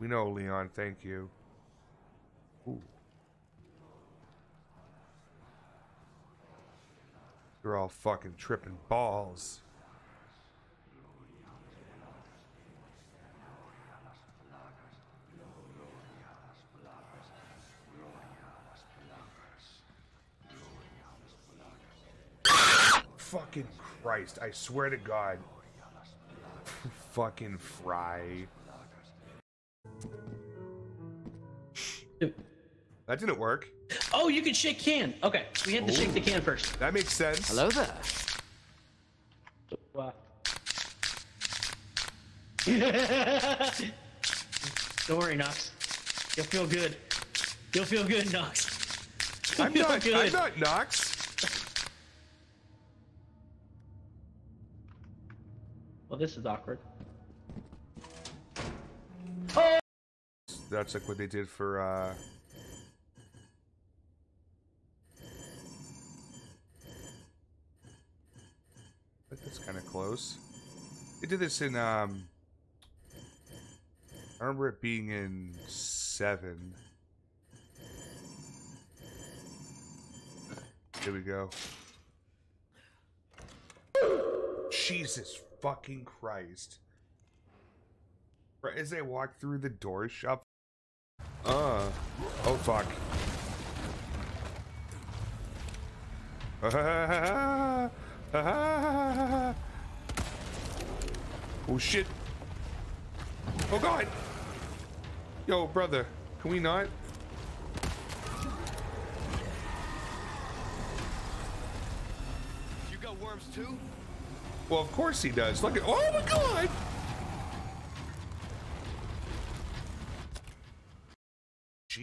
We know, Leon. Thank you. Ooh. You're all fucking tripping balls. Fucking Christ. I swear to God. Fucking fry. That didn't work. Oh, you can shake can. Okay, we had to shake the can first. That makes sense. Hello there. Wow. Don't worry, Knox. You'll feel good. You'll feel good, Knox. You'll I'm feel not, I'm not Knox. Well, this is awkward. That's like what they did for, uh... That's kind of close. They did this in, um... I remember it being in 7. Here we go. Jesus fucking Christ. As I walk through the door shop. Uh. Oh fuck. oh shit. Oh god. Yo, brother. Can we not? You got worms too? Well, of course he does. Look at. Oh my god!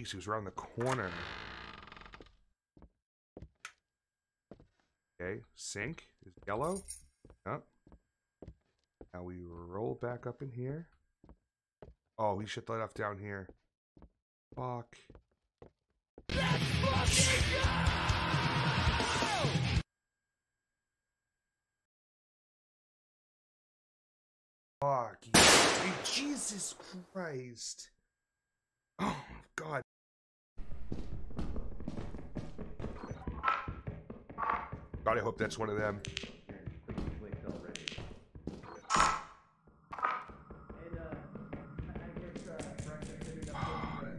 Jeez, was around the corner? Okay, sink is yellow. Up. Now we roll back up in here. Oh, we should let off down here. Fuck. Fuck. Jesus Christ. Oh, God. God, I hope that's one of them.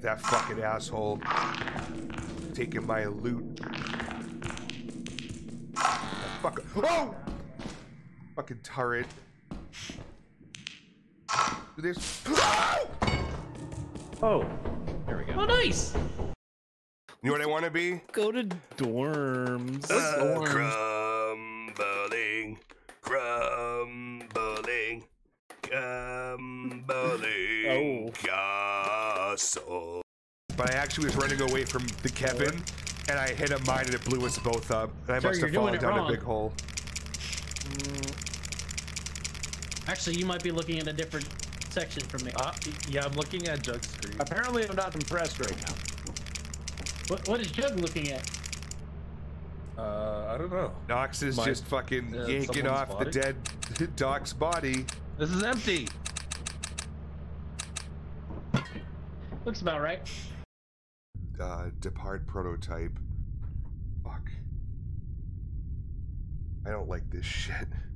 That fucking asshole taking my loot. That fuck. Oh! Fucking turret. Do this. Oh. There we go. Oh, nice. You know what I want to be? Go to dorms. Uh, crumbling, crumbling, crumbling Oh. castle. But I actually was running away from the Kevin, and I hit a mine and it blew us both up. And I Sir, must have fallen down wrong. a big hole. Actually, you might be looking at a different section from me. Uh, yeah, I'm looking at Jugg's screen. Apparently, I'm not impressed right now. What, what is Jugg looking at? Uh, I don't know. Nox is My- just fucking uh, yanking off body? the dead Doc's body. This is empty. Looks about right. Uh, depart prototype. Fuck. I don't like this shit.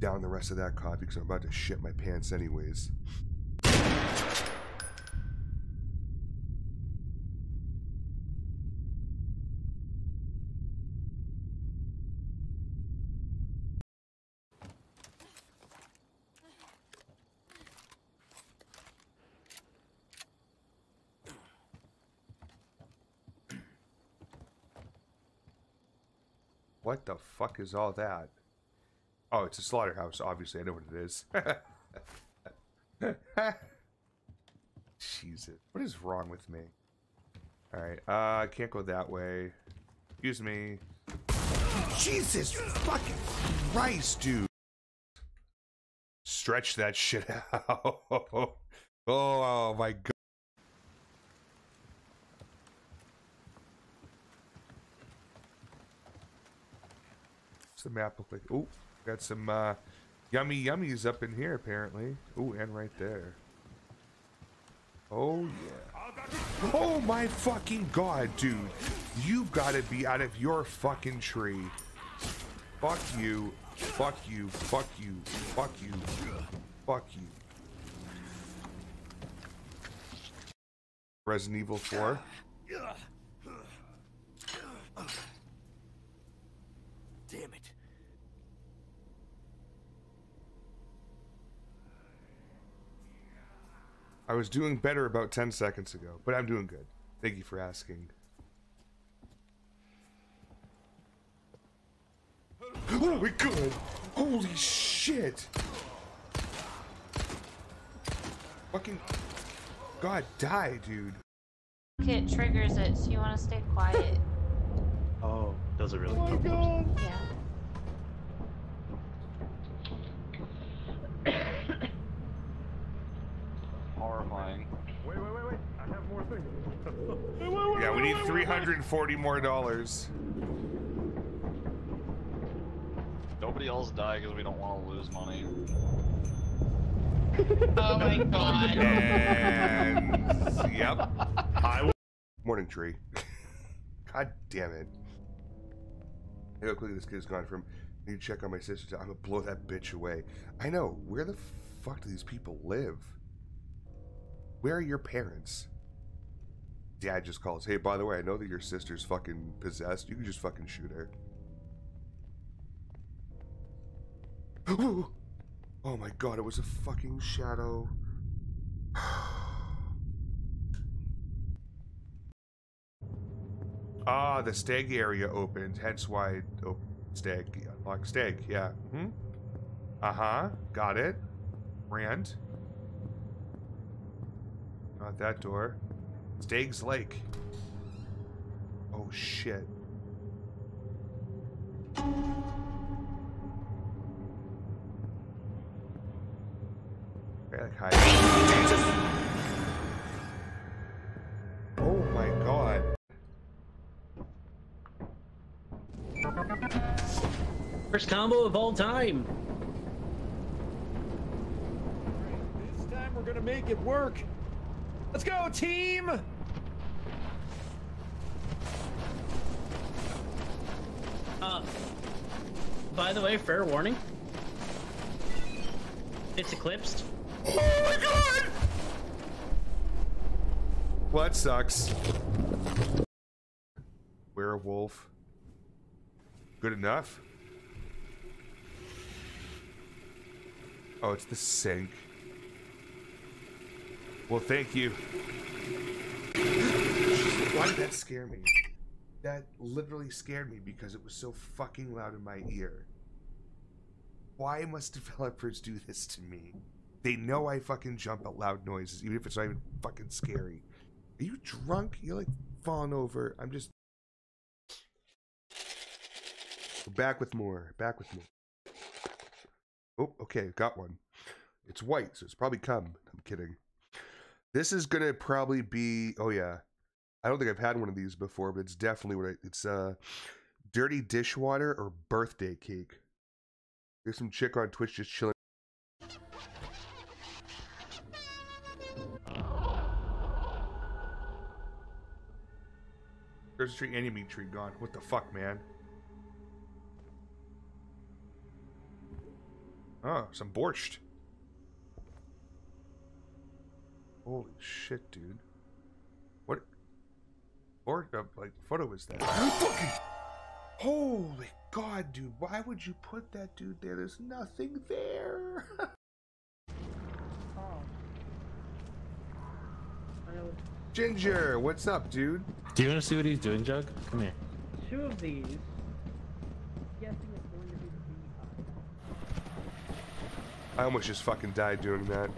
Down the rest of that coffee because I'm about to shit my pants anyways. What the fuck is all that? Oh, it's a slaughterhouse. Obviously, I know what it is. Jesus, what is wrong with me? All right, uh, I can't go that way. Excuse me. Jesus fucking Christ, dude! Stretch that shit out. oh my god. What's the map look like? Oh, got some uh, yummy yummies up in here apparently. Oh, and right there. Oh yeah. Oh my fucking god, dude. You've got to be out of your fucking tree. Fuck you. Fuck you. Fuck you. Fuck you. Fuck you. Resident Evil 4. Damn it. I was doing better about 10 seconds ago, but I'm doing good. Thank you for asking. Oh my god! Holy shit! Fucking. God, die, dude. It triggers it, so you want to stay quiet. Oh, does it really? Oh yeah. Horrifying. Yeah, we need 340 more dollars. Nobody else die because we don't want to lose money. Oh my god. And. yep. I Morning tree. God damn it. Hey, how quickly this kid's gone from. I need to check on my sister. I'm gonna blow that bitch away. I know. Where the fuck do these people live? Where are your parents? Dad just calls. Hey, by the way, I know that your sister's fucking possessed. You can just fucking shoot her. oh my god, it was a fucking shadow. Ah, the stag area opened, hence why oh, stag unlock stag. Yeah. Hmm. Uh huh. Got it. Rand. Not that door. Stag's Lake. Oh shit. Okay, like hide. Jesus. Oh my god. First combo of all time. This time we're gonna make it work. Let's go, team! Uh, by the way, fair warning. It's eclipsed. Oh my god! Well, that sucks. Werewolf. Good enough? Oh, it's the sink. Well, thank you. Why did that scare me? That literally scared me because it was so fucking loud in my ear. Why must developers do this to me? They know I fucking jump at loud noises, even if it's not even fucking scary. Are you drunk? You're like falling over. I'm just. Back with more. Back with more. Oh, okay, got one. It's white, so it's probably cum. I'm kidding. This is gonna probably be. Oh yeah, I don't think I've had one of these before, but it's definitely what I, it's. Uh, dirty dishwater or birthday cake. There's some chick on Twitch just chilling. There's a tree enemy tree gone. What the fuck, man? Oh, some borscht. Holy shit, dude. What? Or uh, like photo is that? Fucking- Holy god, dude! Why would you put that dude there? There's nothing there. Ginger, what's up, dude? Do you want to see what he's doing, Jugg? Come here. Two of these. I almost just fucking died doing that.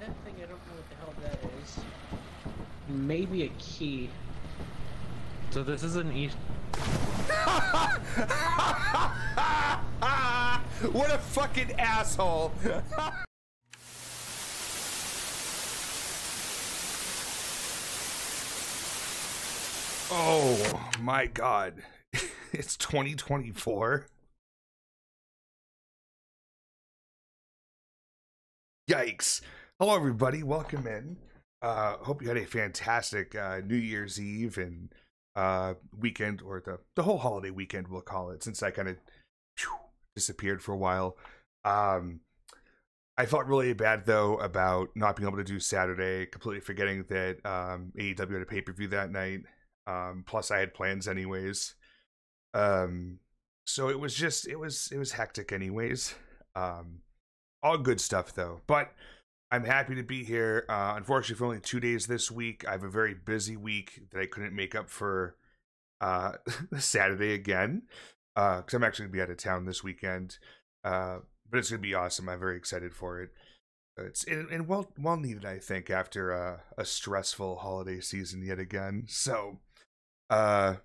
That thing, I don't know what the hell that is. Maybe a key. So this is an east. what a fucking asshole! oh my god. it's 2024. Yikes. Hello, everybody. Welcome in. Uh, hope you had a fantastic uh, New Year's Eve and uh, weekend, or the, the whole holiday weekend, we'll call it, since I kind of disappeared for a while. Um, I felt really bad, though, about not being able to do Saturday, completely forgetting that um, AEW had a pay per view that night. Um, plus, I had plans anyways. Um, so it was just, it was, it was hectic, anyways. Um, all good stuff though. But I'm happy to be here. Uh, unfortunately, for only two days this week, I have a very busy week that I couldn't make up for uh, Saturday again because uh, I'm actually gonna be out of town this weekend. Uh, but it's gonna be awesome. I'm very excited for it. It's and, and well well needed, I think, after uh, a stressful holiday season yet again. So, uh,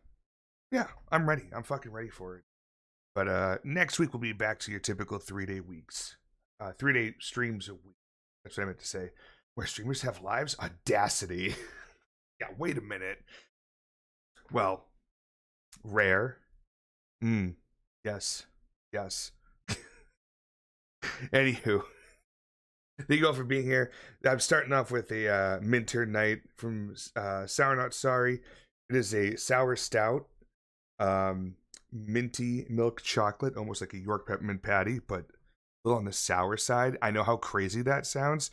yeah, I'm ready. I'm fucking ready for it. But uh, next week we'll be back to your typical three day weeks uh, three day streams a week. That's what I meant to say. Where streamers have lives? Audacity. yeah, wait a minute. Well, rare. Hmm. Yes. Yes. Anywho, thank you all for being here. I'm starting off with a uh, Minter Night from uh, Sour Not Sorry. It is a sour stout, um, minty milk chocolate, almost like a York peppermint patty, but little on the sour side. I know how crazy that sounds.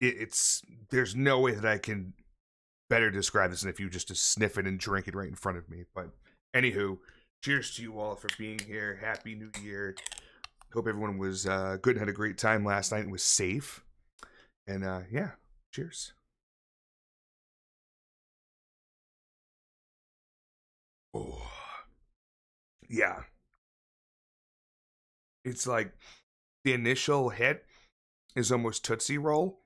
It, it's there's no way that I can better describe this than if you just to sniff it and drink it right in front of me. But anywho, cheers to you all for being here. Happy New Year. Hope everyone was uh, good and had a great time last night and was safe. And uh, yeah, cheers. Oh, yeah. It's like the initial hit is almost Tootsie Roll.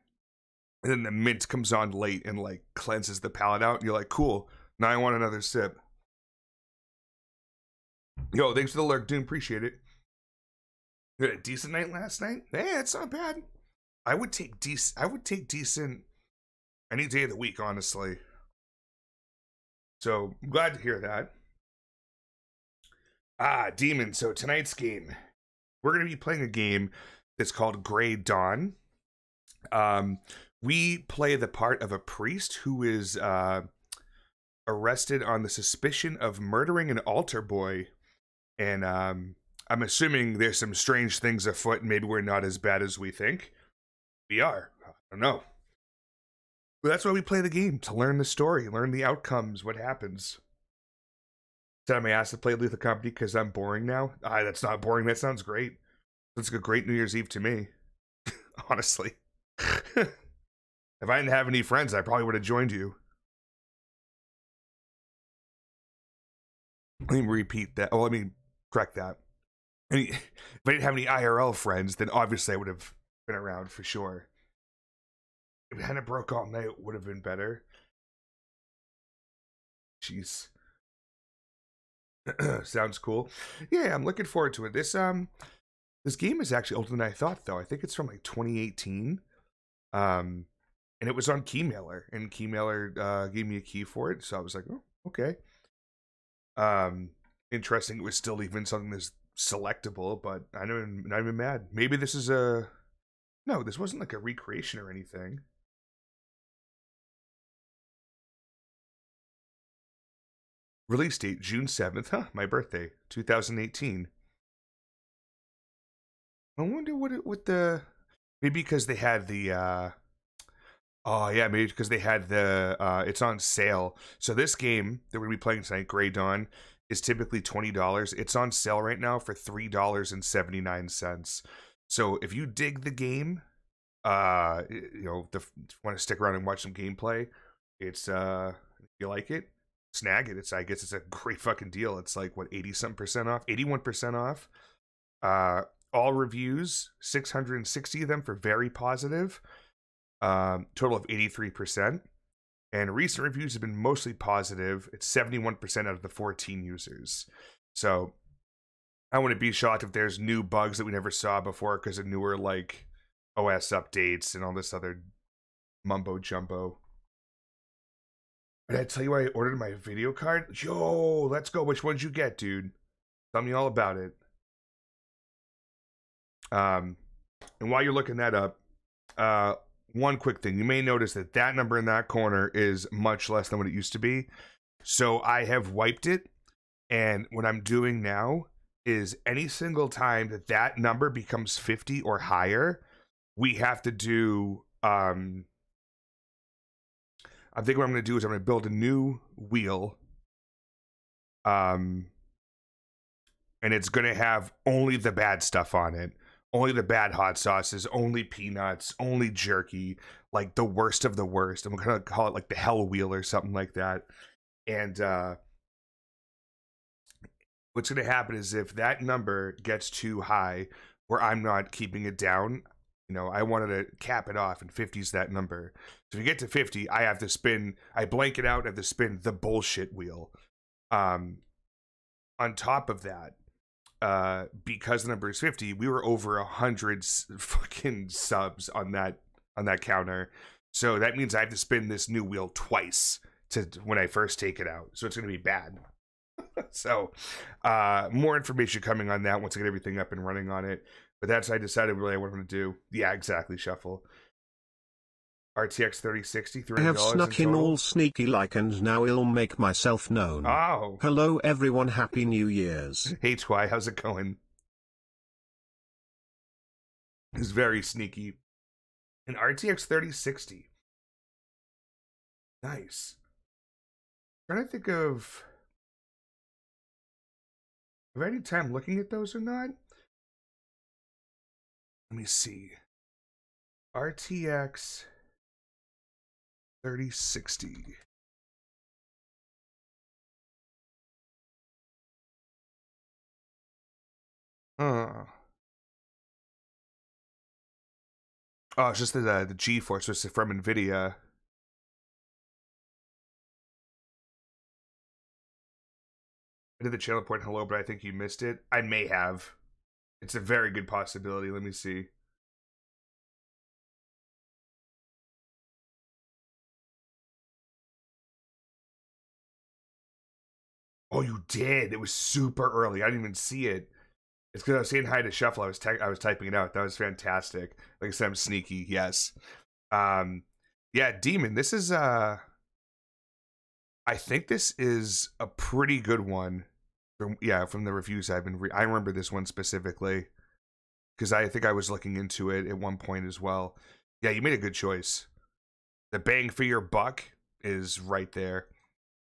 And then the mint comes on late and like cleanses the palate out. You're like, cool. Now I want another sip. Yo, thanks for the lurk, Doom. Appreciate it. You had a decent night last night? Yeah, it's not bad. I would take decent. I would take decent any day of the week, honestly. So I'm glad to hear that. Ah, Demon. So tonight's game we're going to be playing a game that's called Grey Dawn. Um, we play the part of a priest who is uh, arrested on the suspicion of murdering an altar boy. And um, I'm assuming there's some strange things afoot. Maybe we're not as bad as we think. We are. I don't know. But that's why we play the game to learn the story, learn the outcomes, what happens. My ass to play Lethal Company because I'm boring now. Ah, that's not boring. That sounds great. That's a great New Year's Eve to me. Honestly. if I didn't have any friends, I probably would have joined you. Let me repeat that. Oh, let me correct that. I mean, if I didn't have any IRL friends, then obviously I would have been around for sure. If it hadn't broke all night, it would have been better. Jeez. Sounds cool. Yeah, I'm looking forward to it. This um this game is actually older than I thought though. I think it's from like 2018. Um and it was on Keymailer and Keymailer uh gave me a key for it, so I was like, "Oh, okay." Um interesting it was still even something that's selectable, but I I'm not even mad. Maybe this is a No, this wasn't like a recreation or anything. Release date June 7th. Huh, my birthday, 2018. I wonder what it, what the maybe because they had the uh oh yeah maybe because they had the uh it's on sale. So this game that we're gonna be playing tonight, Grey Dawn, is typically twenty dollars. It's on sale right now for three dollars and seventy nine cents. So if you dig the game, uh you know the want to stick around and watch some gameplay, it's uh if you like it, snag it. It's I guess it's a great fucking deal. It's like what eighty some percent off, eighty one percent off. Uh, all reviews, six hundred and sixty of them for very positive. Um, total of eighty three percent. And recent reviews have been mostly positive. It's seventy one percent out of the fourteen users. So I wouldn't be shocked if there's new bugs that we never saw before because of newer like OS updates and all this other mumbo jumbo. I tell you I ordered my video card? Yo, let's go. Which one'd you get, dude? Tell me all about it. Um, and while you're looking that up, uh, one quick thing. You may notice that that number in that corner is much less than what it used to be. So I have wiped it. And what I'm doing now is any single time that that number becomes 50 or higher, we have to do. Um, I think what I'm going to do is I'm going to build a new wheel. Um, and it's going to have only the bad stuff on it only the bad hot sauces, only peanuts, only jerky, like the worst of the worst. I'm gonna call it like the hell wheel or something like that. And uh what's gonna happen is if that number gets too high where I'm not keeping it down, you know, I wanted to cap it off and 50 is that number. So if you get to 50, I have to spin I blank it out, I have to spin the bullshit wheel. Um on top of that, uh, because the number is 50, we were over a hundred fucking subs on that on that counter. So that means I have to spin this new wheel twice to when I first take it out. So it's going to be bad. so uh, more information coming on that once I get everything up and running on it. But that's I decided really I'm going to do. Yeah, exactly. Shuffle. RTX 3060, I have snuck in in all sneaky like and now I'll make myself known. Oh, Hello everyone happy new year's. hey Twy, how's it going? It's very sneaky. An RTX 3060. Nice. trying to think of. Have I any time looking at those or not? Let me see. RTX 3060. Huh. Oh, it's just the the, the GeForce, which is from Nvidia. I did the channel point hello, but I think you missed it. I may have. It's a very good possibility. Let me see. Oh, you did. It was super early. I didn't even see it. It's because I was saying hi to Shuffle. I was ty- I was typing it out. That was fantastic. Like I said, I'm sneaky. Yes. Um. Yeah, Demon. This is uh. I think this is a pretty good one. From yeah, from the reviews I've been. Re- I remember this one specifically because I think I was looking into it at one point as well. Yeah, you made a good choice. The bang for your buck is right there.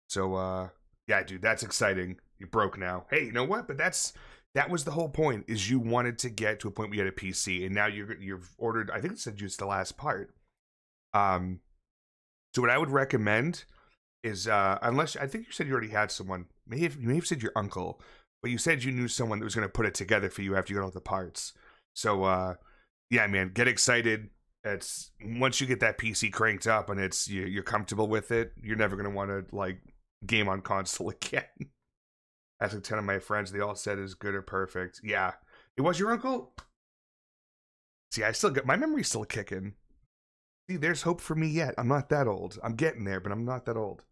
So uh yeah, dude, that's exciting. You broke now. Hey, you know what? But that's that was the whole point. Is you wanted to get to a point where you had a PC, and now you're you've ordered. I think it said just the last part. Um, so what I would recommend is uh unless I think you said you already had someone. May have you may have said your uncle, but you said you knew someone that was going to put it together for you after you got all the parts. So uh yeah, man, get excited. It's once you get that PC cranked up and it's you, you're comfortable with it, you're never going to want to like game on console again. As like ten of my friends, they all said is good or perfect. Yeah, it was your uncle. See, I still got my memory's still kicking. See, there's hope for me yet. I'm not that old. I'm getting there, but I'm not that old.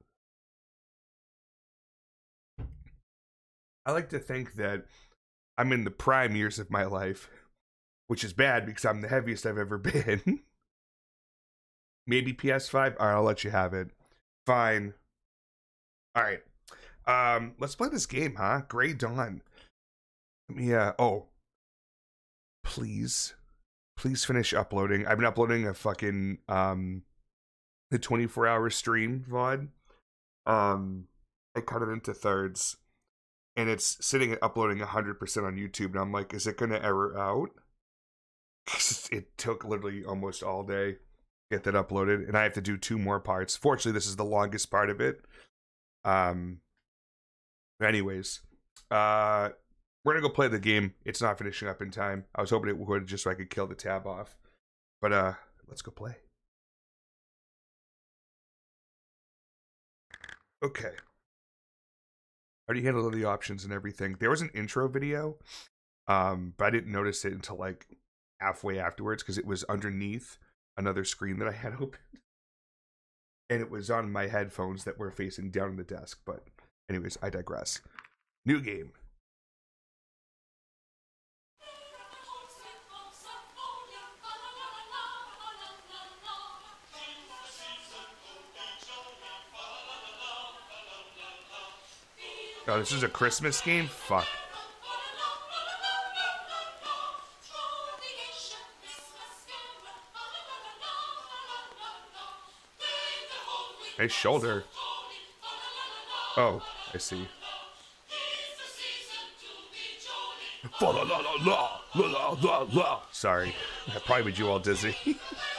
I like to think that I'm in the prime years of my life, which is bad because I'm the heaviest I've ever been. Maybe PS5. All right, I'll let you have it. Fine. All right. Um, let's play this game, huh? Grey Dawn. Uh oh. Please. Please finish uploading. I've been uploading a fucking um the 24 hour stream VOD. Um I cut it into thirds. And it's sitting at uploading 100% on YouTube. And I'm like, is it going to error out? it took literally almost all day to get that uploaded. And I have to do two more parts. Fortunately, this is the longest part of it. Um, anyways, uh, we're gonna go play the game. It's not finishing up in time. I was hoping it would just so I could kill the tab off, but uh, let's go play. Okay. Already handled all the options and everything. There was an intro video, um, but I didn't notice it until like halfway afterwards because it was underneath another screen that I had open and it was on my headphones that were facing down the desk. But, anyways, I digress. New game. Oh, this is a Christmas game? Fuck. Nice shoulder. Oh, I see. Sorry, that probably made you all dizzy.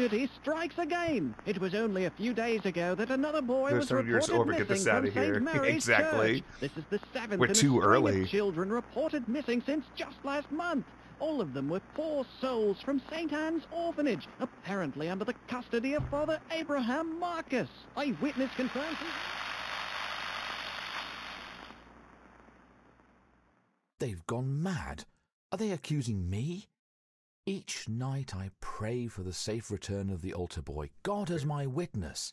Tragedy strikes again. It was only a few days ago that another boy There's was some of yours reported over. Get this missing outta from here. St. Mary's Exactly. Church. This is the seventh We're in too early. Of children reported missing since just last month. All of them were poor souls from St. Anne's Orphanage, apparently under the custody of Father Abraham Marcus. Eyewitness confirms. They've gone mad. Are they accusing me? Each night I pray for the safe return of the altar boy. God as my witness.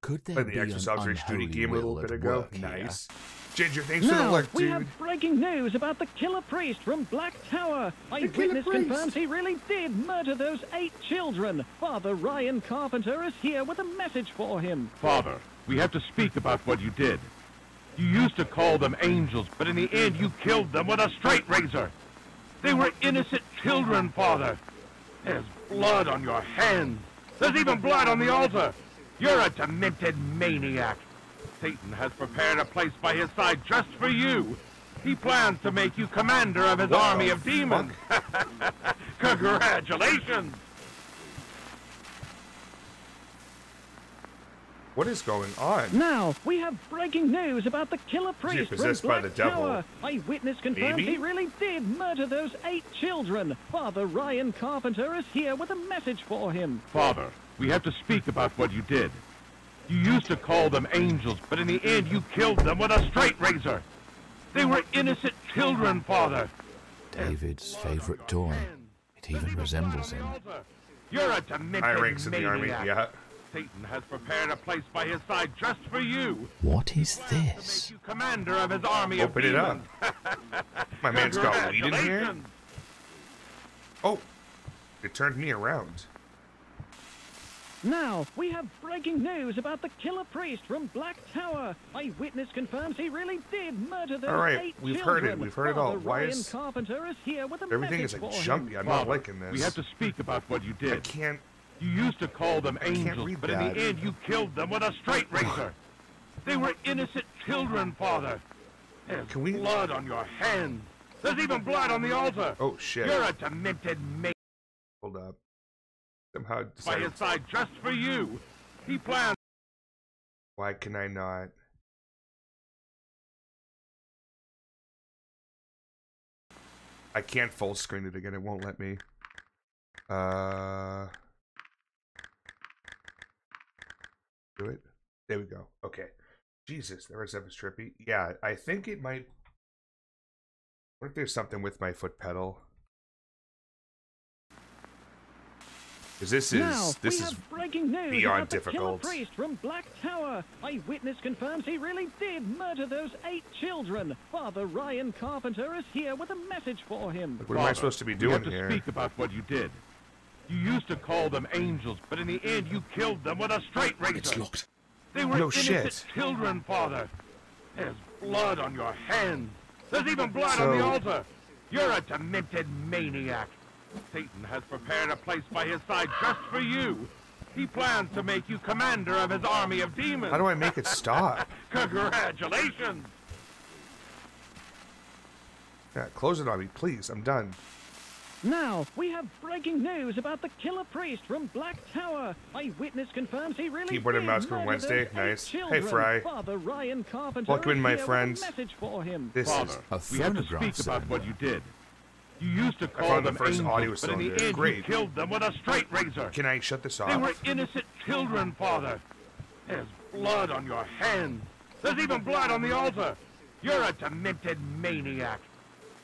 Could there Played be the an Exorcist Officer Judy unholy game a little bit at ago. work here? Nice. Ginger, thanks for the Now, alert, we have breaking news about the killer priest from Black Tower. Eyewitness priest. confirms he really did murder those eight children. Father Ryan Carpenter is here with a message for him. Father, we have to speak about what you did. You used to call them angels, but in the end you killed them with a straight razor. They were innocent children, Father. There's blood on your hands. There's even blood on the altar. You're a demented maniac. Satan has prepared a place by his side just for you. He plans to make you commander of his army of demons. Congratulations. What is going on? Now, we have breaking news about the killer priest from possessed by the devil? Tower. Eyewitness confirms Maybe? he really did murder those eight children. Father Ryan Carpenter is here with a message for him. Father, we have to speak about what you did. You used to call them angels, but in the end you killed them with a straight razor. They were innocent children, Father. David's favorite toy. It even resembles him. You're a demented High ranks in the army. Yeah. Satan has prepared a place by his side just for you. What is To make this? you commander of his army of Open it up. My man's got weed in here. Oh, it turned me around. Now, we have breaking news about the killer priest from Black Tower. Eyewitness confirms he really did murder those All right, eight we've children. heard it, we've heard it all. Father Why Ryan is- Carpenter is here with a Everything is message like for jumpy. I'm not liking this. We have to speak about what you did. I did. can't. You used to call them angels, but in the end you killed them with a straight razor. They were innocent children, Father. There's Can we- blood on your hands. There's even blood on the altar. Oh shit! You're a demented maniac Hold up. Somehow by his side just for you. He plans Why can I not? I can't full screen it again. It won't let me. Uh. Do it. There we go. Okay. Jesus, there was that was trippy. Yeah, I think it might. What if there's something with my foot pedal? Because this is now, this we is have breaking news beyond about the difficult. killer priest from Black Tower. Eyewitness confirms he really did murder those eight children. Father Ryan Carpenter is here with a message for him. what am I supposed to be doing we doing have to here? speak about what you did. You used to call them angels, but in the end you killed them with a straight razor. It's locked. They were No innocent shit. children, Father. There's blood on your hands. There's even blood on the altar. You're a demented maniac. Satan has prepared a place by his side just for you. He plans to make you commander of his army of demons. How do I make it stop? Congratulations. Yeah, close it on me, please. I'm done. Now, we have breaking news about the killer priest from Black Tower. Eyewitness confirms he really Keyboard and did mouse for murder Wednesday. those eight Nice. Hey, Children. Fry. Father Ryan Carpenter Welcome in, is my here with a friends. message for him. This Father, is A we have to phonograph speak about what you did. You used to call found the them first angels, audio but in the end Great. you killed them with a straight razor. Can I shut this off? They were innocent children, Father. There's blood on your hands. There's even blood on the altar. You're a demented maniac.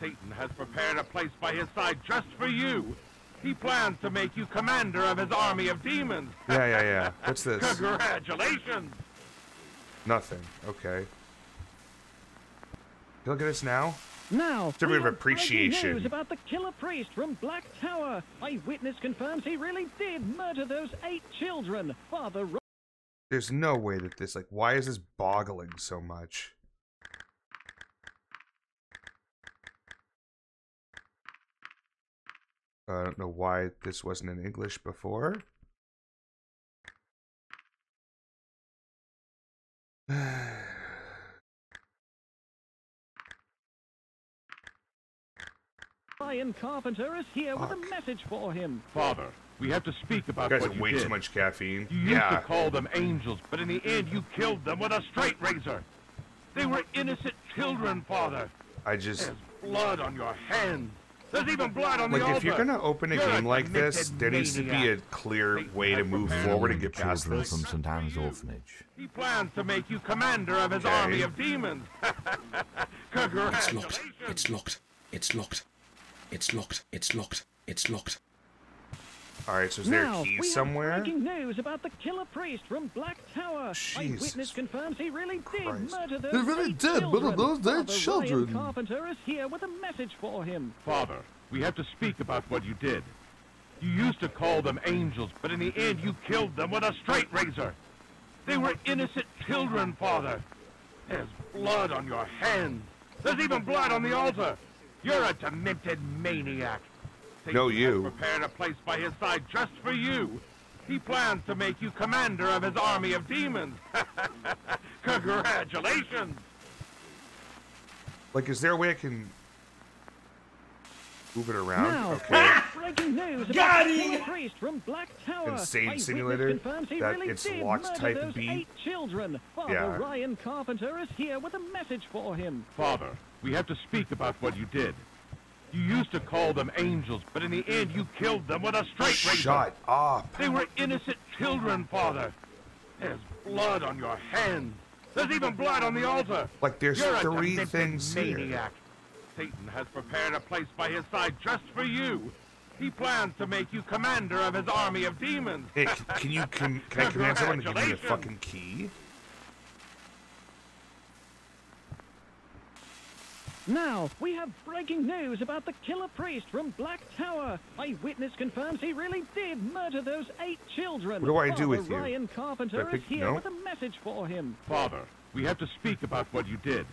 Satan has prepared a place by his side just for you. He plans to make you commander of his army of demons. Yeah, yeah, yeah. What's this? Congratulations. Nothing. Okay. You look at this now. Now, It's a bit we of have appreciation. breaking news about the killer priest from Black Tower. Eyewitness confirms he really did murder those eight children. Father Ro- There's no way that this like why is this boggling so much? I don't know why this wasn't in English before. Ryan Carpenter is here with a message for him. Father, we have to speak You about guys what have you way did. too much caffeine. You used yeah. to call them angels, but in the end you killed them with a straight razor. They were innocent children, Father. I just There's blood on your hands. There's even blood on the like if you're gonna open a You're game like this, there needs to be a clear way to move forward and get past Children this. from St. Anne's Orphanage. He plans to make you commander of his Okay. army of demons. It's locked. It's locked. It's locked. It's locked. It's locked. It's locked. All right, so is there now, a key we somewhere? have breaking news about the killer priest from Black Tower. Jesus Eyewitness confirms he really did Christ. murder those He really eight did murder children. those eight Father children. Ryan Carpenter is here with a message for him. Father, we have to speak about what you did. You used to call them angels, but in the end you killed them with a straight razor. They were innocent children, Father. There's blood on your hands. There's even blood on the altar. You're a demented maniac. Satan No, has you. prepared a place by his side just for you. He plans to make you commander of his army of demons. Congratulations. Like, is there a way I can move it around? Now, okay. breaking news about Got the priest from Black Tower. Insane simulator that really it's locked type B. eight children. Father Yeah. Ryan Carpenter is here with a message for him. Father, we have to speak about what you did. You used to call them angels, but in the end you killed them with a straight razor. Shut up. They were innocent children, Father. There's blood on your hands. There's even blood on the altar. Like, there's You're a three demented things here. maniac. Satan has prepared a place by his side just for you. He plans to make you commander of his army of demons. Hey, can you can, can I command someone to give me a fucking key? Now, we have breaking news about the killer priest from Black Tower. Eyewitness confirms he really did murder those eight children. What do I do Father with you? Ryan Carpenter I pick- is here no? with a message for him. Father, we have to speak about what you did.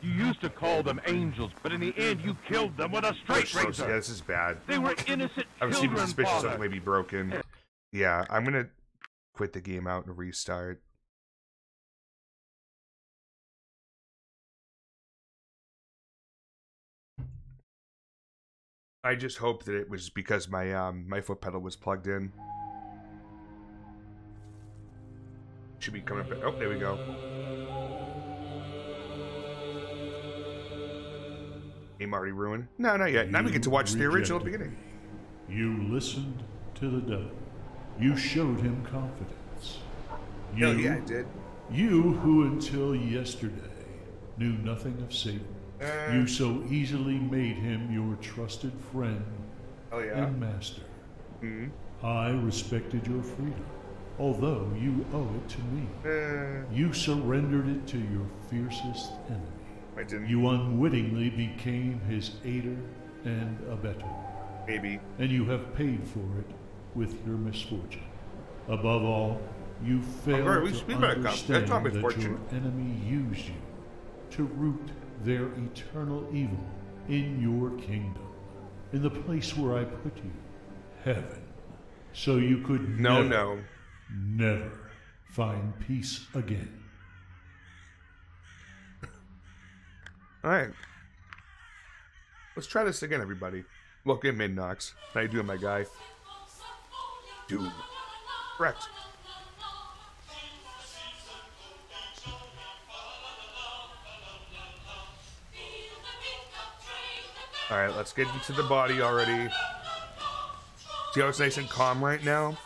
You used to call them angels, but in the end you killed them with a straight So- razor. yeah, this is bad. They were innocent I was children, even suspicious Father. something may be broken. Yeah, I'm gonna quit the game out and restart. I just hope that it was because my um my foot pedal was plugged in. Should be coming up. Oh, there we go. Game already ruined? No, not yet. Now we get to watch the original beginning. You listened to the devil. You showed him confidence. You, Hell yeah, I did. You who until yesterday knew nothing of Satan. You so easily made him your trusted friend Oh yeah. and master. Mhm. I respected your freedom, although you owe it to me. Uh, You surrendered it to your fiercest enemy. I didn't. You unwittingly became his aider and abettor. Maybe. And you have paid for it with your misfortune. Above all, you failed we- to we better come. understand that your enemy used you to root their eternal evil in your kingdom, in the place where I put you, heaven, so you could No, never, no. never find peace again. All right. Let's try this again, everybody. Look at Knox. How you doing, my guy? Dude. Correct. All right, let's get into the body already. See how it's nice and calm right now?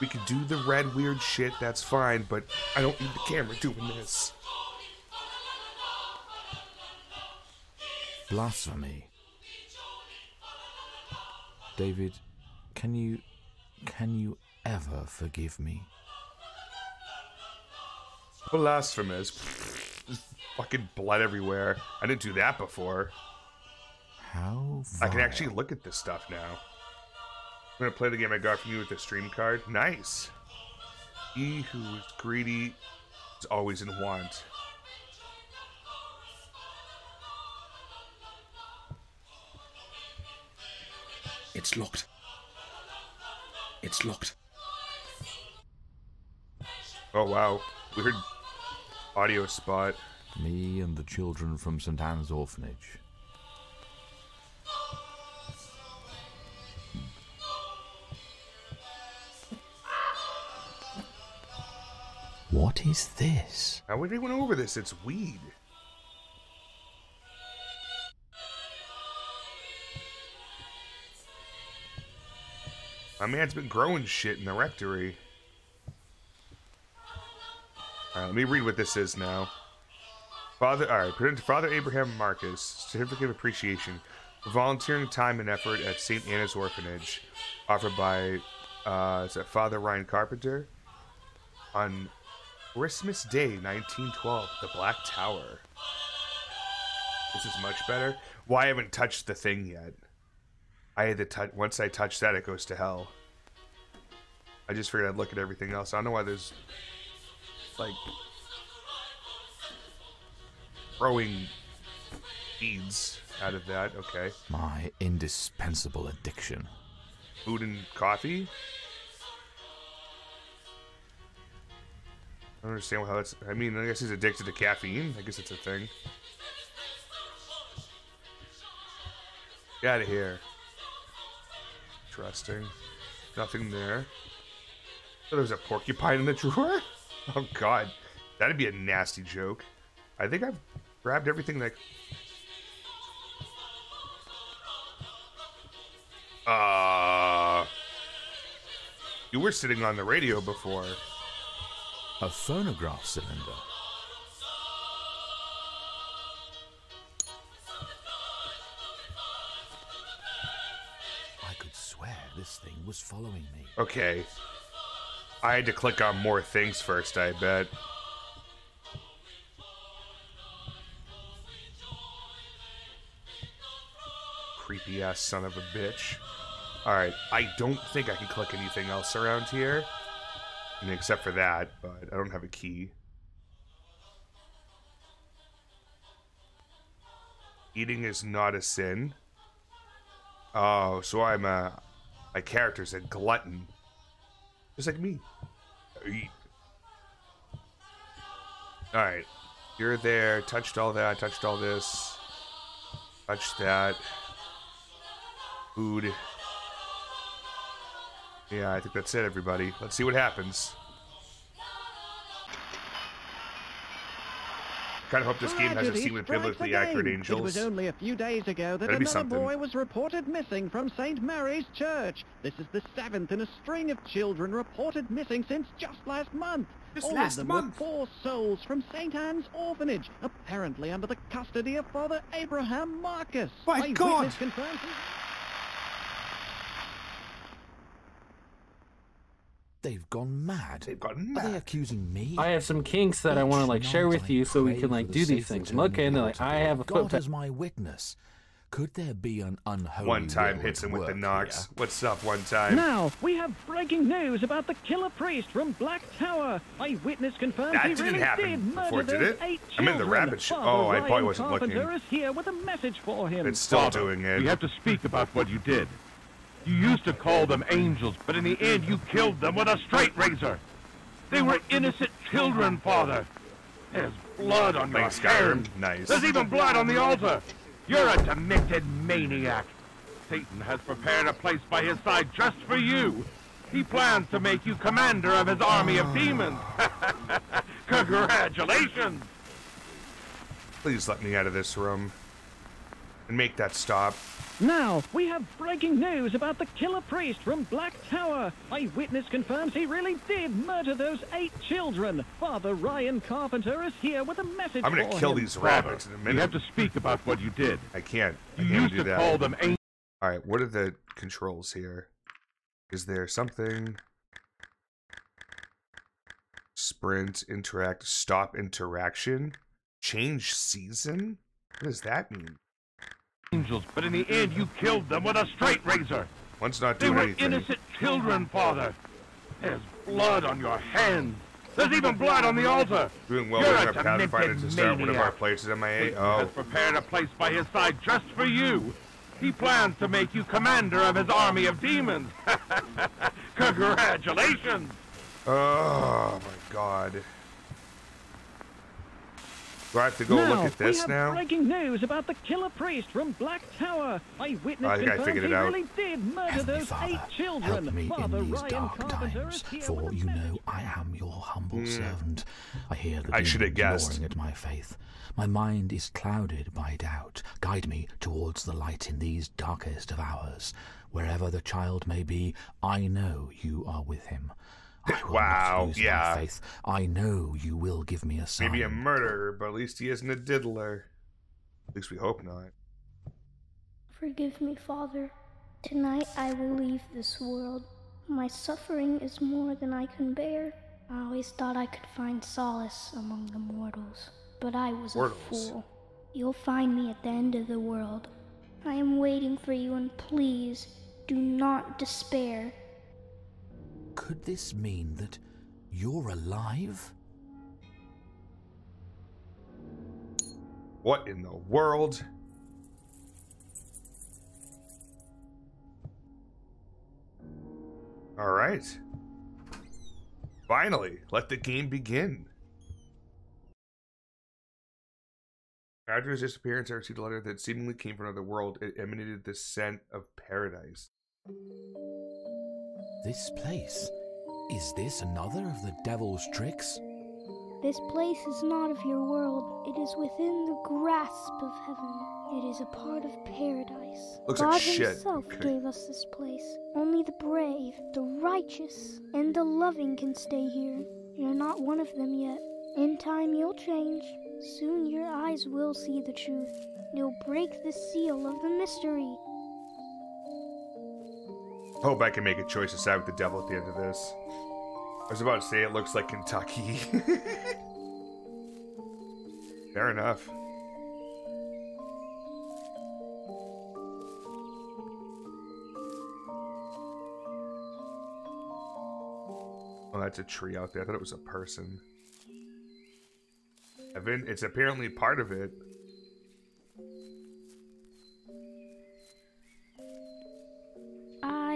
We could do the red weird shit, that's fine, but I don't need the camera doing this. Blasphemy. David, can you can you ever forgive me? Blasphemous. Fucking blood everywhere. I didn't do that before. How I can actually look at this stuff now. I'm gonna play the game I got from you with the stream card. Nice. He who is greedy is always in want. It's locked. It's locked. Oh wow. Weird audio spot. Me and the children from St. Anne's Orphanage. What is this? How would anyone over this? It's weed. My man's been growing shit in the rectory. Alright, let me read what this is now. Father, alright, present to Father Abraham Marcus, certificate of appreciation for volunteering time and effort at St. Anna's Orphanage, offered by, uh, Father Ryan Carpenter on Christmas Day, 1912, the Black Tower. This is much better. Why I haven't touched the thing yet? I had to touch. Once I touch that, it goes to hell. I just figured I'd look at everything else. I don't know why there's like throwing beads out of that. Okay, My indispensable addiction. food and coffee. I don't understand how that's. I mean, I guess he's addicted to caffeine. I guess it's a thing. Get out of here. Interesting. Nothing there. Oh, there's a porcupine in the drawer? Oh, God. That'd be a nasty joke. I think I've grabbed everything that. Uh. You were sitting on the radio before. A phonograph cylinder. I could swear this thing was following me. Okay. I had to click on more things first, I bet. Creepy ass son of a bitch. Alright, I don't think I can click anything else around here. I mean, except for that, but I don't have a key. Eating is not a sin. Oh, so I'm a. My character's a glutton. Just like me. Alright. You're there. Touched all that. Touched all this. Touched that. Food. Yeah, I think that's it, everybody. Let's see what happens. Kind of hope this game has a Tragedy scene with strikes biblically again. accurate It was only a few days ago that That'd another boy was reported missing from St. Mary's Church. This is the seventh in a string of children reported missing since just last month. Just All last of them month? were poor souls from St. Anne's Orphanage, apparently under the custody of Father Abraham Marcus. My Eyewitness God! confirms he- They've gone mad. They've gotten Are they accusing me? I have some kinks that I want to like share with I you so we can for like the do these things. return I'm okay, of and they're like, I have a God foot. as my witness. Could there be an unholy One time hits him with the work knocks. here? What's up, one time? Now, we have breaking news about the killer priest from Black Tower. Eyewitness confirms That he didn't really happen did murder before, did it? eight I'm in the children. rabbit sh- oh, I probably wasn't Carpenter looking. is here with a message for him. It's still Father, doing it. We have to speak about what you did. You used to call them angels, but in the end you killed them with a straight razor. They were innocent children, Father. There's blood on your Like hands. Nice. There's even blood on the altar. You're a demented maniac. Satan has prepared a place by his side just for you. He plans to make you commander of his army of demons. Congratulations. Please let me out of this room. And make that stop. Now, we have breaking news about the killer priest from Black Tower. Eyewitness confirms he really did murder those eight children. Father Ryan Carpenter is here with a message I'm gonna kill him. these rabbits in a you have to speak about what you did. I can't. I You can't used do to that. call them angels. Alright, what are the controls here? Is there something? Sprint, interact, stop interaction? Change season? What does that mean? Angels, but in the end you killed them with a straight razor. One's not doing anything. They were anything. innocent children, Father. There's blood on your hands. There's even blood on the altar. Doing well You're with a our Pathfinder to start one of our places at my eight. Satan Oh, has prepared a place by his side just for you. He plans to make you commander of his army of demons. Congratulations! oh my God. Do I have to go now, look at we have now? breaking news about the killer priest from Black Tower. Eyewitness I think I confirms figured it he out. really did murder Heavenly those Father, eight children. help me Father in these Ryan dark Carpenter times, for you know I am your humble Mm. servant. I hear the I should have demons guessed. gnawing at my faith. My mind is clouded by doubt. Guide me towards the light in these darkest of hours. Wherever the child may be, I know you are with him. I will Wow, not lose yeah. my faith. I know you will give me a sign. Maybe a murderer, but at least he isn't a diddler. At least we hope not. Forgive me, Father. Tonight I will leave this world. My suffering is more than I can bear. I always thought I could find solace among the mortals, but I was Mortals? a fool. You'll find me at the end of the world. I am waiting for you, and please do not despair. Could this mean that you're alive? What in the world? All right. Finally, let the game begin. After his disappearance, I received a letter that seemingly came from another world. It emanated the scent of paradise. This place? Is this another of the devil's tricks? This place is not of your world. It is within the grasp of heaven. It is a part of paradise. Looks like God shit. Himself Okay. gave us this place. Only the brave, the righteous, and the loving can stay here. You're not one of them yet. In time, you'll change. Soon your eyes will see the truth. You'll break the seal of the mystery. Hope I can make a choice to side with the devil at the end of this. I was about to say it looks like Kentucky. Fair enough. Oh, that's a tree out there. I thought it was a person. Evan, it's apparently part of it.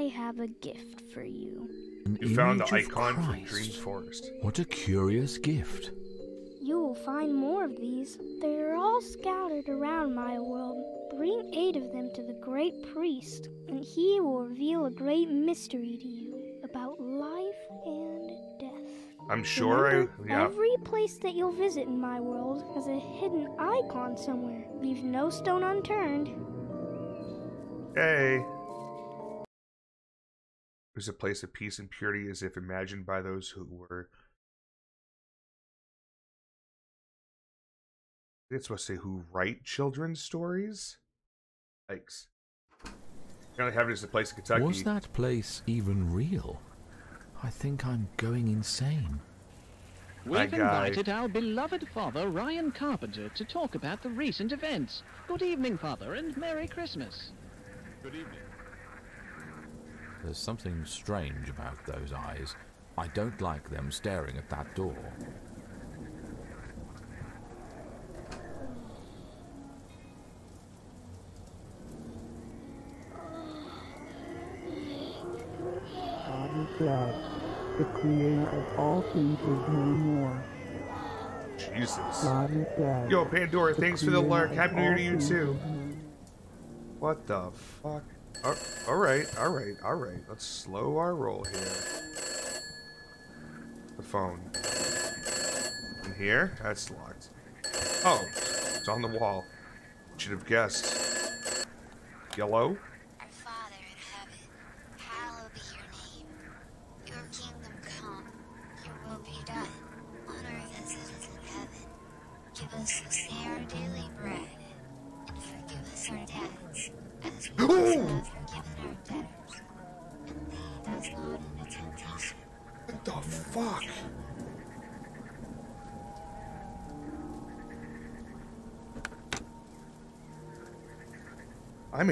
I have a gift for you. An You found the icon from Christ. Dreams Forest. What a curious gift. You will find more of these. They are all scattered around my world. Bring eight of them to the great priest, and he will reveal a great mystery to you about life and death. I'm sure I. Yeah. Every place that you'll visit in my world has a hidden icon somewhere. Leave no stone unturned. Hey. There's a place of peace and purity as if imagined by those who were. I think It's supposed to say who write children's stories? Yikes. Apparently, having this a place in Kentucky. Was that place even real? I think I'm going insane. We've invited our beloved father, Ryan Carpenter, to talk about the recent events. Good evening, father, and Merry Christmas. Good evening. There's something strange about those eyes. I don't like them staring at that door. God is dead. The creator of all things is no more. Jesus. God is dead. Yo, Pandora, The thanks for the creator lurk. Happy New Year to you, too. What the fuck? Oh, Al- Alright, alright, alright. Let's slow our roll here. The phone. In here? That's locked. Oh, it's on the wall. Should have guessed. Yellow?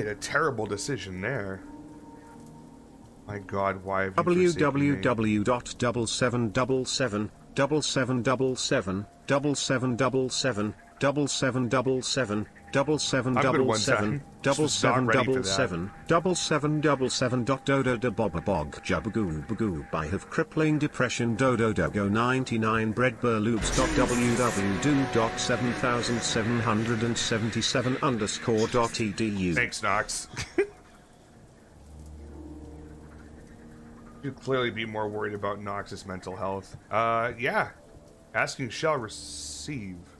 Made a terrible decision there. My God, why have you forsaken me? www.7777 double seven double seven double seven double seven double seven double seven double seven double seven double seven double seven double seven double seven dot dodo da bob bog jabagoo bagoo I have crippling depression dodo dogo 99 bread burloops dot www do dot 7777 underscore dot edu Thanks, Knox. You'd clearly be more worried about Knox's mental health. Uh, yeah. Asking shall receive.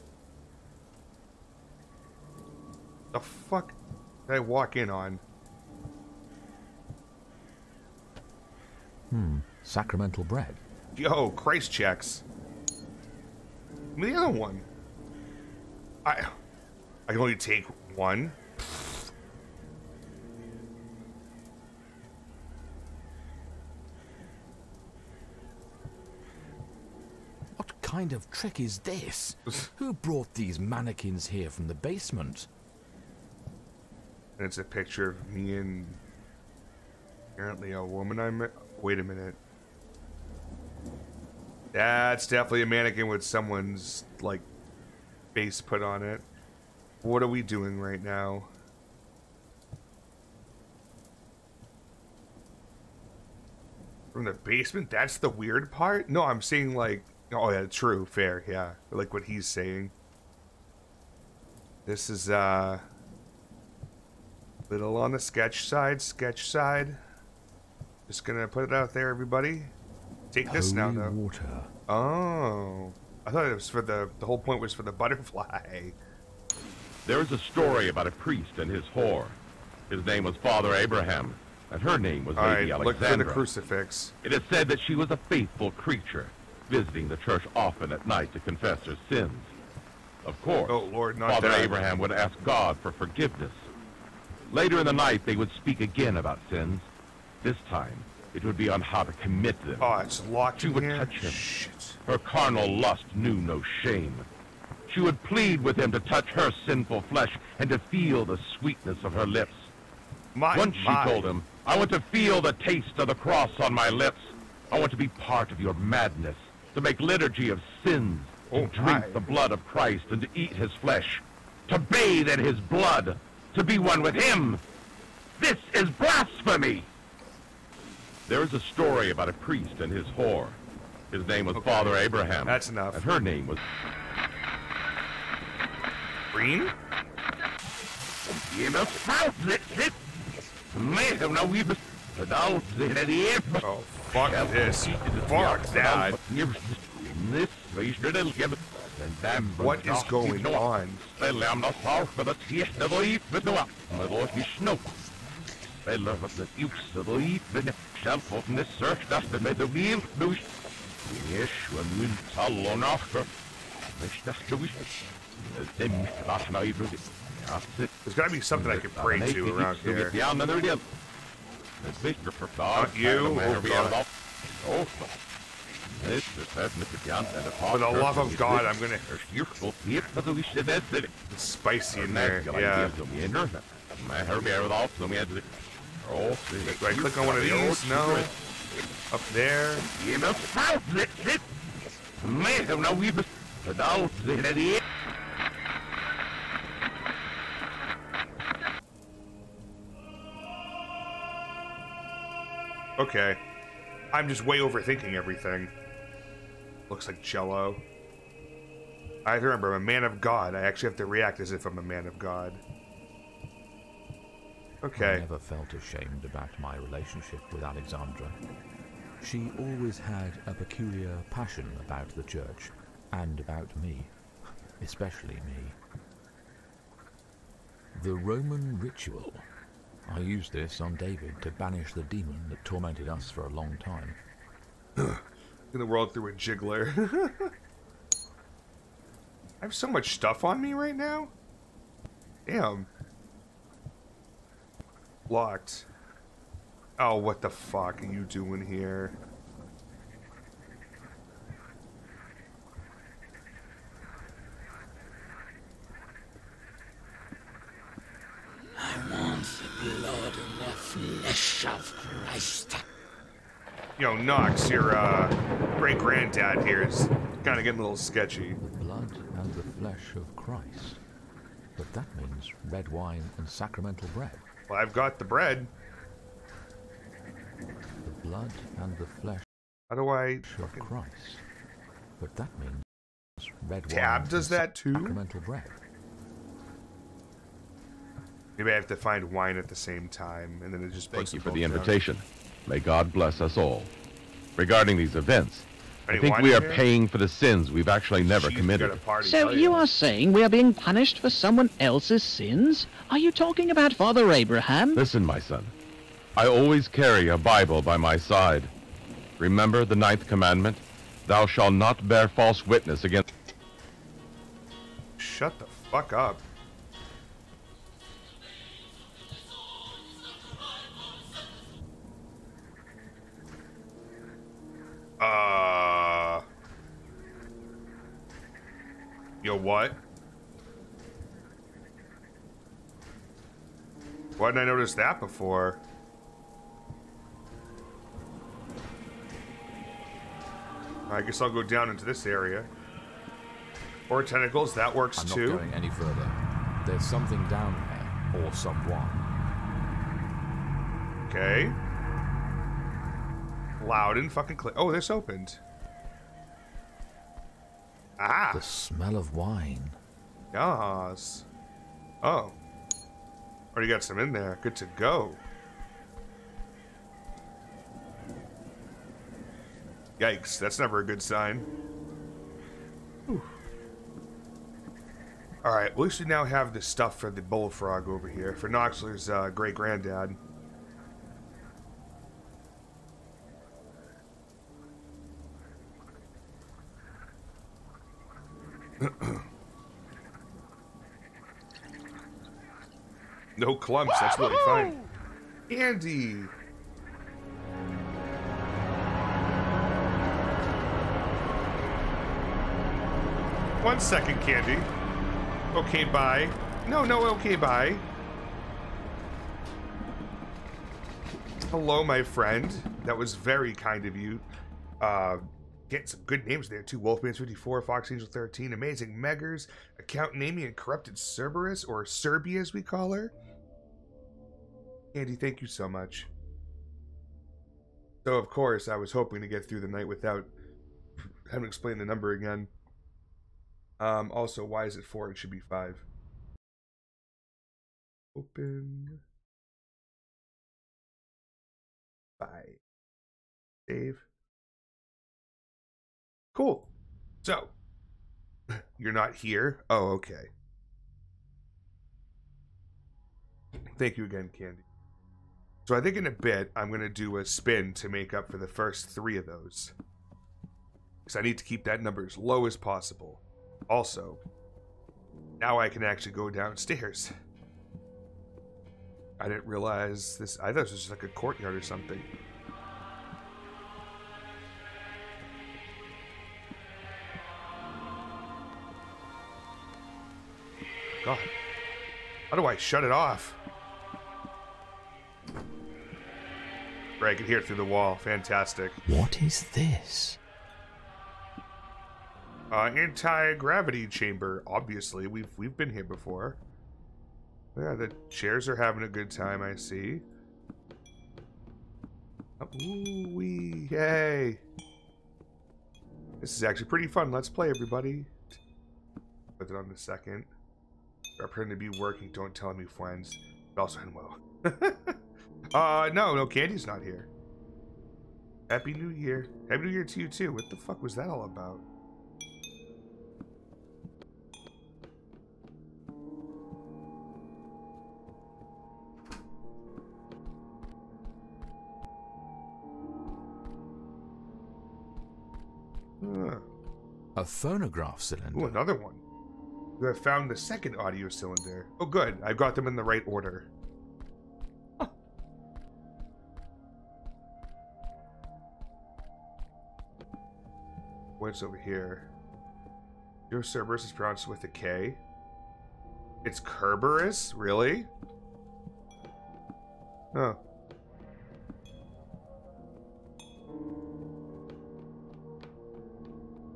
The fuck did I walk in on? Hmm. Sacramental bread. Yo, Christ checks. Give me the other one. I I can only take one. What kind of trick is this? Who brought these mannequins here from the basement? And it's a picture of me and apparently a woman I met. Wait a minute. That's definitely a mannequin with someone's like face put on it. What are we doing right now? From the basement? That's the weird part? No, I'm saying like oh yeah, true, fair, yeah. Like what he's saying. This is uh little on the sketch side, sketch side. Just gonna put it out there, everybody. Take this now, Holy though. water. Oh, I thought it was for the. The whole point was for the butterfly. There is a story about a priest and his whore. His name was Father Abraham, and her name was All Lady right, look for the crucifix. It is said that she was a faithful creature, visiting the church often at night to confess her sins. Of course, Oh Lord, not Father that. Abraham would ask God for forgiveness. Later in the night, they would speak again about sins. This time, it would be on how to commit them. Oh, it's locked She in would here. touch him. Shit. Her carnal lust knew no shame. She would plead with him to touch her sinful flesh and to feel the sweetness of her lips. My, Once she my. told him, I want to feel the taste of the cross on my lips. I want to be part of your madness, to make liturgy of sins, to Oh, drink my. the blood of Christ and to eat his flesh, to bathe in his blood, to be one with him. This is blasphemy! There is a story about a priest and his whore. His name was Father Abraham. That's enough. And her name was Green? You must spout this, this. May have no evil. Oh, fuck this. Fuck that. What is going on? They are not far from the tree. They believe in us. They don't believe. They love us. They believe in. They don't need us. They believe. They wish when we fall on our feet. They don't wish. There's gotta be something I can pray to around here. Not you, oh God. For the love of God, I'm gonna. It's spicy in there, yeah. Do I click on one of these? No. Up there. Okay. I'm just way overthinking everything. Looks like jello. I have to remember, I'm a man of God. I actually have to react as if I'm a man of God. Okay. I never felt ashamed about my relationship with Alexandra. She always had a peculiar passion about the church and about me, especially me. The Roman ritual. I used this on David to banish the demon that tormented us for a long time. in the world through a jiggler. I have so much stuff on me right now. Damn. Locked. Oh, what the fuck are you doing here? I want the blood and the flesh of Christ know, Knox, your uh, great granddad here is kind of getting a little sketchy. Blood and the flesh of Christ. But that means red wine and sacramental bread. Well, I've got the bread. The blood and the flesh How do I? of Christ. But that means red Tab wine does and that too? Sacramental bread. Maybe I have to find wine at the same time, and then it just Thank puts you for the invitation. down. Invitation. May God bless us all. Regarding these events, I think we are here? paying for the sins we've actually never She's committed. party. So you are saying we are being punished for someone else's sins? Are you talking about Father Abraham? Listen, my son. I always carry a Bible by my side. Remember the ninth commandment? Thou shalt not bear false witness against. Shut the fuck up. Uh. Yo, what? Why didn't I notice that before? I guess I'll go down into this area. Or tentacles, that works I'm not going any further. There's something down there, or someone. Okay. Loud and fucking clear. Oh, this opened. Ah. The smell of wine. Yas. Oh. Already got some in there. Good to go. Yikes, that's never a good sign. Alright, at least we now have the stuff for the bullfrog over here, for Noxler's uh, great granddad. no clumps, that's really fine. Andy! One second, Candy. Okay, bye. No, no, okay, bye. Hello, my friend. That was very kind of you. Uh, getting some good names there, too. Wolfman's54, Fox Angel 13, Amazing Meggers, Account Amy, and Corrupted Cerberus, or Serbia as we call her. Andy, thank you so much. So, of course, I was hoping to get through the night without having to explain the number again. Um, also, why is it four? It should be five. Open. Five. Save. Cool. So, you're not here? Oh, okay. Thank you again, Candy. So I think in a bit, I'm going to do a spin to make up for the first three of those. Because I need to keep that number as low as possible. Also, now I can actually go downstairs. I didn't realize this. I thought this was just like a courtyard or something. God. How do I shut it off? Right, I can hear it through the wall. Fantastic. What is this? Uh, anti-gravity chamber. Obviously, we've we've been here before. Yeah, the chairs are having a good time. I see. Oh, Ooh wee! Yay! This is actually pretty fun. Let's play, everybody. Put it on the second. I pretend to be working. Don't tell me, friends. But also, well. uh, no, no, Candy's not here. Happy New Year. Happy New Year to you too. What the fuck was that all about? A phonograph cylinder. Ooh, another one. You have found the second audio cylinder. Oh, good. I've got them in the right order. Huh. What's over here? Your Cerberus is pronounced with a K. It's Kerberus? Really? Huh.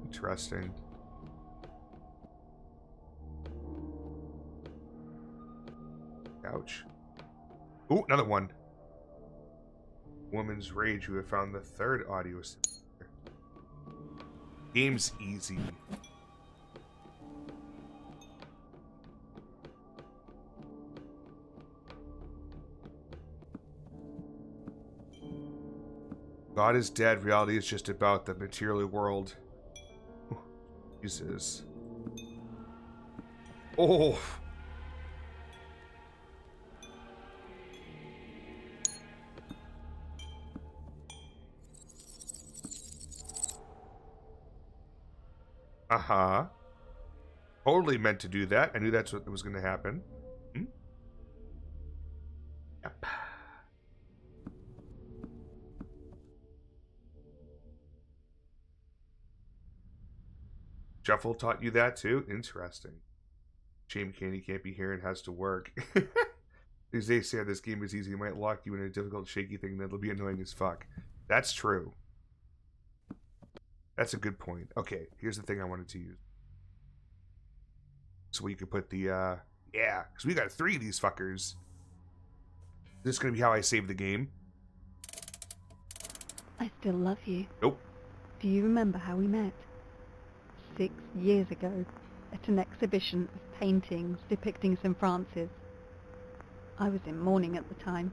Interesting. Ouch. Ooh, another one. Woman's Rage, who have found the third audio. Game's easy. God is dead. Reality is just about the material world. Jesus. Oh. Uh-huh. Totally meant to do that. I knew that's what was going to happen. Hmm? Yep. Shuffle taught you that too? Interesting. Shame Candy can't be here and has to work. As they say, this game is easy. It might lock you in a difficult, shaky thing that'll be annoying as fuck. That's true. That's a good point. Okay, here's the thing I wanted to use. So we could put the, uh, yeah, because we got three of these fuckers. This is going to be how I save the game. I still love you. Nope. Do you remember how we met? Six years ago, at an exhibition of paintings depicting St. Francis. I was in mourning at the time.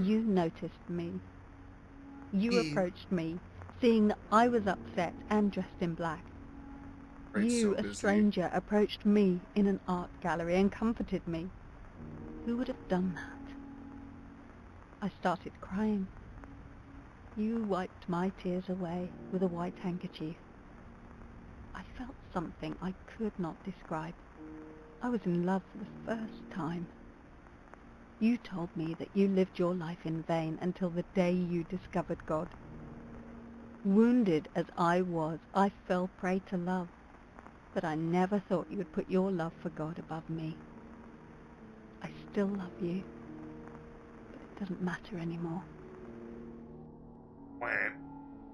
You noticed me. You approached me, seeing that I was upset and dressed in black. Right, you, so a stranger, approached me in an art gallery and comforted me. Who would have done that? I started crying. You wiped my tears away with a white handkerchief. I felt something I could not describe. I was in love for the first time. You told me that you lived your life in vain until the day you discovered God. Wounded as I was, I fell prey to love, but I never thought you would put your love for God above me. I still love you, but it doesn't matter anymore.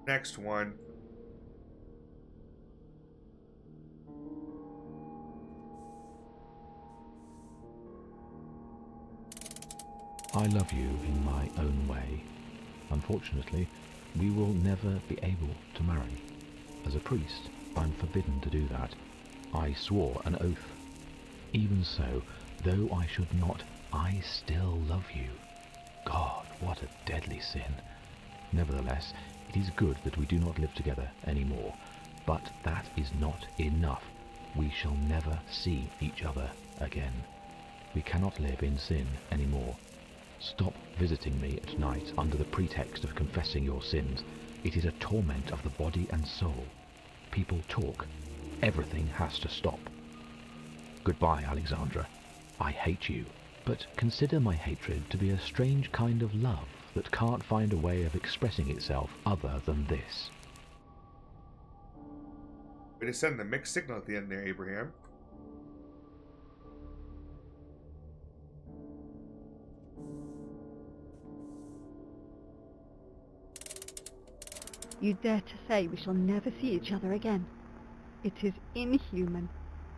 Next one. I love you in my own way. Unfortunately, we will never be able to marry. As a priest, I'm forbidden to do that. I swore an oath. Even so, though I should not, I still love you. God, what a deadly sin. Nevertheless, it is good that we do not live together any more. But that is not enough. We shall never see each other again. We cannot live in sin any more. Stop visiting me at night under the pretext of confessing your sins. It is a torment of the body and soul. People talk. Everything has to stop. Goodbye, Alexandra. I hate you, but consider my hatred to be a strange kind of love that can't find a way of expressing itself other than this. Way to send the mixed signal at the end there, Abraham. You dare to say we shall never see each other again. It is inhuman.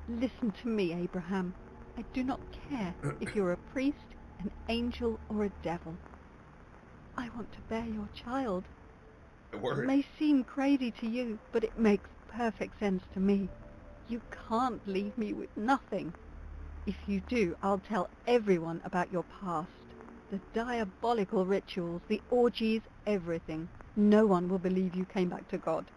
Listen to me, Abraham. I do not care if you're a priest, an angel, or a devil. I want to bear your child. The It may seem crazy to you, but it makes perfect sense to me. You can't leave me with nothing. If you do, I'll tell everyone about your past. The diabolical rituals, the orgies, everything. No one will believe you came back to God.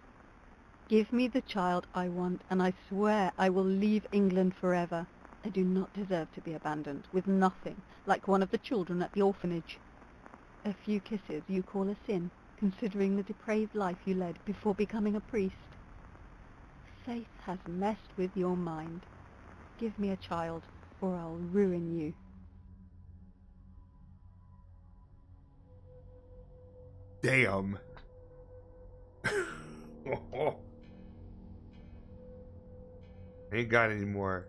Give me the child I want, and I swear I will leave England forever. I do not deserve to be abandoned, with nothing, like one of the children at the orphanage. A few kisses you call a sin, considering the depraved life you led before becoming a priest. Faith has messed with your mind. Give me a child, or I'll ruin you. damn. ain't got any more.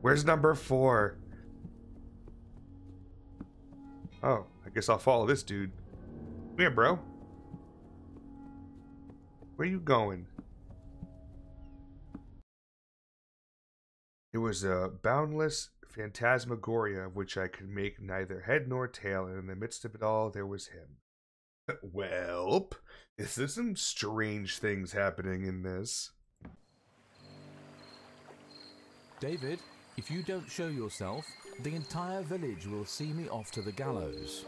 Where's number four? Oh, I guess I'll follow this dude. Come here, bro. Where you going? It was a boundless phantasmagoria of which I could make neither head nor tail, and in the midst of it all, there was him. Welp, is there some strange things happening in this? David, if you don't show yourself, the entire village will see me off to the gallows.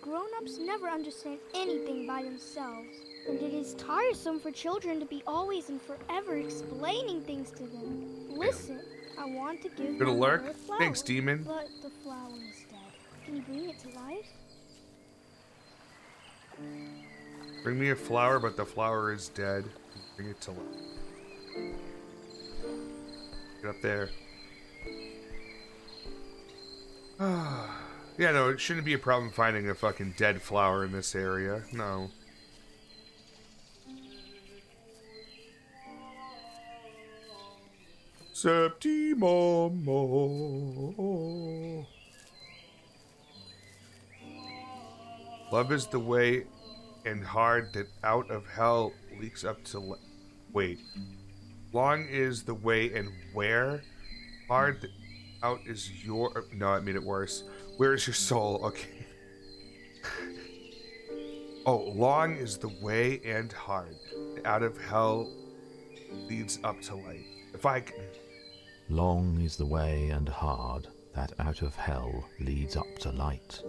Grown-ups never understand anything by themselves, and it is tiresome for children to be always and forever explaining things to them. Listen, I want to give Gonna my lurk? a flower, Thanks, demon. But the flower is dead. Can you bring it to life? Bring me a flower, but the flower is dead. Bring it to life. Get up there. yeah, no, it shouldn't be a problem finding a fucking dead flower in this area. No. Septimo. Love is the way and hard that out of hell leaks up to. Le- Wait. Long is the way and where? Hard out is your. No, I made it worse. Where is your soul? Okay. oh, long is the way and hard. Out of hell leads up to light. If I can. Long is the way and hard that out of hell leads up to light.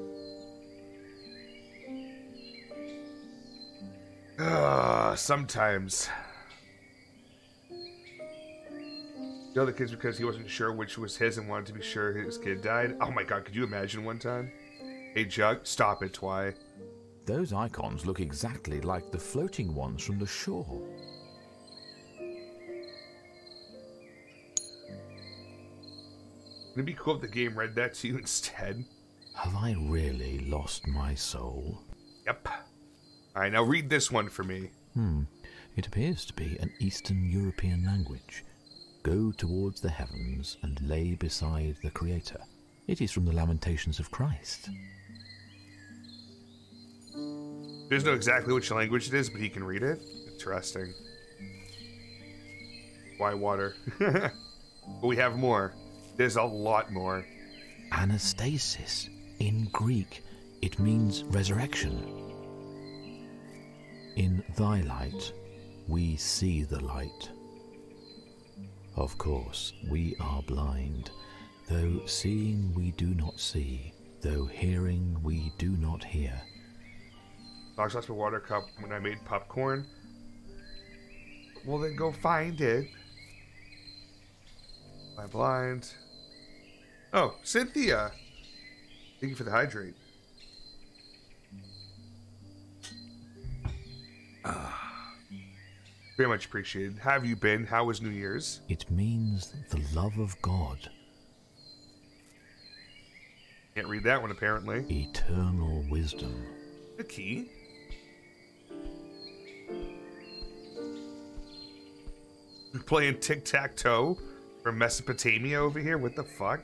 Uh, sometimes. The other kid's because he wasn't sure which was his and wanted to be sure his kid died. Oh my god, could you imagine one time? Hey, Jugg, stop it, Twy. Those icons look exactly like the floating ones from the shore. It'd be cool if the game read that to you instead. Have I really lost my soul? Yep. Alright, now read this one for me. Hmm. It appears to be an Eastern European language. Go towards the heavens and lay beside the Creator. It is from the Lamentations of Christ. Doesn't know exactly which language it is, but he can read it. Interesting. Why water? but we have more. There's a lot more. Anastasis. In Greek, it means resurrection. In thy light, we see the light. Of course, we are blind, though seeing we do not see, though hearing we do not hear. Dogs lost my water cup when I made popcorn. Well, then go find it. My blind. Oh, Cynthia. Thank you for the hydrate. Ah, very much appreciated. How have you been? How was New Year's? It means the love of God, Can't read that one apparently. eternal wisdom. The key. We playing tic tac toe from Mesopotamia over here. What the fuck?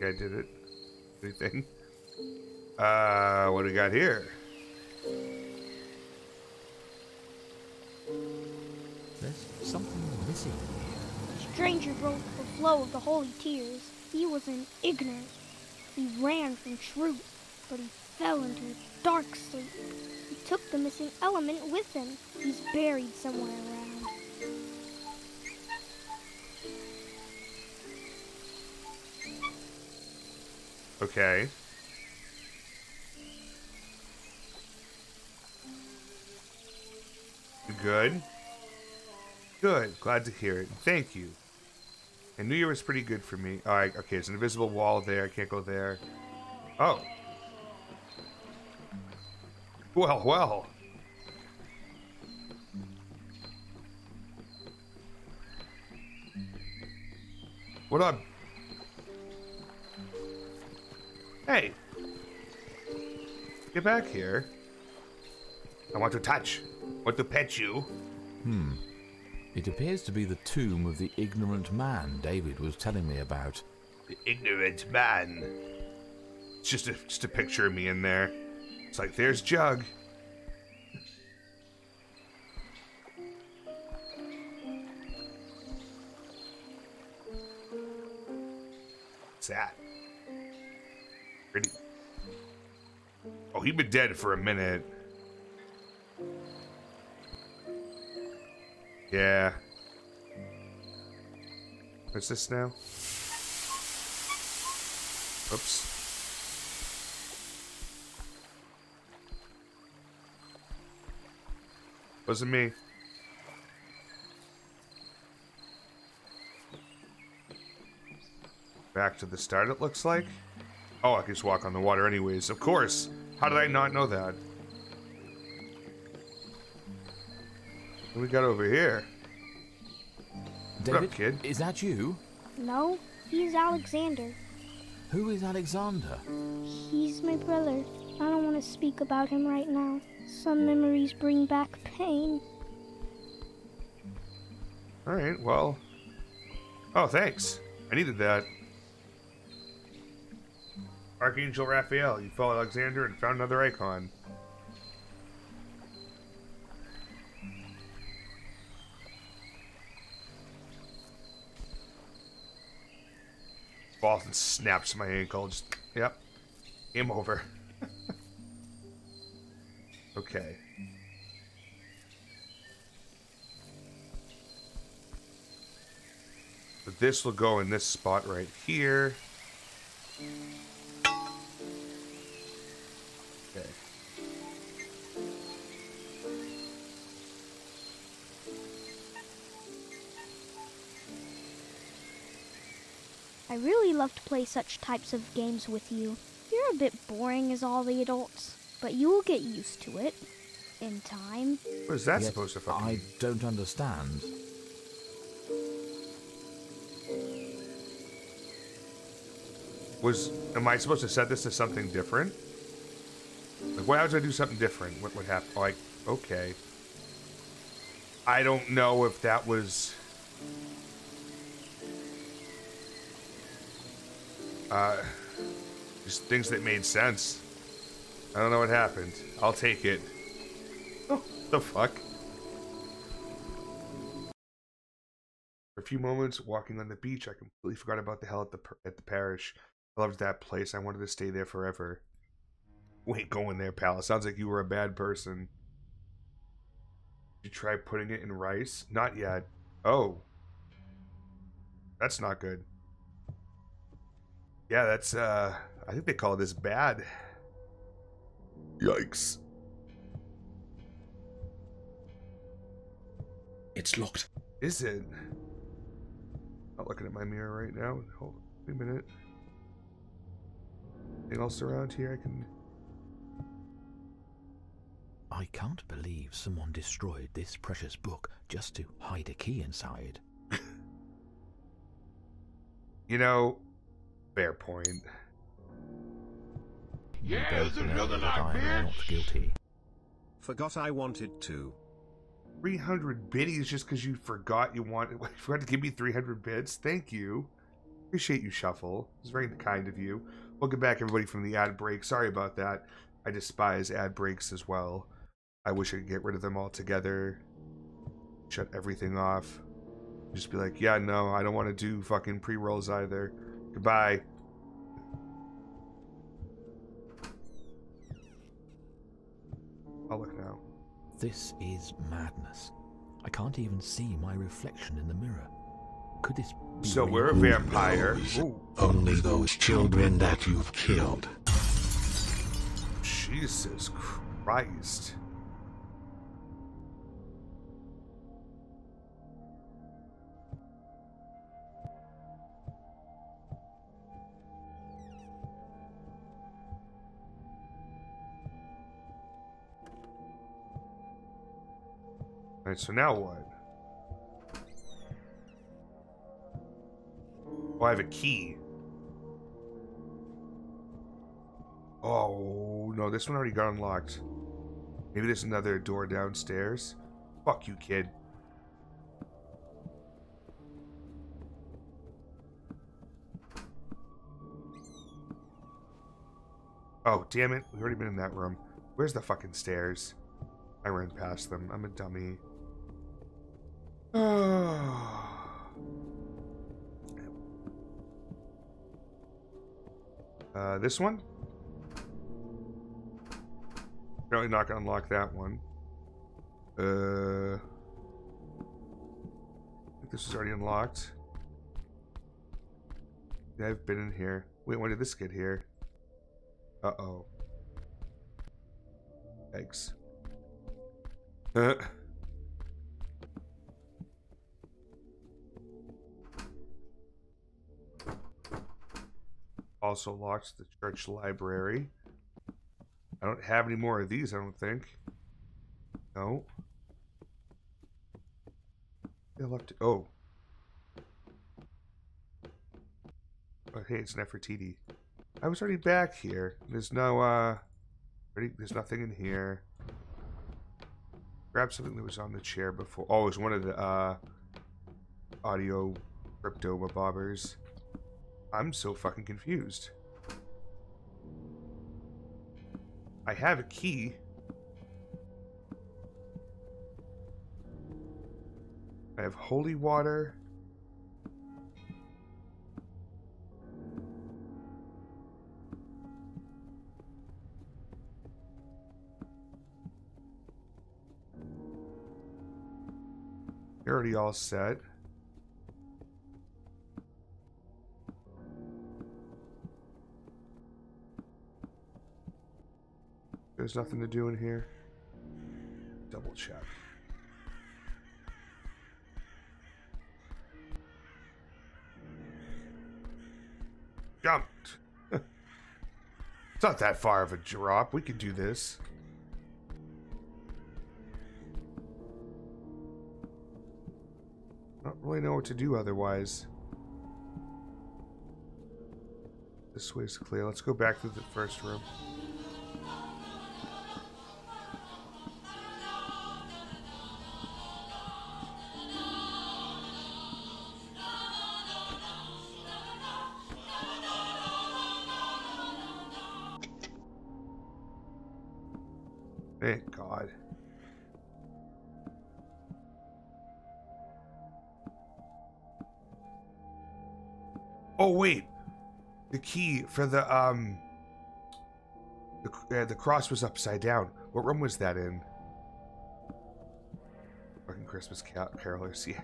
Yeah, I did it. Anything? Uh, what do we got here? There's something missing here. Stranger broke the flow of the holy tears. He was in ignorance. He ran from truth, but he fell into a dark sleep. He took the missing element with him. He's buried somewhere around. Okay. Good? Good. Glad to hear it. Thank you. And New Year was pretty good for me. Alright, okay, there's an invisible wall there. I can't go there. Oh. Well, well. What up? Hey. Get back here. I want to touch. want to pet you. Hmm. It appears to be the tomb of the ignorant man David was telling me about. The ignorant man. It's just a just a picture of me in there. It's like there's Jugg. What's that? Oh, he been dead for a minute. Yeah. What's this now? Oops. Wasn't me. Back to the start, it looks like. Oh, I can just walk on the water anyways. Of course. How did I not know that? What we got over here? David, up, kid? is that you? No, he's Alexander. Who is Alexander? He's my brother. I don't want to speak about him right now. Some memories bring back pain. Alright, well. Oh, thanks. I needed that. Archangel Raphael, you followed Alexander and found another icon. Falls and snaps my ankle. Just, yep. Game over. okay. But this will go in this spot right here. I really love to play such types of games with you. You're a bit boring as all the adults, but you will get used to it. In time. What is that Yet supposed to fucking I don't understand. Was am I supposed to set this to something different? Like, why would I do something different? What would happen? Like, okay. I don't know if that was. Uh, just things that made sense. I don't know what happened. I'll take it. Oh, the fuck? For a few moments walking on the beach, I completely forgot about the hell at the at the parish. I loved that place. I wanted to stay there forever. Wait, going there, pal. It sounds like you were a bad person. Did you try putting it in rice? Not yet. Oh. That's not good. Yeah, that's, uh, I think they call this bad. Yikes. It's locked. Is it? Not looking at my mirror right now. Hold on. Wait a minute. Anything else around here I can. I can't believe someone destroyed this precious book just to hide a key inside. You know, fair point. We both know that I am not guilty. Forgot I wanted to. 300 biddies just because you forgot you wanted. You forgot to give me 300 bits. Thank you. Appreciate you, Shuffle. It's very kind of you. Welcome back, everybody, from the ad break. Sorry about that. I despise ad breaks as well. I wish I could get rid of them altogether. Shut everything off. Just be like, yeah, no, I don't want to do fucking pre rolls either. Goodbye. I'll look now. This is madness. I can't even see my reflection in the mirror. Could this be So real? we're a vampire. Only those children that you've killed. Jesus Christ. Alright, so now what? Oh, I have a key. Oh, no, this one already got unlocked. Maybe there's another door downstairs. Fuck you, kid. Oh, damn it. We've already been in that room. Where's the fucking stairs? I ran past them. I'm a dummy. uh, this one? Apparently not gonna unlock that one. Uh, I think this is already unlocked. I've been in here. Wait, when did this get here? Uh-oh. Eggs. Uh. Also locked the church library. I don't have any more of these, I don't think. No. They'll have. Oh. Hey, it's Nefertiti. I was already back here. There's no, uh. There's nothing in here. Grab something that was on the chair before. Oh, it was one of the, uh. Audio crypto bobbers. I'm so fucking confused. I have a key. I have holy water. You're already all set. There's nothing to do in here. Double check. Jumped. it's not that far of a drop. We can do this. I don't really know what to do otherwise. This way's clear. Let's go back to the first room. For the um, the uh, the cross was upside down. What room was that in? Fucking Christmas ca- carolers, yeah.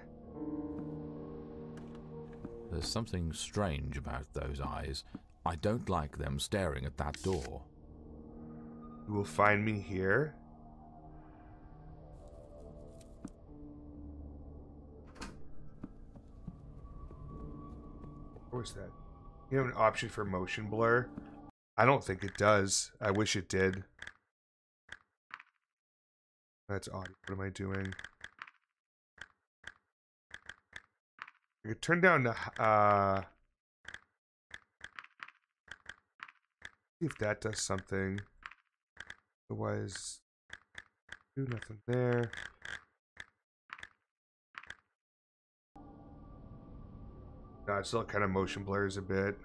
There's something strange about those eyes. I don't like them staring at that door. You will find me here. Was that? You have an option for motion blur? I don't think it does. I wish it did. That's odd. What am I doing? I could turn down the uh see if that does something. Otherwise do nothing there. It still kind of motion blurs a bit.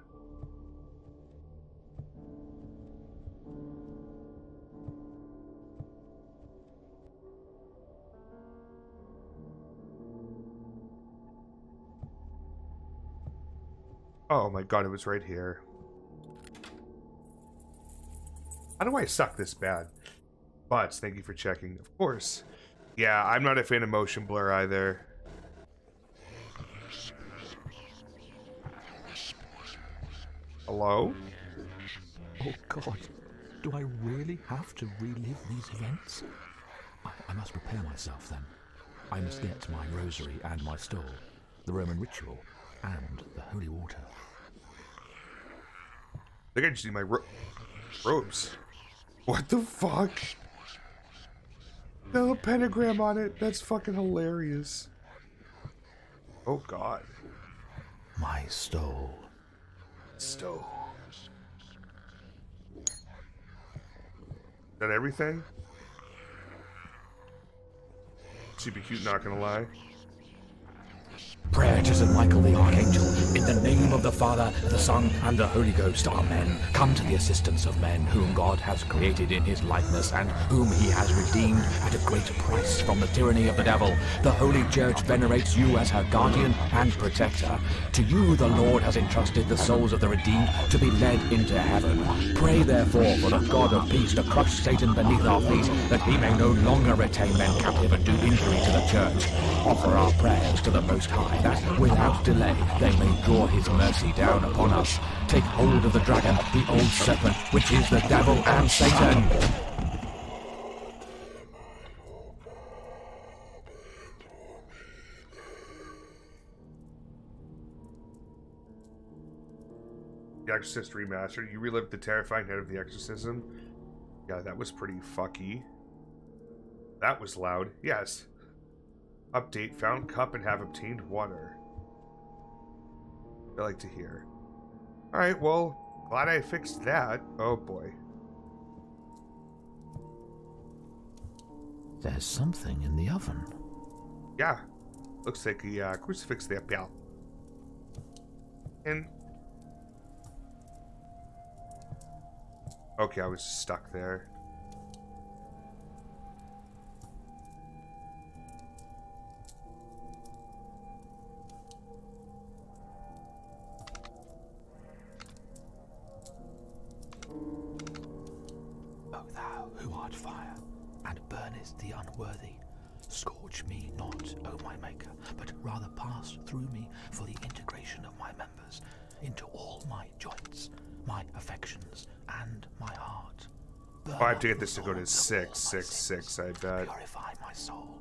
Oh my god, it was right here. How do I suck this bad? But thank you for checking. Of course. Yeah, I'm not a fan of motion blur either. Hello? Oh God, do I really have to relive these events? I, I must prepare myself then. I must get my rosary and my stole, the Roman ritual, and the holy water. I think I just need my ro robes. What the fuck? The pentagram on it. That's fucking hilarious. Oh god. My stole. Stole. Is that everything? Cute, not gonna lie. Prayer St. Michael the Archangel, in the name of the Father, the Son, and the Holy Ghost, Amen. Come to the assistance of men whom God has created in his likeness and whom he has redeemed at a great price from the tyranny of the devil. The Holy Church venerates you as her guardian and protector. To you the Lord has entrusted the souls of the redeemed to be led into heaven. Pray therefore for the God of peace to crush Satan beneath our feet, that he may no longer retain men captive and do injury to the church. Offer our prayers to the Most High, that without delay they may draw his mercy down upon us. Take hold of the dragon, the old serpent, which is the devil and Satan. The Exorcist remastered. You relived the terrifying night of the exorcism. Yeah, that was pretty fucky. That was loud. Yes. Update. Found cup and have obtained water. I like to hear. Alright, well, glad I fixed that. Oh boy. There's something in the oven. Yeah. Looks like a uh, crucifix there, pal. And... Okay, I was stuck there. Art fire, and burnest the unworthy, scorch me not, O my Maker, but rather pass through me for the integration of my members into all my joints, my affections, and my heart. Oh, I have to get this to go to 666, I bet. Purify my soul,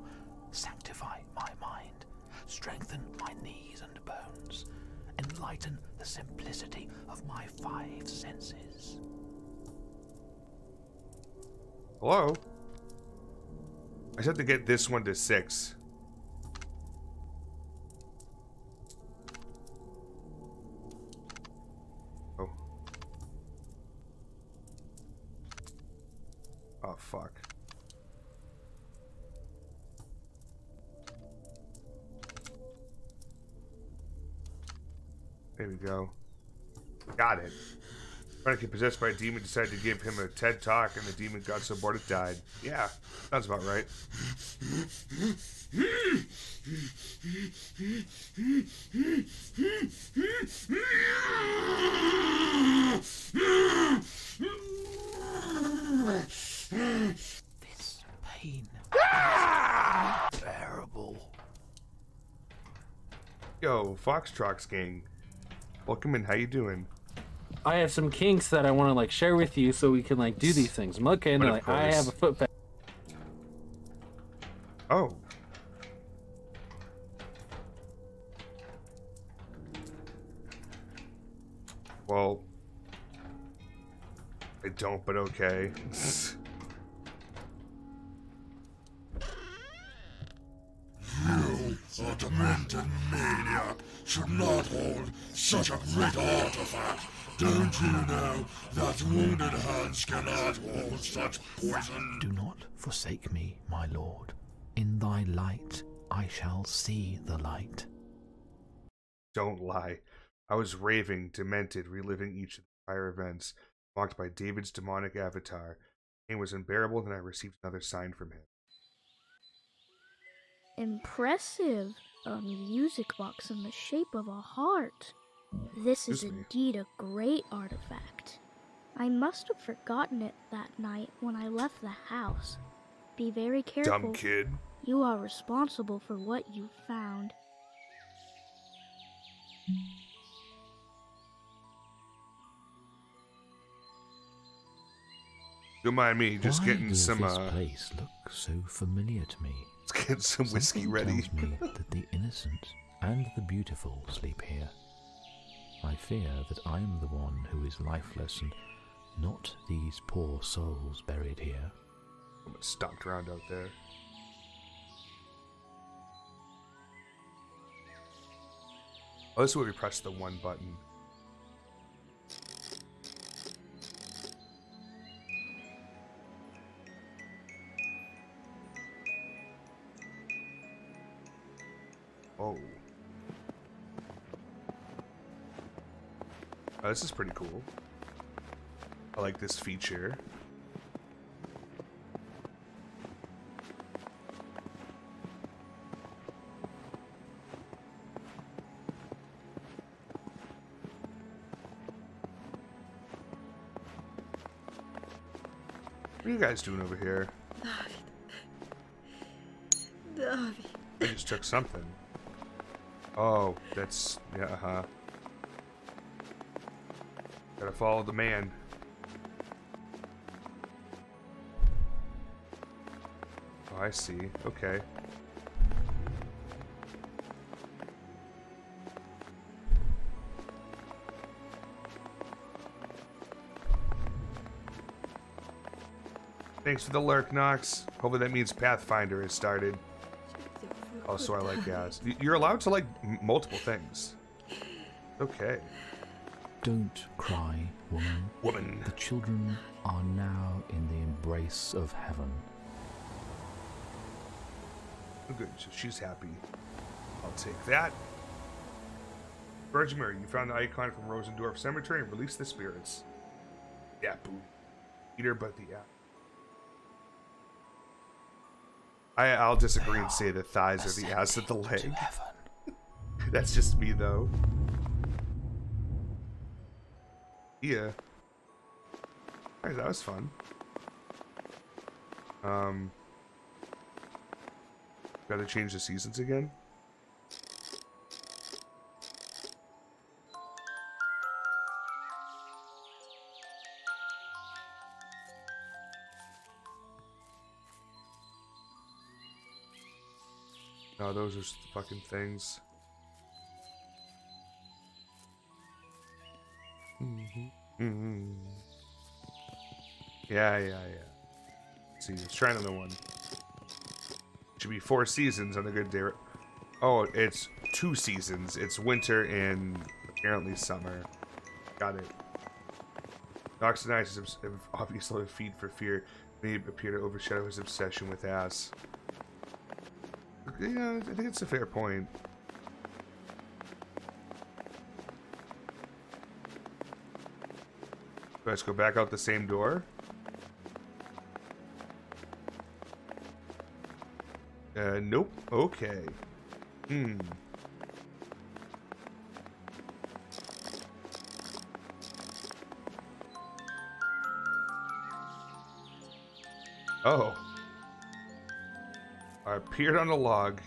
sanctify my mind, strengthen my knees and bones, enlighten the simplicity of my five senses. Hello? I just have to get this one to 6. Oh. Oh, fuck. There we go. Got it. Renegade possessed by a demon decided to give him a TED talk, and the demon got so bored it died. Yeah, sounds about right. This pain is unbearable. Yo, Foxtrox gang. Welcome in, how you doing? I have some kinks that I want to like share with you so we can like do these things. I'm okay, and But they're like, I have a foot fetish. Oh. Well, I don't, but okay. You, a demented maniac, should not hold such a great artifact. Don't you know that wounded hands cannot hold such poison? Do not forsake me, my lord. In thy light I shall see the light. Don't lie. I was raving, demented, reliving each of the prior events, mocked by David's demonic avatar. Pain was unbearable, then I received another sign from him. Impressive. A music box in the shape of a heart. This is indeed a great artifact. I must have forgotten it that night when I left the house. Be very careful. Dumb kid. You are responsible for what you found. Don't mind me, just Why getting does some, this uh, place look so familiar to me? Let's get some whiskey Something ready. tells me that the innocent and the beautiful sleep here. I fear that I am the one who is lifeless and not these poor souls buried here. I'm stomped around out there. Oh, this is where we press the one button. Oh. Oh, this is pretty cool. I like this feature. What are you guys doing over here? David. David. I just took something. Oh, that's yeah, uh huh. Gotta follow the man. Oh, I see. Okay. Thanks for the lurk, Nox. Hopefully that means Pathfinder has started. Oh, also, I like gas. You're allowed to like multiple things. Okay. Don't cry, woman. Woman. The children are now in the embrace of heaven. Oh, Good. So she's happy. I'll take that. Virgin Mary, you found the icon from Rosendorf Cemetery and released the spirits. Yeah, boo. Peter, but the yeah. I I'll disagree and say the thighs are the ass of the leg. That's just me though. Yeah. That was fun. Um Gotta change the seasons again. No, those are s- fucking things. Hmm Mhm. Yeah, yeah, yeah. See, let's try another one. Should be four seasons on a good day. Oh, it's two seasons. It's winter and apparently summer. Got it. Nox denies his obs- obviously feed for fear may appear to overshadow his obsession with ass. Yeah, I think it's a fair point. Let's go back out the same door. Uh, nope. Okay. Hmm. Oh. I appeared on a log.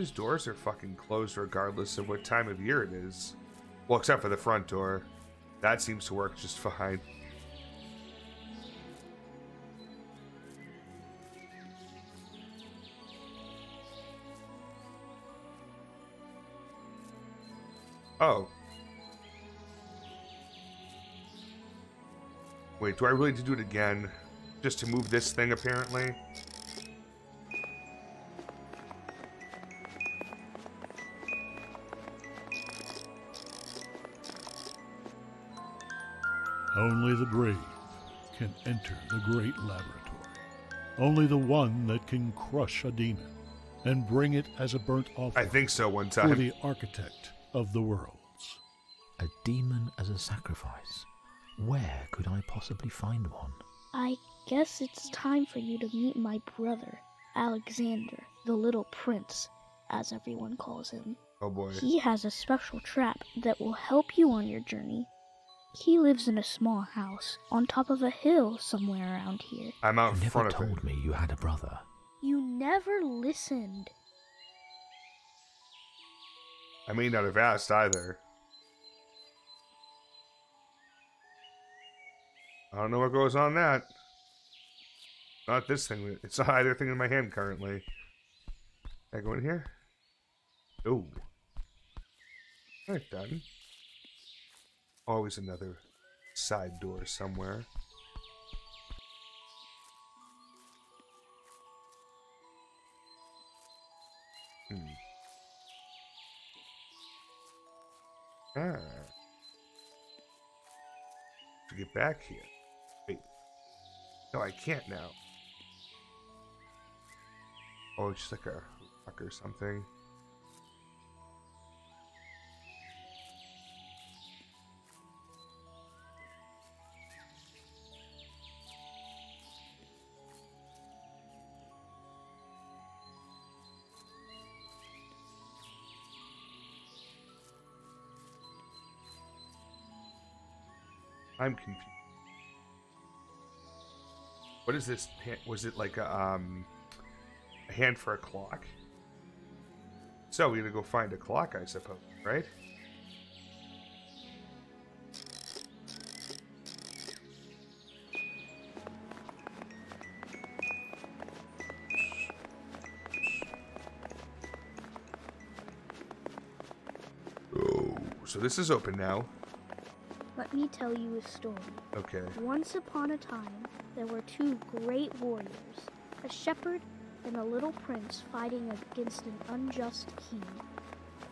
These doors are fucking closed regardless of what time of year it is. Well, except for the front door. That seems to work just fine. Oh. Wait, do I really need to do it again? Just to move this thing, apparently? Only the brave can enter the great laboratory. Only the one that can crush a demon and bring it as a burnt offering. I think so one time. For time. the architect of the worlds. A demon as a sacrifice. Where could I possibly find one? I guess it's time for you to meet my brother, Alexander, the little prince, as everyone calls him. Oh boy. He has a special trap that will help you on your journey. He lives in a small house on top of a hill somewhere around here. I'm out You in never front of told me you had a brother. You never listened. I may not have asked either. I don't know what goes on that. Not this thing. It's not either thing in my hand currently. Can I go in here? Oh. Alright then. Always another side door somewhere. Hmm. Ah. To get back here. Wait, No, I can't now. Oh, it's like a rock or something. I'm confused. What is this? Was it like a, um, a hand for a clock? So we gotta go find a clock, I suppose, right? Oh, so this is open now. Let me tell you a story. Okay. Once upon a time, there were two great warriors, a shepherd and a little prince fighting against an unjust king.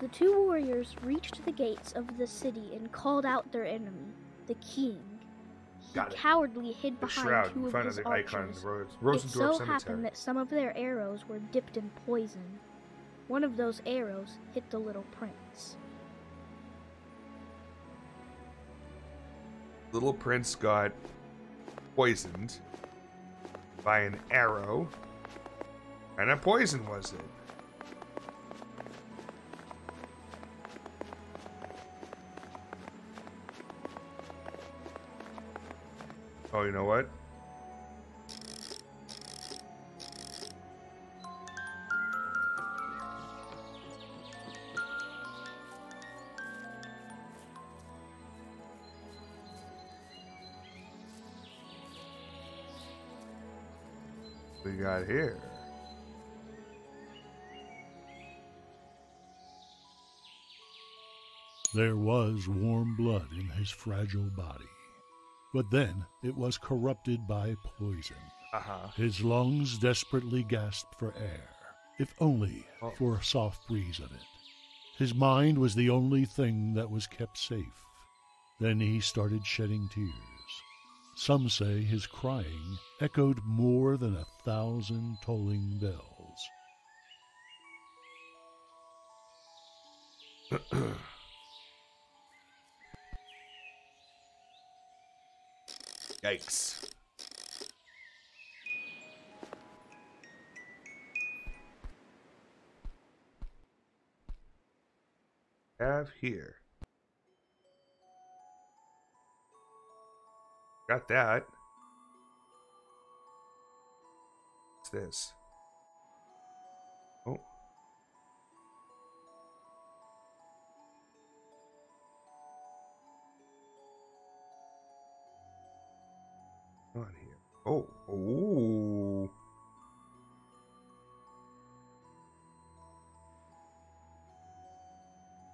The two warriors reached the gates of the city and called out their enemy, the king. He Got it. cowardly hid behind shroud two in of front of his archers. of the Rose- it so Cemetery. happened that some of their arrows were dipped in poison. One of those arrows hit the little prince. Little Prince got poisoned by an arrow. And a poison was it? Oh, you know what? Here. There was warm blood in his fragile body. But then it was corrupted by poison. Uh-huh. His lungs desperately gasped for air, if only Oh. for a soft breeze of it. His mind was the only thing that was kept safe. Then he started shedding tears. Some say his crying echoed more than a thousand tolling bells. Yikes. Have here. Got that. What's this? Oh. On here. Oh. Oh.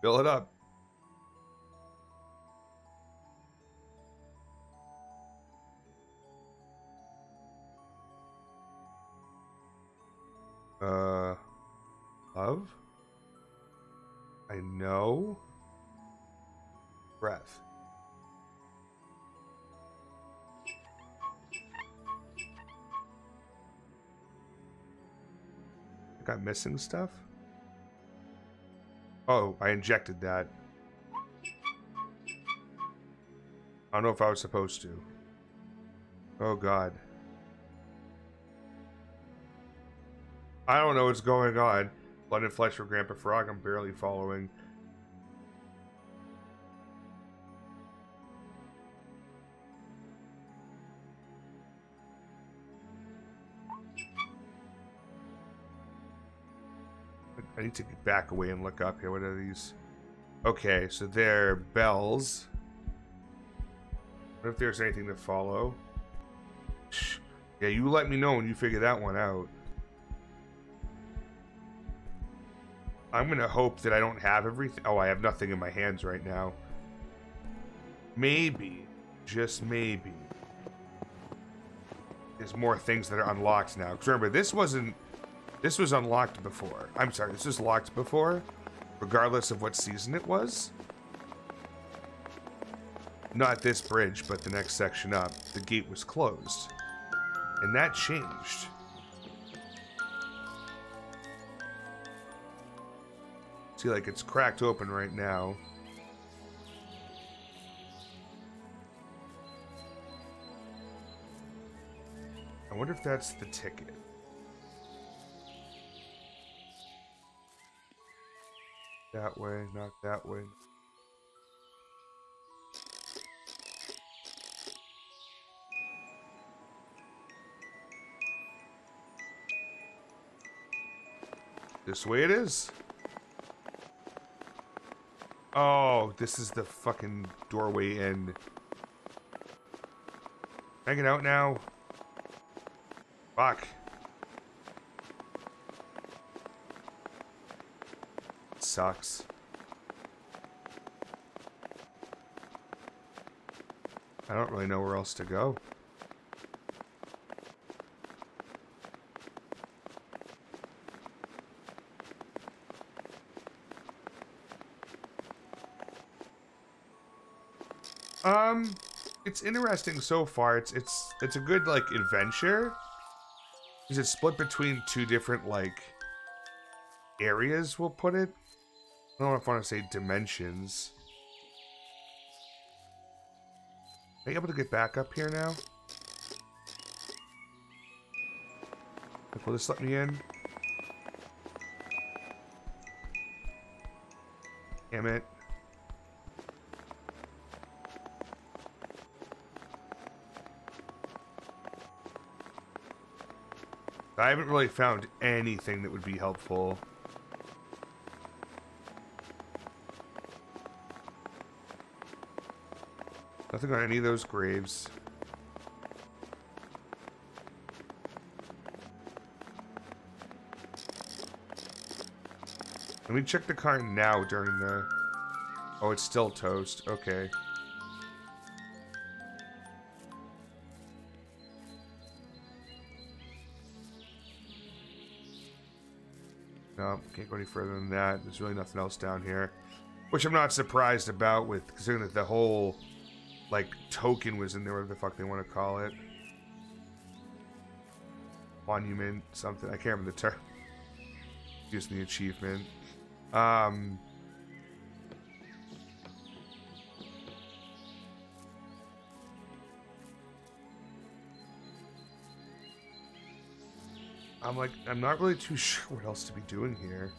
Fill it up. Uh, love? I know. Breath. I got missing stuff? Oh, I injected that. I don't know if I was supposed to. Oh god. I don't know what's going on. Blood and flesh for Grandpa Frog, I'm barely following. I need to get back away and look up here. What are these? Okay, so they're bells. What if there's anything to follow? Yeah, you let me know when you figure that one out. I'm gonna hope that I don't have everything. Oh, I have nothing in my hands right now. Maybe, just maybe, there's more things that are unlocked now. Because remember, this wasn't. This was unlocked before. I'm sorry, this was locked before, regardless of what season it was. Not this bridge, but the next section up. The gate was closed. And that changed. See, like, it's cracked open right now. I wonder if that's the ticket. That way, not that way. This way it is. Oh, this is the fucking doorway in. Hanging out now. Fuck. Sucks. I don't really know where else to go. Um, it's interesting so far. It's it's it's a good like adventure. Is it split between two different like areas? We'll put it. I don't know if I want to say dimensions. Are you able to get back up here now? Will this let me in? Damn it. I haven't really found anything that would be helpful. Nothing on any of those graves. Let me check the car now during the... Oh, it's still toast. Okay. Can't go any further than that. There's really nothing else down here. Which I'm not surprised about with considering that the whole like token was in there, whatever the fuck they want to call it. Monument, something. I can't remember the term. Just the achievement. Um I'm like, I'm not really too sure what else to be doing here.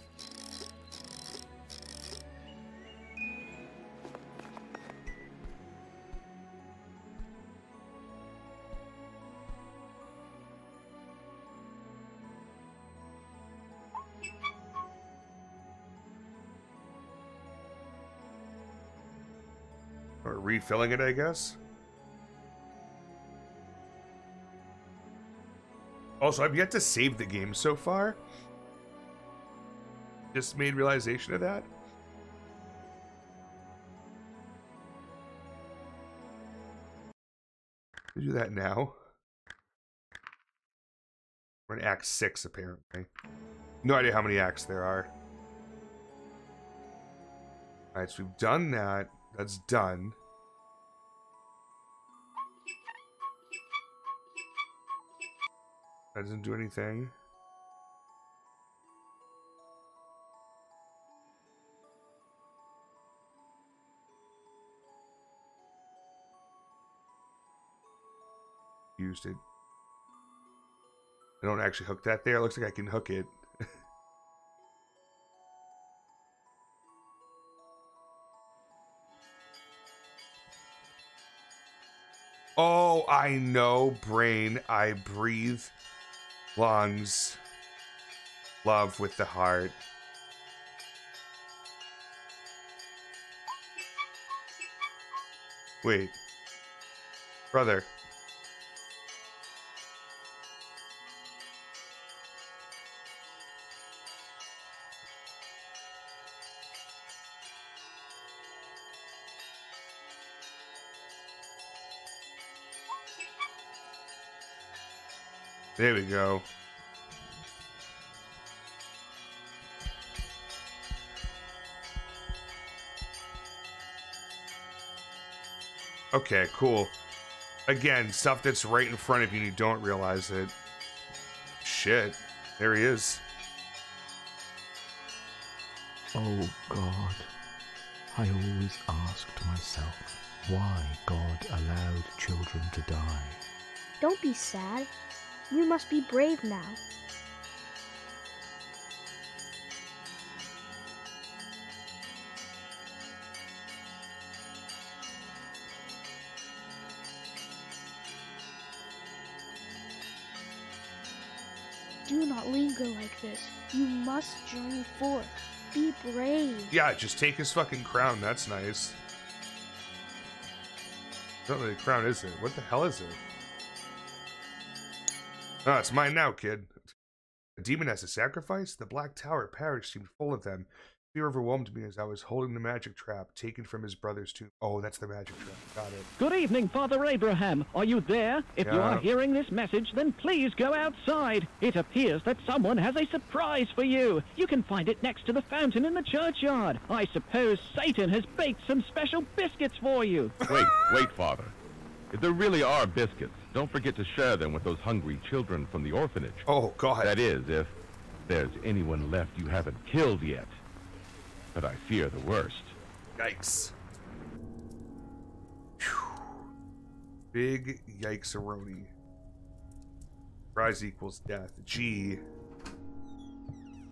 Or refilling it, I guess. Also, I've yet to save the game so far. Just made realization of that. Do that now. We're in Act 6, apparently. No idea how many acts there are. Alright, so we've done that. That's done. That doesn't do anything. Used it. I don't actually hook that there. Looks like I can hook it. oh, I know, brain. I breathe lungs, love with the heart. Wait. Brother. There we go. Okay, cool. Again, stuff that's right in front of you and you don't realize it. Shit. There he is. Oh God, I always asked myself why God allowed children to die. Don't be sad. You must be brave now. Do not linger like this. You must journey forth. Be brave. Yeah, just take his fucking crown. That's nice. Not really a crown, is it? What the hell is it? Ah, it's mine now, kid. A demon has a sacrifice? The Black Tower parish seemed full of them. Fear overwhelmed me as I was holding the magic trap taken from his brother's tomb. Oh, that's the magic trap. Got it. Good evening, Father Abraham. Are you there? If you are hearing this message, then please go outside. It appears that someone has a surprise for you. You can find it next to the fountain in the churchyard. I suppose Satan has baked some special biscuits for you. Wait, wait, Father. If there really are biscuits, don't forget to share them with those hungry children from the orphanage. Oh, God. That is, if there's anyone left you haven't killed yet. But I fear the worst. Yikes. Phew. Big yikes-a-roni. Rise equals death. G.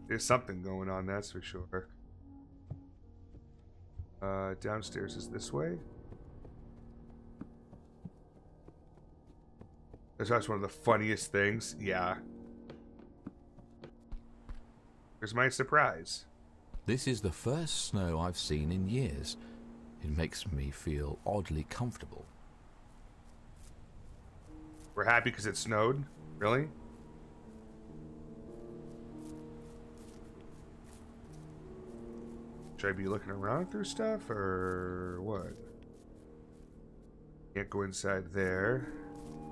There's something going on, that's for sure. Uh, downstairs is this way. That's that's one of the funniest things. Yeah. Here's my surprise. This is the first snow I've seen in years. It makes me feel oddly comfortable. We're happy because it snowed? Really? Should I be looking around through stuff or what? Can't go inside there.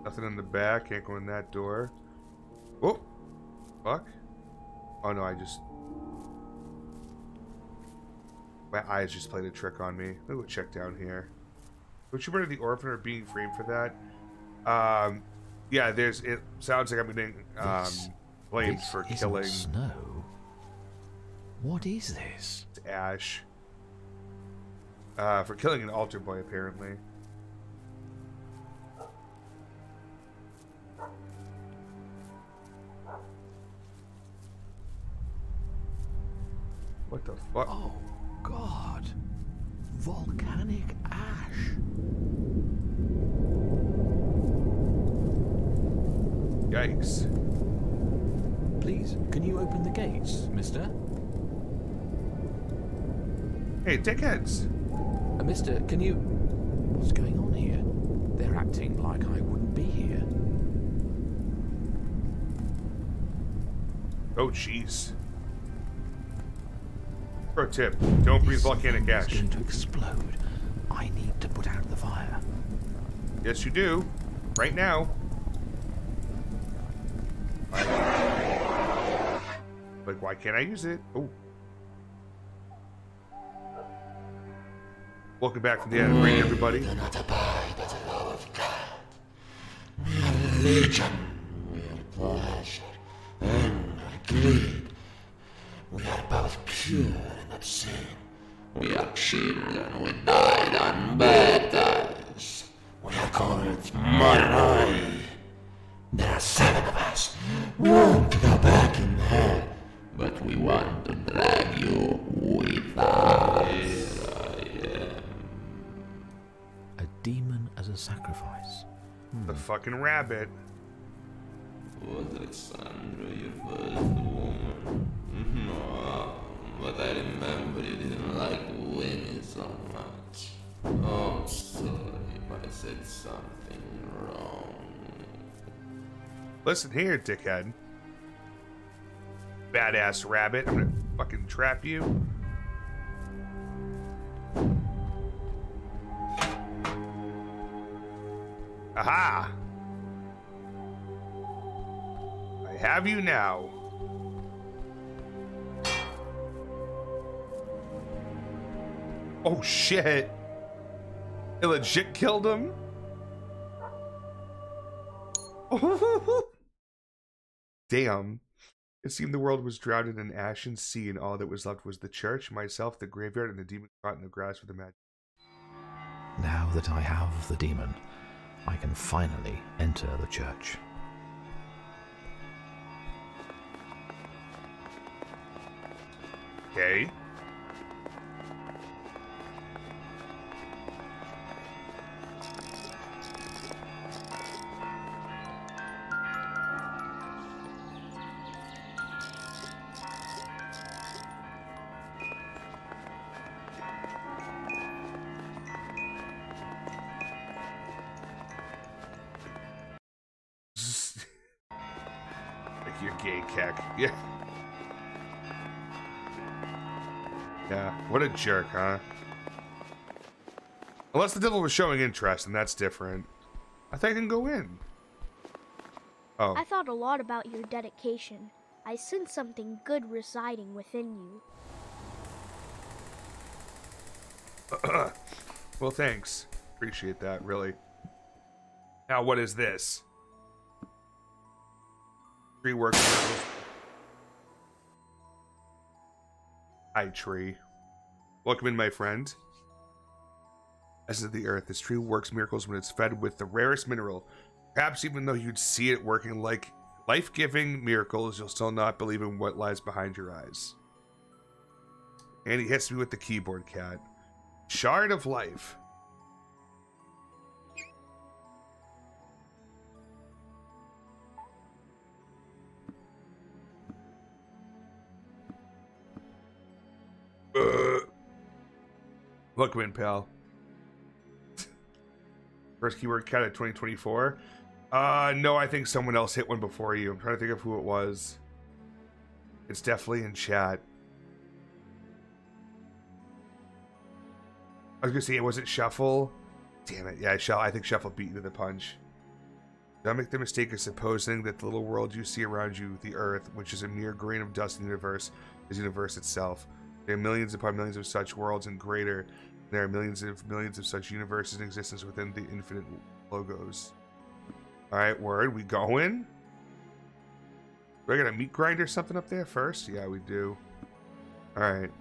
Nothing in the back. Can't go in that door. Oh! Fuck. Oh no, I just. My eyes just played a trick on me. Let me go check down here. Would you murder the orphan or being framed for that? Um, yeah, there's. It sounds like I'm getting um, This- blamed this for killing snow. What is this? Ash. Uh, for killing an altar boy, apparently. What the fuck? Oh, God. Volcanic ash. Yikes. Please, can you open the gates, mister? Hey, dickheads! Uh, mister, can you. What's going on here? They're acting like I wouldn't be here. Oh, jeez. Pro tip: Don't breathe volcanic It's ash. going to explode. I need to put out the fire. Yes, you do. Right now. Like, why can't I use it? Oh. Welcome back from the end of rain, everybody. Religion, we are pleasure, and greed. We are both pure children, we died on bad times. We are called Moroi. There are seven of us. We want to go back in hell, but we want to drag you with us. A demon as a sacrifice. Hmm. The fucking rabbit. Was Alexandra your first woman? No, but I remember you didn't like women so much. Oh, sorry if I said something wrong. Listen here, dickhead. Badass rabbit. I'm gonna fucking trap you. Aha! I have you now. Oh shit! It legit killed him? Damn. It seemed the world was drowned in an ashen sea, and all that was left was the church, myself, the graveyard, and the demon caught in the grass with the magic. Now that I have the demon, I can finally enter the church. Okay. Jerk, huh? Unless the devil was showing interest, and that's different. I think I can go in. Oh. I thought a lot about your dedication. I sense something good residing within you. well, thanks. Appreciate that, really. Now, what is this? Tree work. Hi, tree. Welcome in, my friend. As of the earth, this tree works miracles when it's fed with the rarest mineral. Perhaps even though you'd see it working like life-giving miracles, you'll still not believe in what lies behind your eyes. And he hits me with the keyboard cat. Shard of life. Welcome in, pal. First keyboard cat of 2024. Uh, no, I think someone else hit one before you. I'm trying to think of who it was. It's definitely in chat. I was gonna say it wasn't Shuffle. Damn it! Yeah, Shuffle. I think Shuffle beat you to the punch. Don't make the mistake of supposing that the little world you see around you, the Earth, which is a mere grain of dust in the universe, is the universe itself. There are millions upon millions of such worlds and greater. There are millions of millions of such universes in existence within the infinite logos. Alright, word, we going? Do I got a meat grinder something up there first? Yeah, we do. Alright.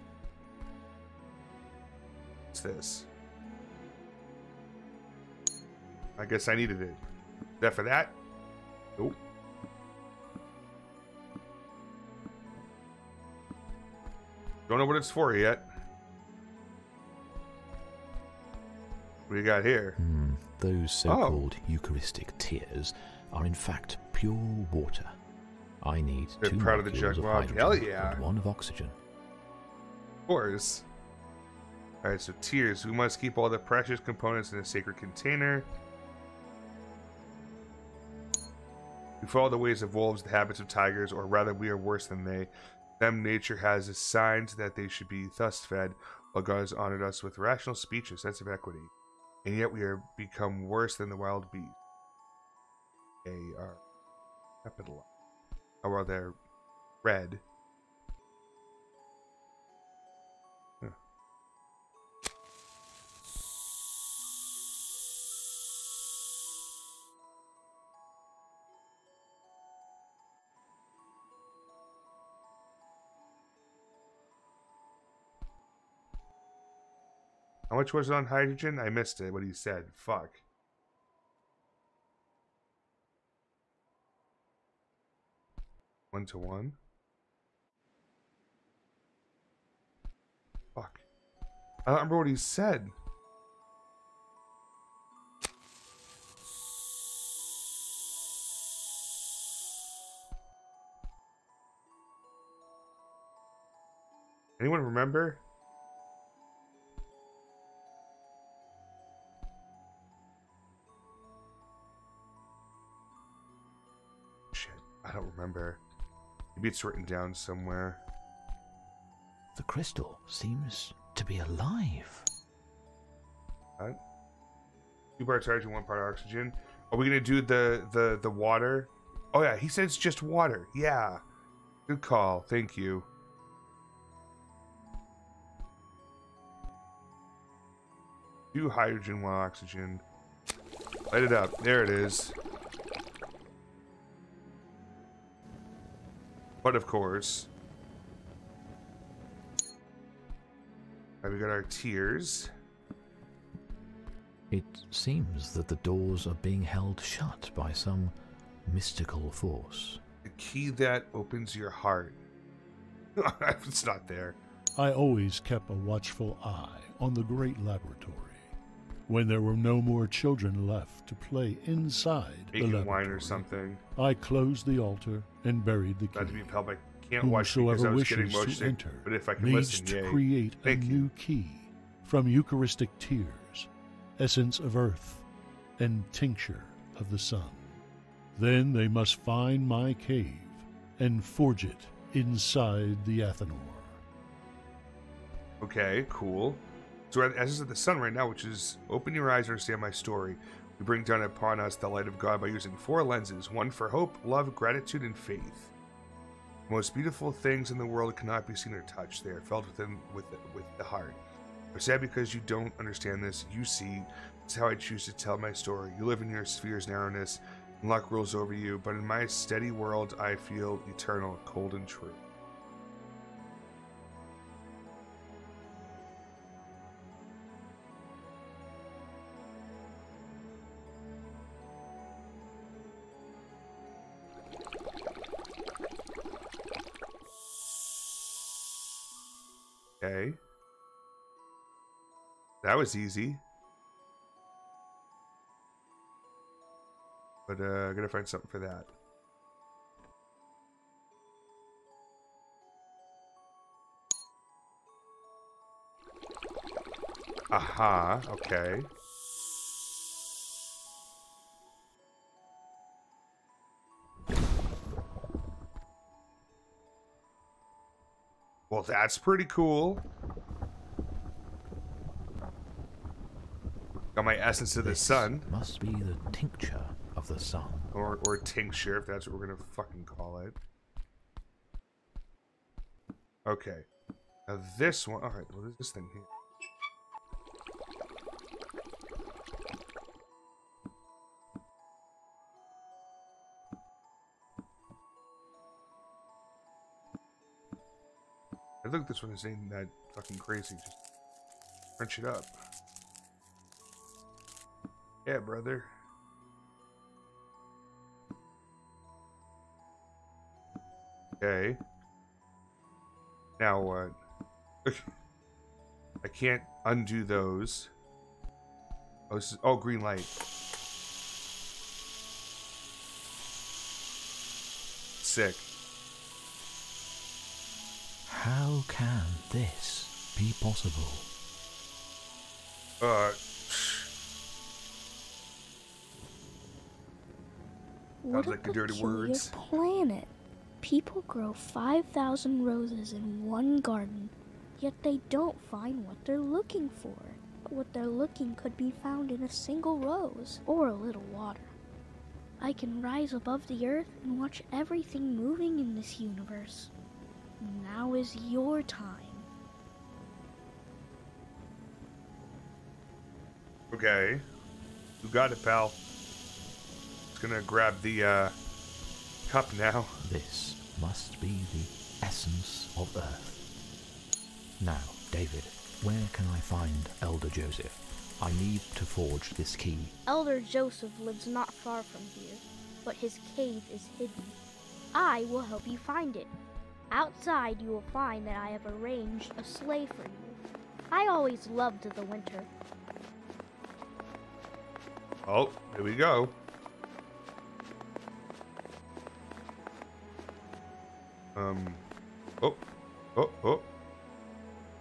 What's this? I guess I needed it. Is that for that? Don't know what it's for yet. What do you got here? Hmm, those so-called Eucharistic tears are in fact pure water. I need two proud of the molecules of hydrogen Hell yeah. and one of oxygen. Of course. Alright, so tears. We must keep all the precious components in a sacred container. We follow the ways of wolves, the habits of tigers, or rather, we are worse than they. Them nature has assigned that they should be thus fed, while God has honored us with rational speech and sense of equity. And yet we are become worse than the wild beast. They are capitalized. Oh, well, they're red. Much was it on hydrogen? I missed it. What he said. Fuck. One to one. Fuck. I don't remember what he said. Anyone remember? I don't remember. Maybe it's written down somewhere. The crystal seems to be alive. What? Two parts hydrogen, one part oxygen. Are we gonna do the the the water? Oh yeah, he said it's just water. Yeah, good call. Thank you. Two hydrogen, one oxygen. Light it up. There it is. But of course, right, we got our tears. It seems that the doors are being held shut by some mystical force. The key that opens your heart. it's not there. I always kept a watchful eye on the great laboratory. When there were no more children left to play inside the Making laboratory, wine or something. I closed the altar and buried the Not to key. be impelled by can't I Whosoever wishes to enter But if I can needs listen, to yay. create a you. new key from Eucharistic tears, essence of earth, and tincture of the sun. Then they must find my cave and forge it inside the Athanor. Okay, cool. So we're at the essence of the sun right now, which is open your eyes, and understand my story. We bring down upon us the light of God by using four lenses: one for hope, love, gratitude, and faith. The most beautiful things in the world cannot be seen or touched; they are felt within with the, with the heart. I'm sad because you don't understand this. You see, it's how I choose to tell my story. You live in your sphere's narrowness, and luck rules over you. But in my steady world, I feel eternal, cold, and true. That was easy. But uh I gotta find something for that. Aha, okay. Well, that's pretty cool. Got my essence of the sun. Must be the tincture of the sun. Or, or tincture, if that's what we're gonna fucking call it. Okay. Now this one. Alright, what is this thing here? I think this one is ain't that fucking crazy. Just crunch it up. Yeah, brother. Okay. Now what? I can't undo those. Oh, this is oh green light. Sick. How can this be possible? Uh. What Sounds like the a dirty words. planet. People grow 5,000 roses in one garden, yet they don't find what they're looking for. What they're looking could be found in a single rose or a little water. I can rise above the earth and watch everything moving in this universe. Now is your time. Okay. You got it, pal. Just gonna grab the uh, cup now. This must be the essence of Earth. Now, David, where can I find Elder Joseph? I need to forge this key. Elder Joseph lives not far from here, but his cave is hidden. I will help you find it. Outside, you will find that I have arranged a sleigh for you. I always loved the winter. Oh, here we go. Um. Oh. Oh. Oh.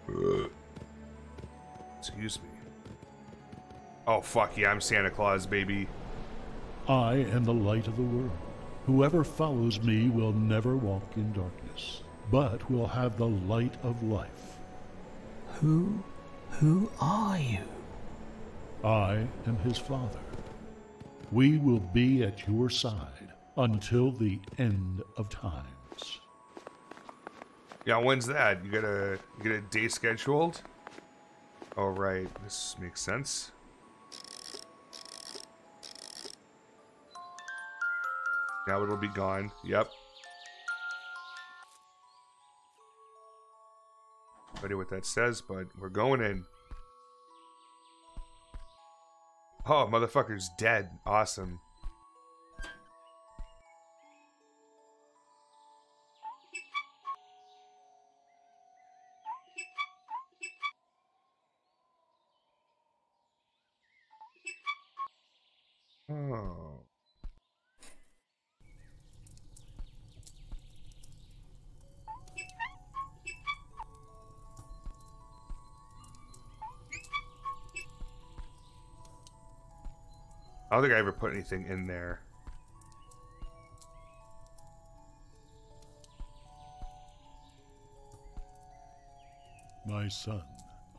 Ugh. Excuse me. Oh fuck yeah! I'm Santa Claus, baby. I am the light of the world. Whoever follows me will never walk in darkness, but will have the light of life. Who? Who are you? I am his father. We will be at your side until the end of times. Yeah, when's that? You got a you got a day scheduled? All right, this makes sense. Now it'll be gone. Yep. Don't know what that says, but we're going in. Oh, motherfucker's dead. Awesome. Ever put anything in there. My son,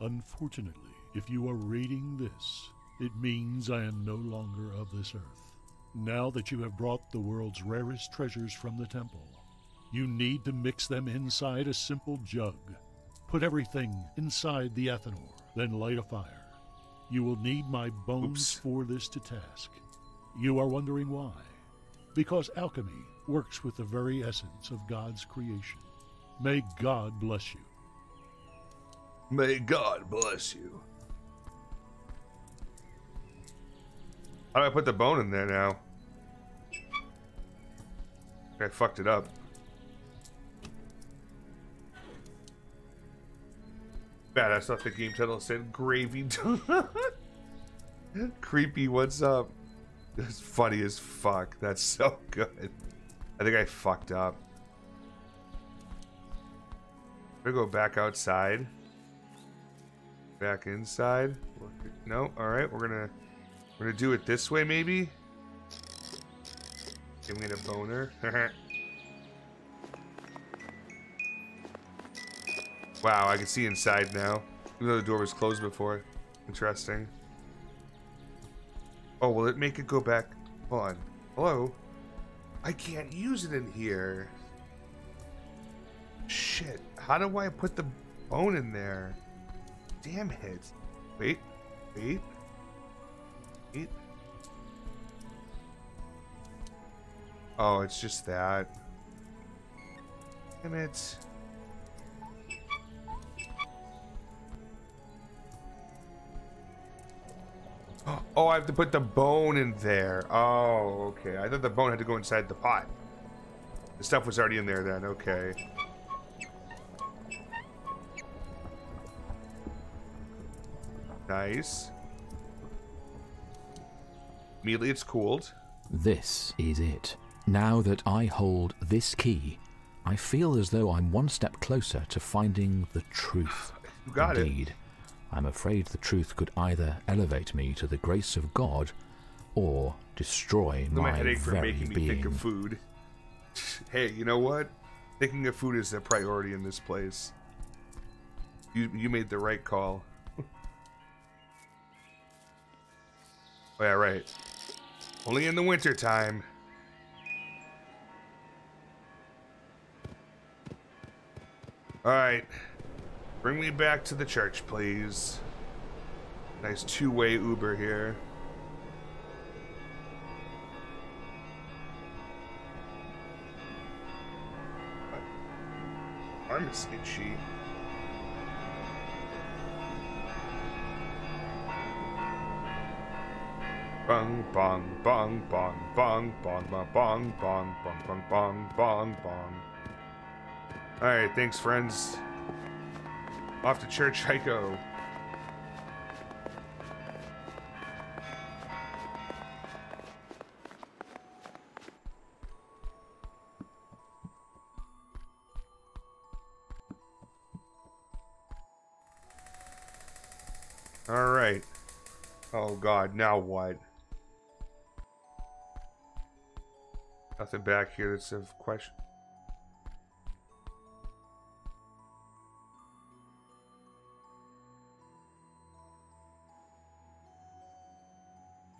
unfortunately, if you are reading this, it means I am no longer of this earth. Now that you have brought the world's rarest treasures from the temple, you need to mix them inside a simple jug. Put everything inside the Athanor, then light a fire. You will need my bones for this to task. You are wondering why? Because alchemy works with the very essence of God's creation. May God bless you. May God bless you. How do I put the bone in there now? I fucked it up. Bad, I thought the game title said gravy. Creepy, what's up? It's funny as fuck. That's so good. I think I fucked up. Gonna go back outside. Back inside. No, alright, we're gonna we're gonna do it this way maybe. Give me a boner. wow, I can see inside now. Even though the door was closed before. Interesting. Oh, will it make it go back? On. Hello? I can't use it in here. Shit. How do I put the bone in there? Damn it. Wait. Wait. Wait. Oh, it's just that. Damn it. Oh, I have to put the bone in there. Oh, okay. I thought the bone had to go inside the pot. The stuff was already in there then. Okay. Nice. Immediately it's cooled. This is it. Now that I hold this key, I feel as though I'm one step closer to finding the truth. You got it. I'm afraid the truth could either elevate me to the grace of God or destroy my my headache for very making me being. think of food. hey, you know what? Thinking of food is a priority in this place. You you made the right call. oh yeah, right. Only in the winter time. All right. Bring me back to the church, please. Nice two-way Uber here. Pharmacy sheet. Bong bong bong bong bong bong bong bong bong bong bong bong bong bong. All right, thanks, friends. Off to church I go. All right. Oh God, now what? Nothing back here that's of question.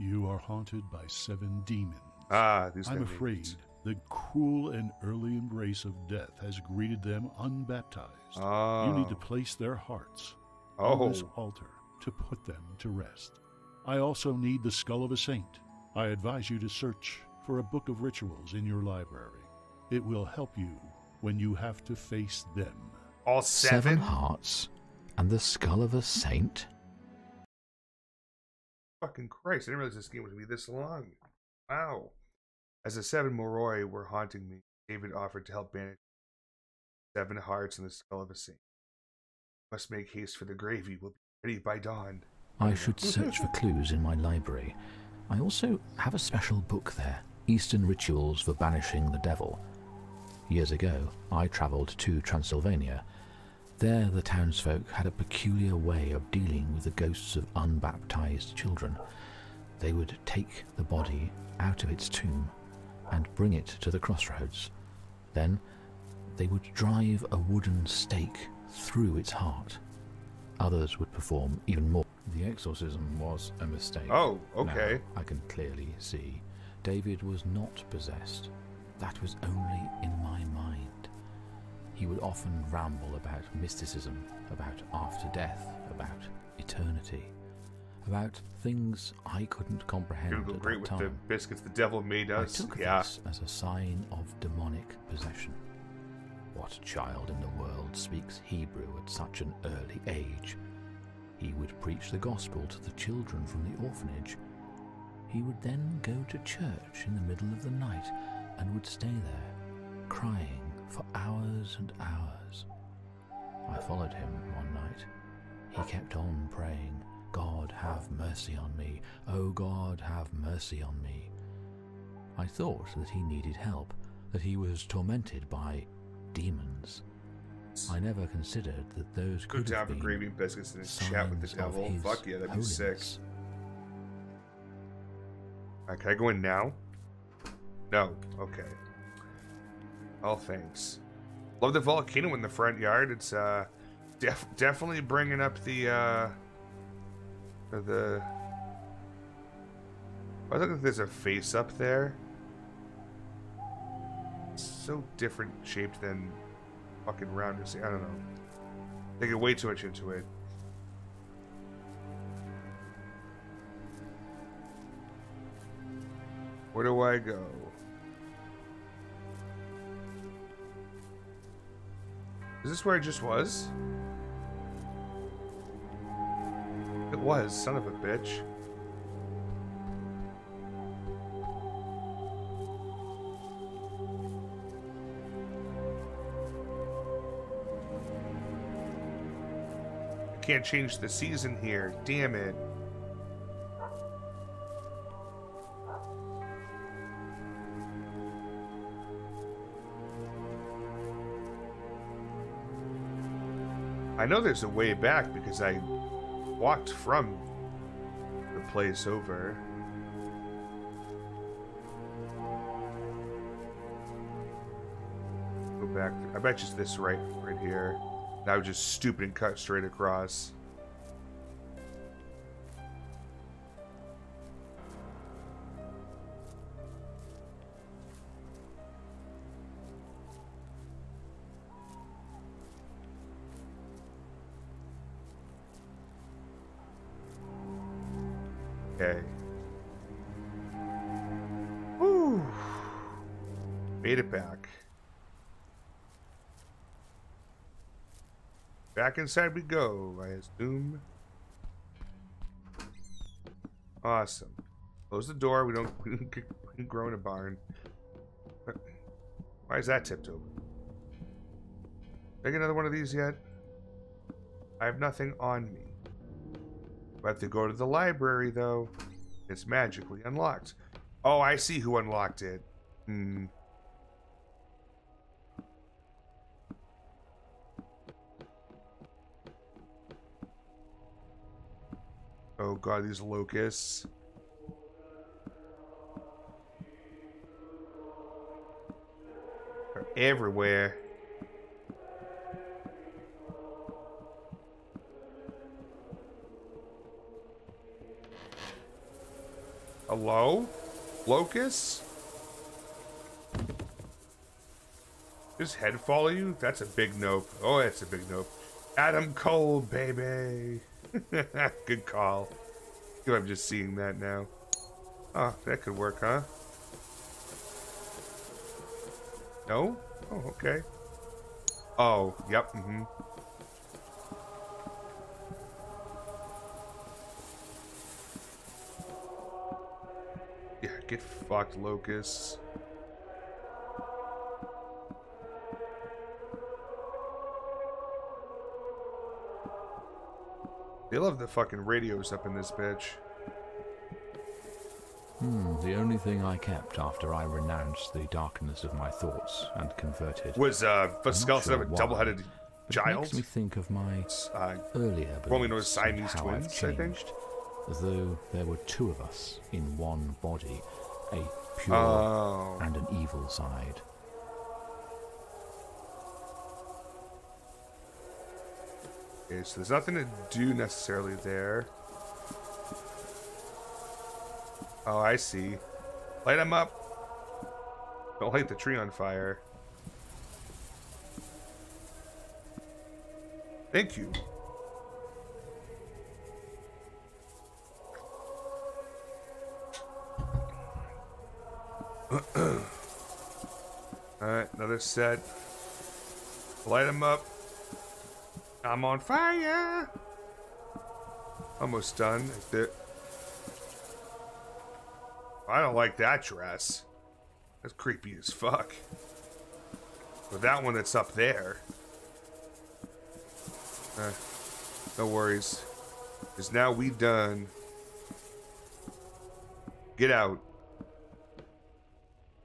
You are haunted by seven demons. Ah, these I'm demons. afraid the cruel and early embrace of death has greeted them unbaptized. Ah. You need to Oh. place their hearts Oh. on this altar to put them to rest. I also need the skull of a saint. I advise you to search for a book of rituals in your library. It will help you when you have to face them. All seven? hearts and the skull of a saint? Fucking Christ, I didn't realize this game was going to be this long. Wow. As the seven Moroi were haunting me, David offered to help banish seven hearts and the skull of a saint. Must make haste for the gravy. We'll be ready by dawn. I should search for clues in my library. I also have a special book there Eastern Rituals for Banishing the Devil. Years ago, I travelled to Transylvania. There, the townsfolk had a peculiar way of dealing with the ghosts of unbaptized children. They would take the body out of its tomb and bring it to the crossroads. Then, they would drive a wooden stake through its heart. Others would perform even more. The exorcism was a mistake. Oh, okay. Now I can clearly see David was not possessed. That was only in my mind. He would often ramble about mysticism, about after death, about eternity, about things I couldn't comprehend. Gonna at great that with time. the biscuits the devil made us. I took yeah. this as a sign of demonic possession. What child in the world speaks Hebrew at such an early age? He would preach the gospel to the children from the orphanage. He would then go to church in the middle of the night and would stay there, crying for hours and hours. I followed him one night. He kept on praying, God have mercy on me, oh God have mercy on me. I thought that he needed help, that he was tormented by demons. I never considered that those could down have been gravy biscuits and chat with the devil. Fuck yeah, that'd be sick. Alright, can I go in now? No. Okay. Oh, thanks. Love the volcano in the front yard. It's uh, def- definitely bringing up the uh, the. I look like there's a face up there. It's so different shaped than fucking round. I don't know. They get way too much into it. Where do I go? Is this where I just was? It was, son of a bitch. I can't change the season here. Damn it. I know there's a way back because I walked from the place over. Go back. I bet you it's this right, right here. And I was just stupid and cut straight across. Back inside we go, I assume. Awesome. Close the door. We don't, we don't grow in a barn. Why is that tipped over? Take another one of these yet? I have nothing on me. Have to go to the library, though. It's magically unlocked. Oh, I see who unlocked it. Hmm. Oh god, these locusts. Are everywhere. Hello? Locusts? Does head follow you? That's a big nope. Oh, that's a big nope. Adam Cole, baby. Good call. I'm just seeing that now. Oh, that could work, huh? No? Oh, okay. Oh, yep. Mm-hmm. Yeah, get fucked, locusts. They love the fucking radios up in this bitch. Hmm, the only thing I kept after I renounced the darkness of my thoughts and converted Was uh, I'm skeleton sure of a double-headed child? makes me think of my uh, earlier formerly known as Siamese how I've twins, I think. changed, as though there were two of us in one body, a pure Oh. and an evil side. So there's nothing to do necessarily there. Oh, I see. Light them up. Don't light the tree on fire. Thank you. Alright, another set. Light them up. I'm on fire. Almost done. I don't like that dress. That's creepy as fuck. But that one that's up there. Uh, no worries. Because now we done. Get out.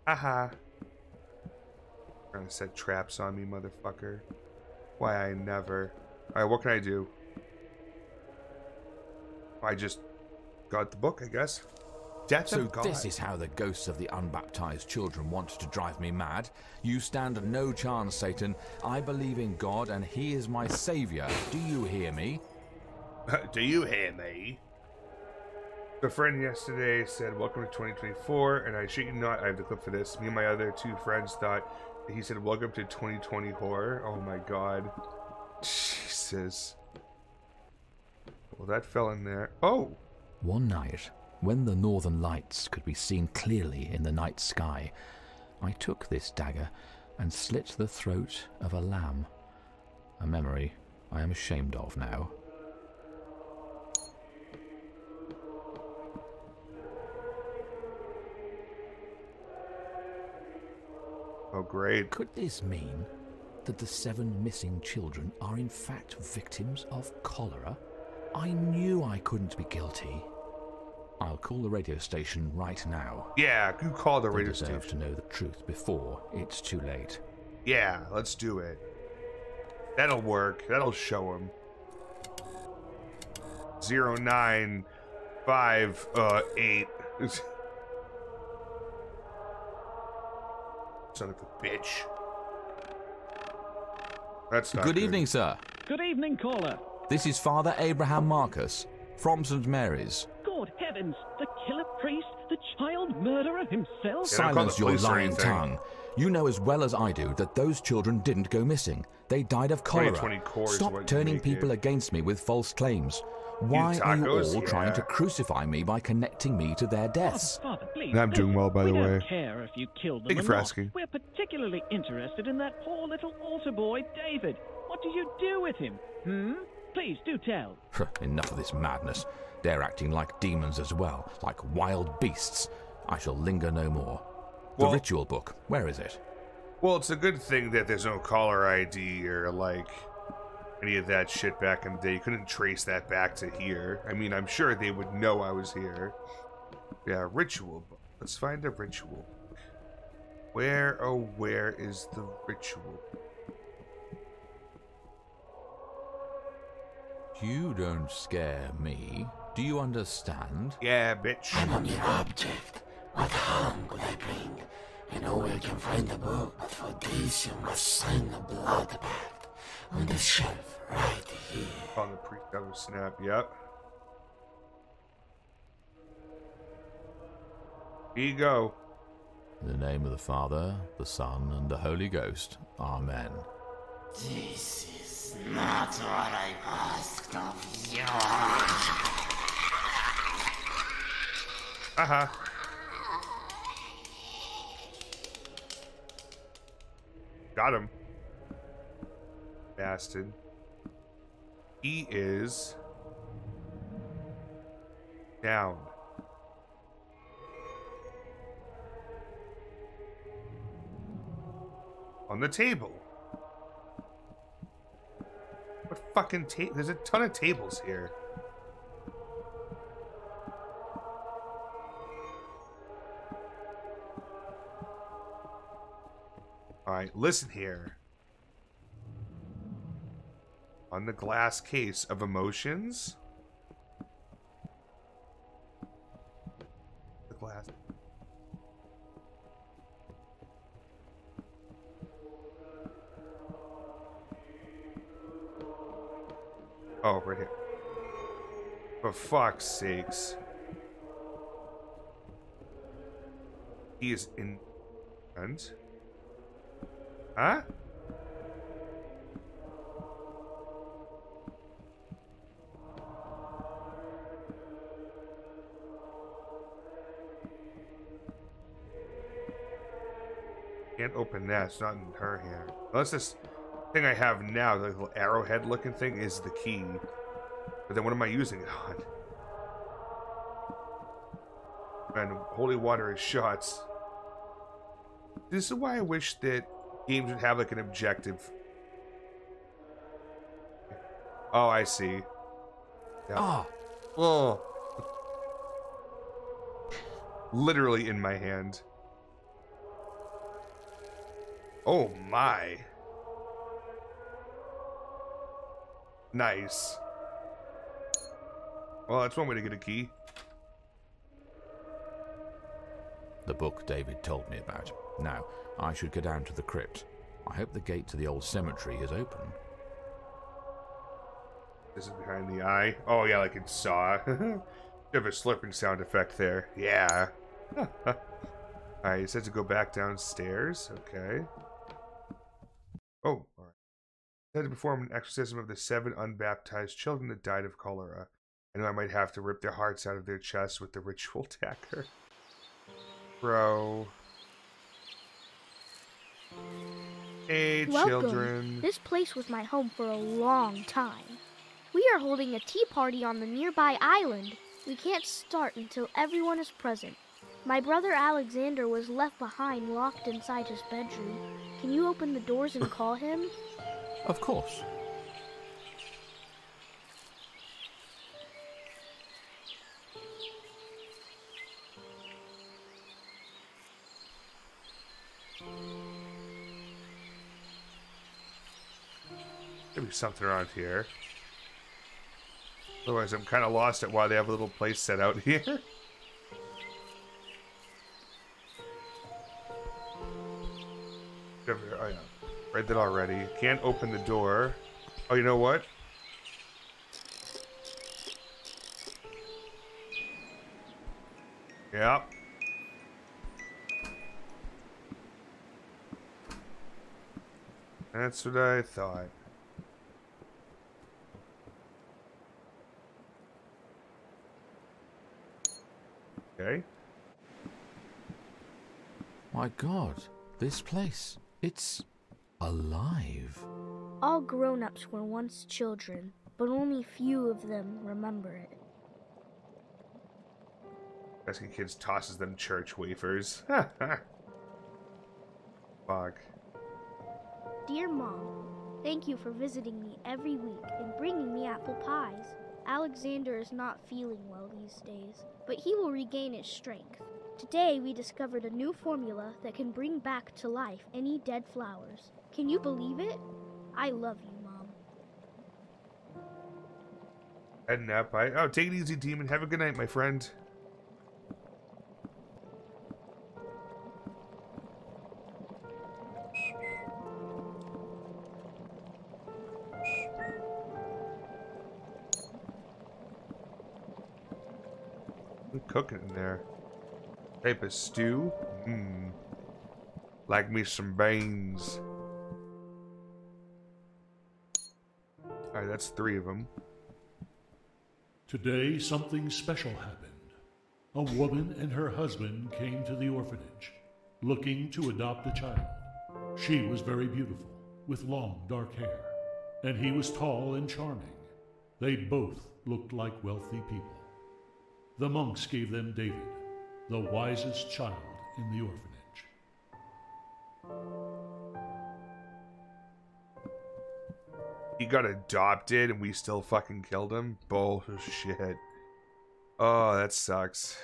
Haha. Trying to set traps on me, motherfucker. Why I never. Alright, what can I do? I just got the book, I guess. Death So of God. this is how the ghosts of the unbaptized children want to drive me mad. You stand no chance, Satan. I believe in God and he is my savior. Do you hear me? Do you hear me? A friend yesterday said, Welcome to 2024, and I shit you not, I have the clip for this. Me and my other two friends thought he said, Welcome to 2020 horror. Oh my god. Jesus. Well, that fell in there. Oh! One night, when the northern lights could be seen clearly in the night sky, I took this dagger and slit the throat of a lamb. A memory I am ashamed of now. Oh, great. Could this mean that the seven missing children are in fact victims of cholera? I knew I couldn't be guilty. I'll call the radio station right now. Yeah, you call the They radio deserve station. to know the truth before it's too late. Yeah, let's do it. That'll work. That'll show him. Zero nine five uh eight. Son of a bitch. That's not Good evening, sir. Good evening, caller. This is Father Abraham Marcus from St. Mary's. Good heavens, the killer priest, the child murderer himself? Silence your lying tongue. You know as well as I do that those children didn't go missing. They died of cholera. 2020 core is what Stop turning people it. against me with false claims. Why are you tacos? all trying to crucify me by connecting me to their deaths? Father, please. I'm doing don't. well, by we the don't way. care if you killed them Thank you for not. asking. We're particularly interested in that poor little altar boy, David. What did you do with him? Hmm? Please do tell. Enough of this madness. They're acting like demons as well, like wild beasts. I shall linger no more. The Well- ritual book, where is it? Well, it's a good thing that there's no caller ID or like any of that shit back in the day. You couldn't trace that back to here. I mean, I'm sure they would know I was here. Yeah, ritual book. Let's find a ritual. Where, oh, where is the ritual? You don't scare me. Do you understand? Yeah, bitch. I'm on your object. What harm could I bring? I know where you can find the book, but for this you must sign the blood pact on the shelf right here. On the priest of snap, yep. Here you go. In the name of the Father, the Son, and the Holy Ghost. Amen. This is not what I asked of you. Uh huh. Got him. Bastard. He is down. On the table. What fucking ta- There's a ton of tables here. Alright, listen here. On the glass case of emotions. The glass. Oh, right here. For fuck's sakes. He is in. And? Huh? Can't open that. It's not in her hand. Unless this thing I have now, the little arrowhead looking thing, is the key. But then what am I using it on? And holy water is shots. This is why I wish that games would have like an objective. Oh, I see. Yeah. Ah. Oh. Literally in my hand. Oh my. Nice. Well, that's one way to get a key. The book David told me about. Now, I should go down to the crypt. I hope the gate to the old cemetery is open. This is behind the eye. Oh, yeah, like in Saw. you have a slurping sound effect there. Yeah. Alright, it says to go back downstairs. Okay. Oh, alright. Had to perform an exorcism of the seven unbaptized children that died of cholera. I know I might have to rip their hearts out of their chests with the ritual dagger. Bro. Hey, Welcome. children. This place was my home for a long time. We are holding a tea party on the nearby island. We can't start until everyone is present. My brother Alexander was left behind locked inside his bedroom. Can you open the doors and call him? Of course. Maybe something around here. Otherwise, I'm kind of lost at why they have a little place set out here. Read that already. Can't open the door. Oh, you know what? Yep. That's what I thought. Okay. My god, this place. It's alive. All grown ups were once children, but only few of them remember it. Mexican kids tosses them church wafers. Fuck. Dear Mom, thank you for visiting me every week and bringing me apple pies. Alexander is not feeling well these days, but he will regain his strength. Today we discovered a new formula that can bring back to life any dead flowers. Can you believe it? I love you, Mom. Heading up. I oh, take it easy, demon. Have a good night, my friend. Cooking in there? Type of stew? Mmm. Like me some beans. That's three of them. Today, something special happened. A woman and her husband came to the orphanage, looking to adopt a child. She was very beautiful, with long dark hair. and he was tall and charming. They both looked like wealthy people. The monks gave them David, the wisest child in the orphanage. He got adopted and we still fucking killed him? Bullshit. Oh, that sucks.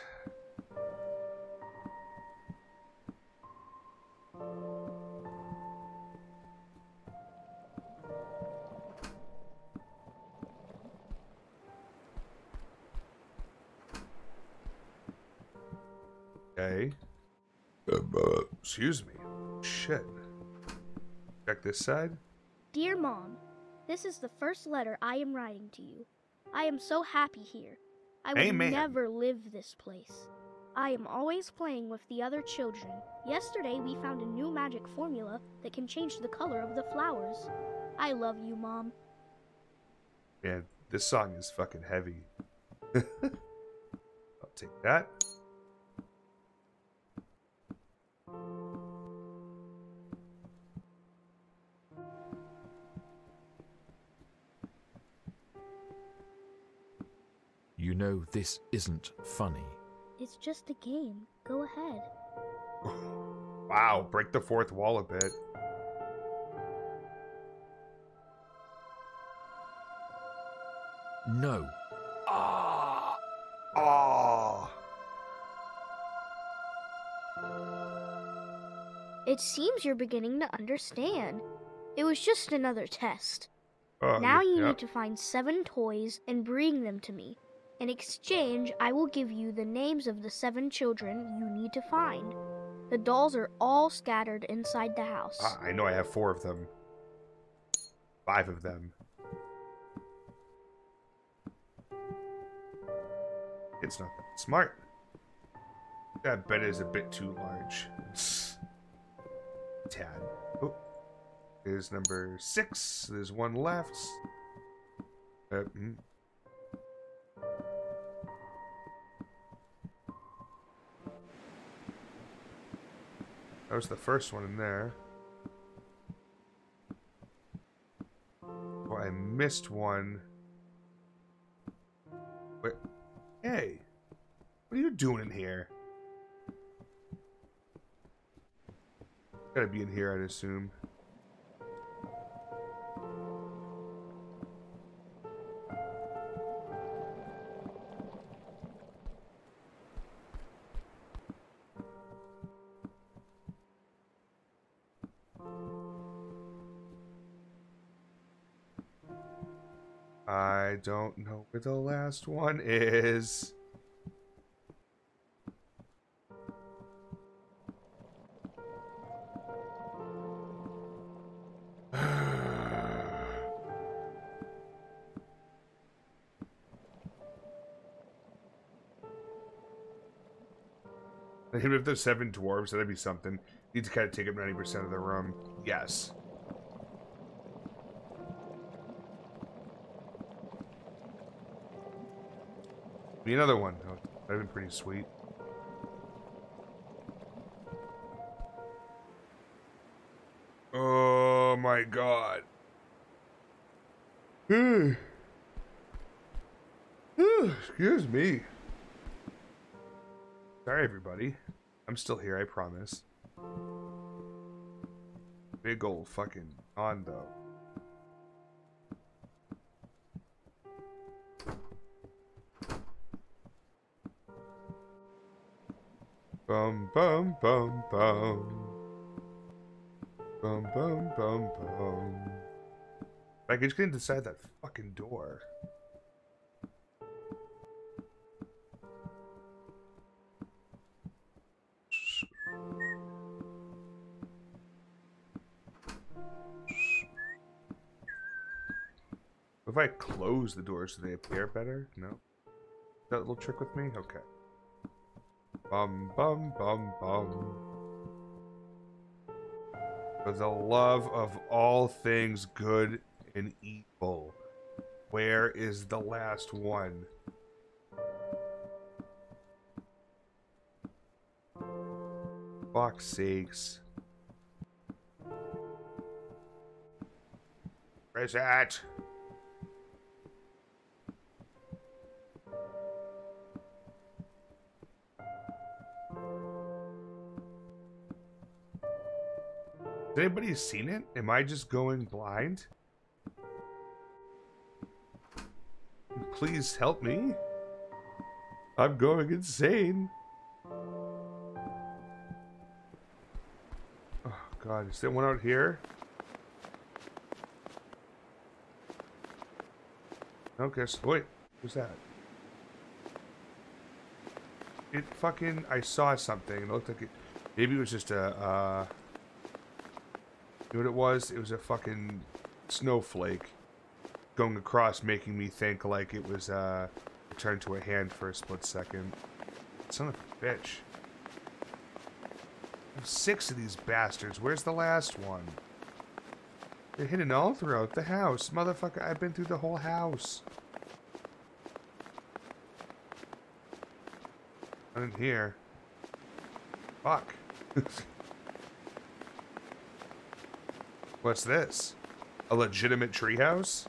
Okay. Excuse me. Shit. Check this side. Dear Mom, this is the first letter I am writing to you. I am so happy here. I would Amen. never live this place. I am always playing with the other children. Yesterday we found a new magic formula that can change the color of the flowers. I love you, Mom. Man, this song is fucking heavy. I'll take that. Know this isn't funny. It's just a game. Go ahead. Wow, break the fourth wall a bit. No. Ah. Ah. It seems you're beginning to understand. It was just another test. Oh, now you yeah. need to find seven toys and bring them to me. In exchange, I will give you the names of the seven children you need to find. The dolls are all scattered inside the house. Ah, I know I have four of them. Five of them. It's not that smart. That bed is a bit too large. Tad. Oh. There's number six. There's one left. Uh, mm. That was the first one in there. Oh, I missed one. Wait. Hey. What are you doing in here? Gotta be in here, I'd assume. Don't know where the last one is. Even if there's seven dwarves, that'd be something. Need to kind of take up 90% of the room. Yes. Be another one. Oh, that'd been pretty sweet. Oh my god. Excuse me. Sorry, everybody. I'm still here, I promise. Big ol' fucking on though. Bum bum bum bum. Bum bum bum bum. Like I just couldn't decide that fucking door. If I close the doors, do they appear better? No. That little trick with me? Okay. Bum bum bum bum. For the love of all things good and evil, where is the last one? Fuck's sakes. Where's that? Has anybody seen it? Am I just going blind? Please help me. I'm going insane. Oh god, is there one out here? Okay, so wait, who's that? It fucking, I saw something, it looked like it, maybe it was just a, uh, you know what it was? It was a fucking snowflake going across, making me think like it was, uh, turned to a hand for a split second. Son of a bitch. Six of these bastards. Where's the last one? They're hidden all throughout the house. Motherfucker, I've been through the whole house. Not in here. Fuck. What's this? A legitimate treehouse?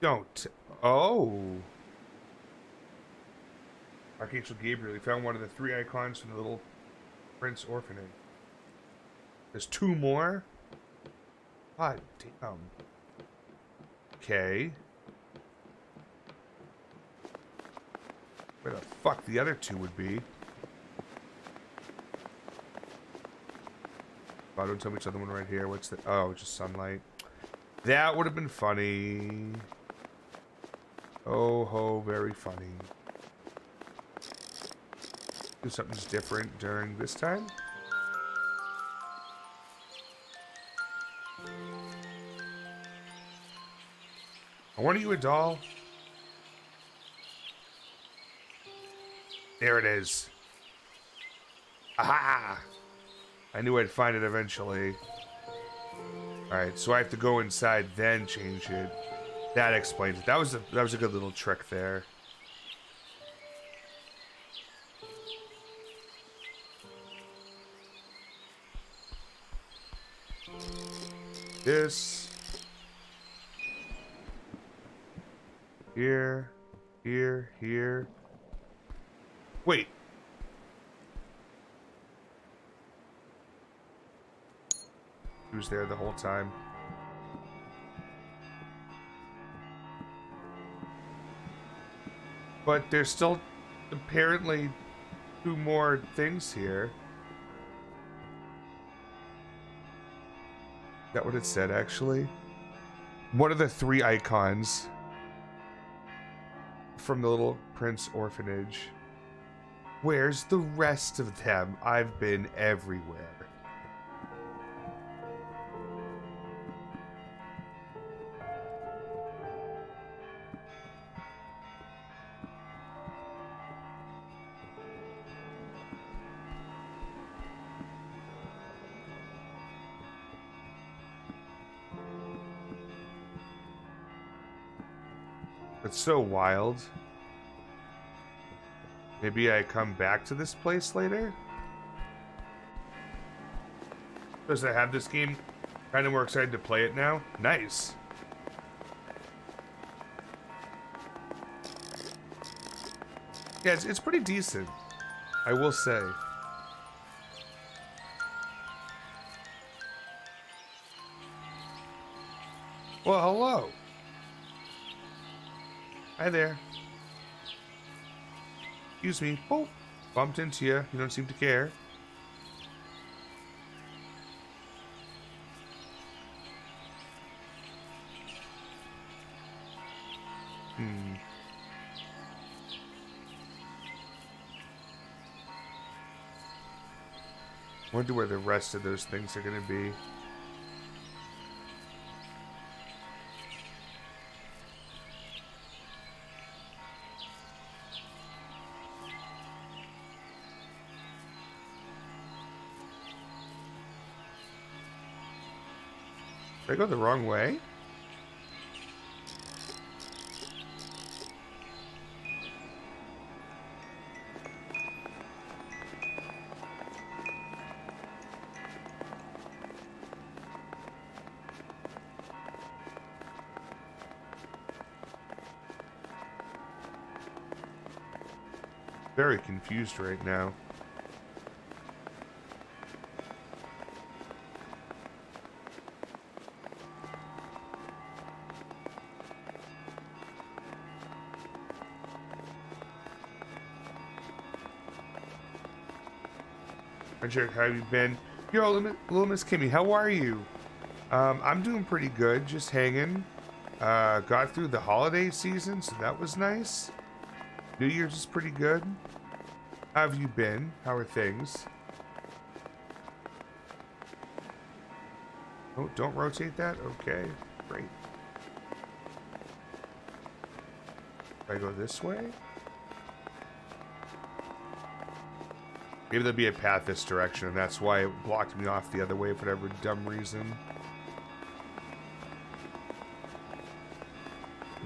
Don't. Oh. Archangel Gabriel, he found one of the three icons from the Little Prince Orphanage. There's two more? God damn. Okay. Where the fuck the other two would be? Oh, don't tell me it's other one right here. What's the... Oh, just sunlight. That would have been funny. Oh ho, very funny. Do something different during this time. Aren't you a doll? There it is. Aha! I knew I'd find it eventually. Alright, so I have to go inside, then change it. That explains it. That was a that was a good little trick there. This here, here, here. Wait. Was there the whole time. But there's still apparently two more things here. Is that what it said, actually? What are the three icons from the Little Prince Orphanage? Where's the rest of them? I've been everywhere. It's so wild. Maybe I come back to this place later? Because I have this game, kind of more excited to play it now. Nice. Yeah, it's, it's pretty decent. I will say. Well, hello. Hi there. Excuse me. Oh, bumped into you. You don't seem to care. Hmm. Wonder where the rest of those things are going to be. go the wrong way? Very confused right now. Jared. How have you been? Yo, little, Miss Kimmy, how are you? Um, I'm doing pretty good, just hanging. Uh, got through the holiday season, so that was nice. New Year's is pretty good. How have you been? How are things? Oh, don't rotate that? Okay, great. I go this way? Maybe there'll be a path this direction, and that's why it blocked me off the other way for whatever dumb reason.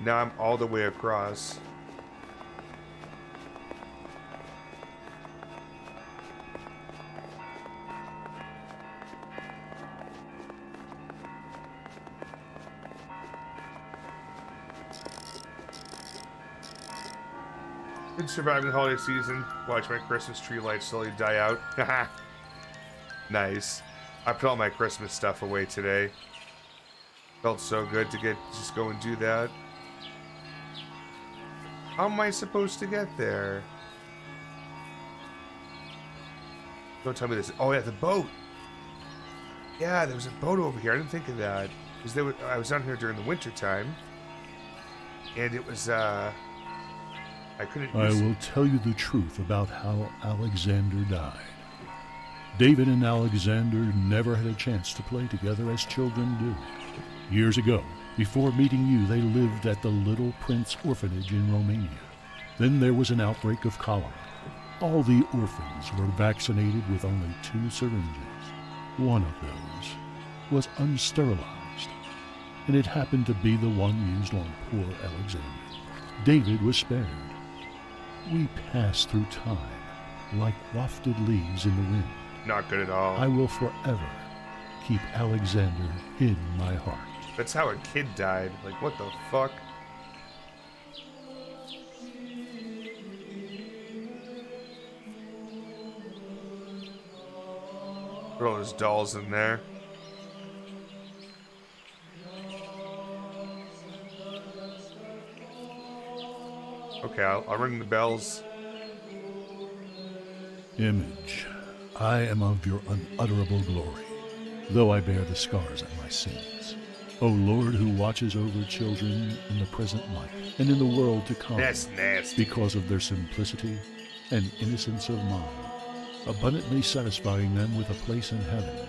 Now I'm all the way across. Surviving the holiday season. Watch my Christmas tree lights slowly die out. nice. I put all my Christmas stuff away today. Felt so good to get just go and do that. How am I supposed to get there? Don't tell me this. Oh yeah, the boat. Yeah, there was a boat over here. I didn't think of that because I was down here during the winter time, and it was uh, I couldn't. I will tell you the truth about how Alexander died. David and Alexander never had a chance to play together as children do. Years ago, before meeting you, they lived at the Little Prince Orphanage in Romania. Then there was an outbreak of cholera. All the orphans were vaccinated with only two syringes. One of those was unsterilized, and it happened to be the one used on poor Alexander. David was spared. We pass through time like wafted leaves in the wind. Not good at all. I will forever keep Alexander in my heart. That's how a kid died. Like, what the fuck? All those dolls in there. Okay, I'll, I'll ring the bells. Image, I am of your unutterable glory, though I bear the scars of my sins. O Lord, who watches over children in the present life and in the world to come, That's nasty. because of their simplicity and innocence of mind, abundantly satisfying them with a place in heaven,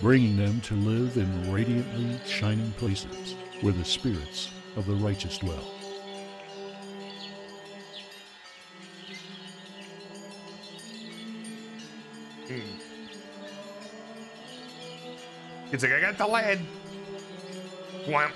bringing them to live in radiantly shining places where the spirits of the righteous dwell. He's like, I got the lead. Wham.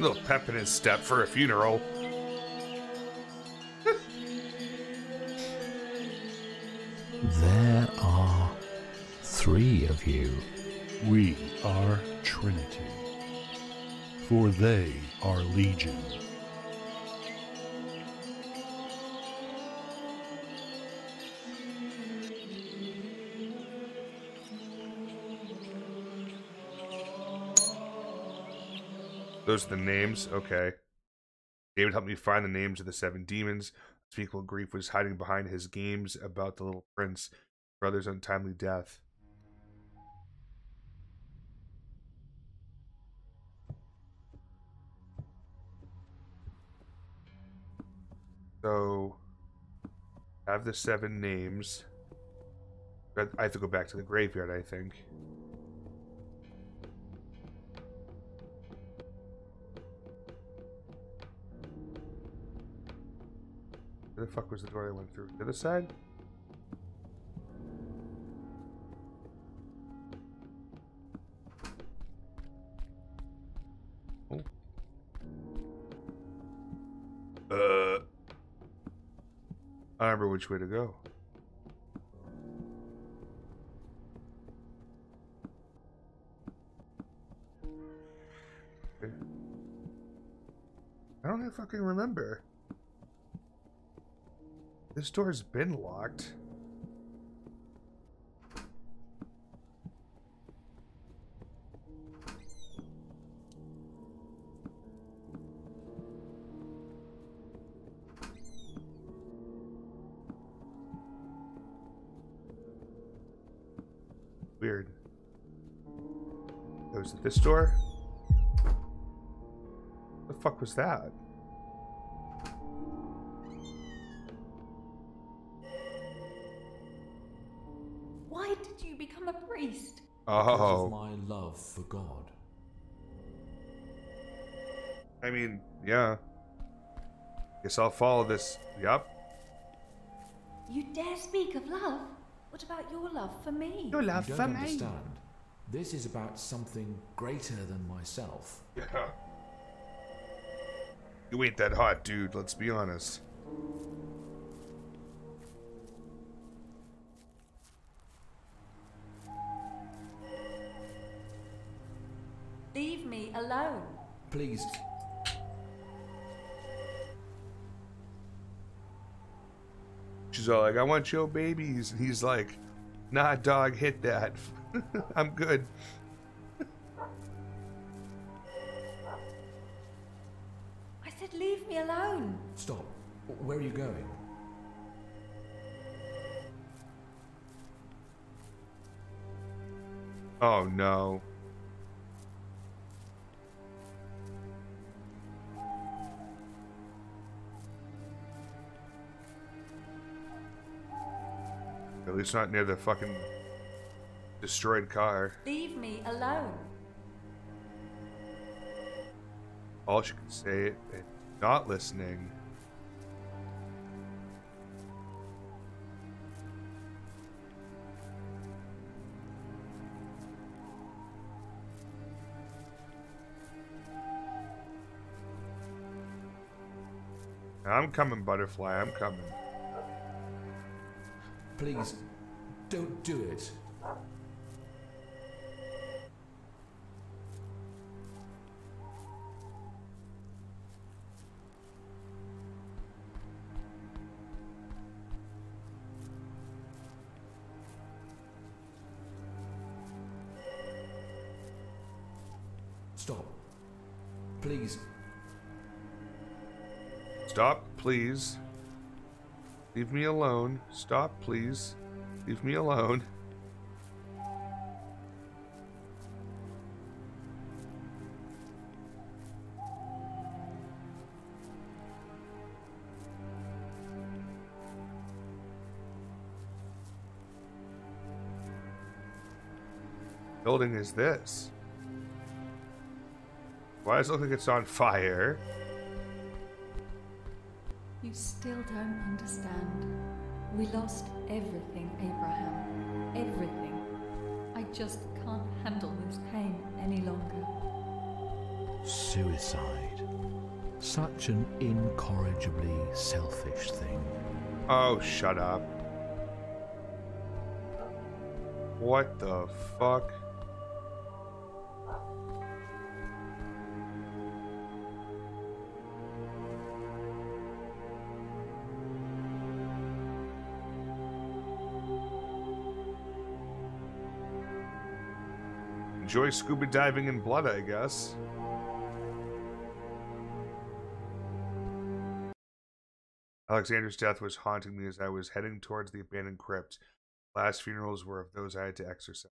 Little pep in his step for a funeral. There We are Trinity, for they are Legion. Those are the names. Okay. David helped me find the names of the seven demons. Unspeakable grief was hiding behind his games about the little prince, brother's untimely death. So, I have the seven names. I have to go back to the graveyard, I think. Where the fuck was the door I went through? The other side? I remember which way to go. I don't even fucking remember. This door's been locked. This door? The fuck was that? Why did you become a priest? Oh. of my love for God. I mean, yeah. Guess I'll follow this. Yup. You dare speak of love? What about your love for me? Your you don't understand. This is about something greater than myself. Yeah. You ain't that hot, dude. Let's be honest. Leave me alone. Please, She's all like, I want your babies. And he's like, nah, dog, hit that. I'm good. I said leave me alone. stop. Where are you going? Oh no. At least not near the fucking destroyed car. Leave me alone. All she can say and not listening. I'm coming, butterfly. I'm coming. Please, don't do it. Stop. Please, Stop, please. Leave me alone. Stop, please. Leave me alone. Building is this? Why does it look like it's on fire? You still don't understand. We lost everything, Abraham. Everything. I just can't handle this pain any longer. suicide. Such an incorrigibly selfish thing. Oh, shut up. What the fuck? Enjoy scuba diving in blood, I guess. Alexander's death was haunting me as I was heading towards the abandoned crypt. Last funerals were of those I had to exorcise.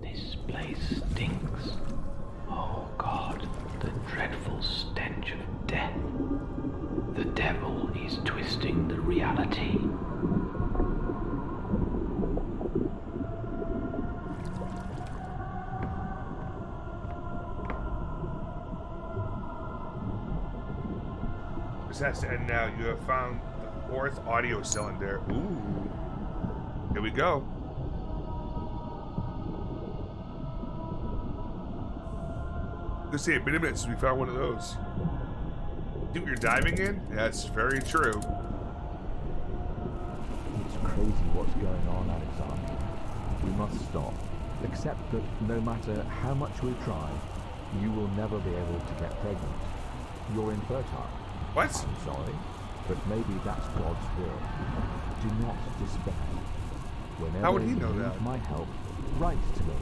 This place stinks. Oh God, the dreadful stench of death. The devil is twisting the reality. Possessed, and now you have found the fourth audio cylinder. Ooh. Here we go. Let's see, it's been a minute since we found one of those. Think you're diving in? That's very true. It's crazy what's going on, Alexandra. We must stop. Accept that no matter how much we try, you will never be able to get pregnant. You're infertile. What? I'm sorry, but maybe that's God's will. Do not despair. Whenever How would he you know need that? my help, write to me.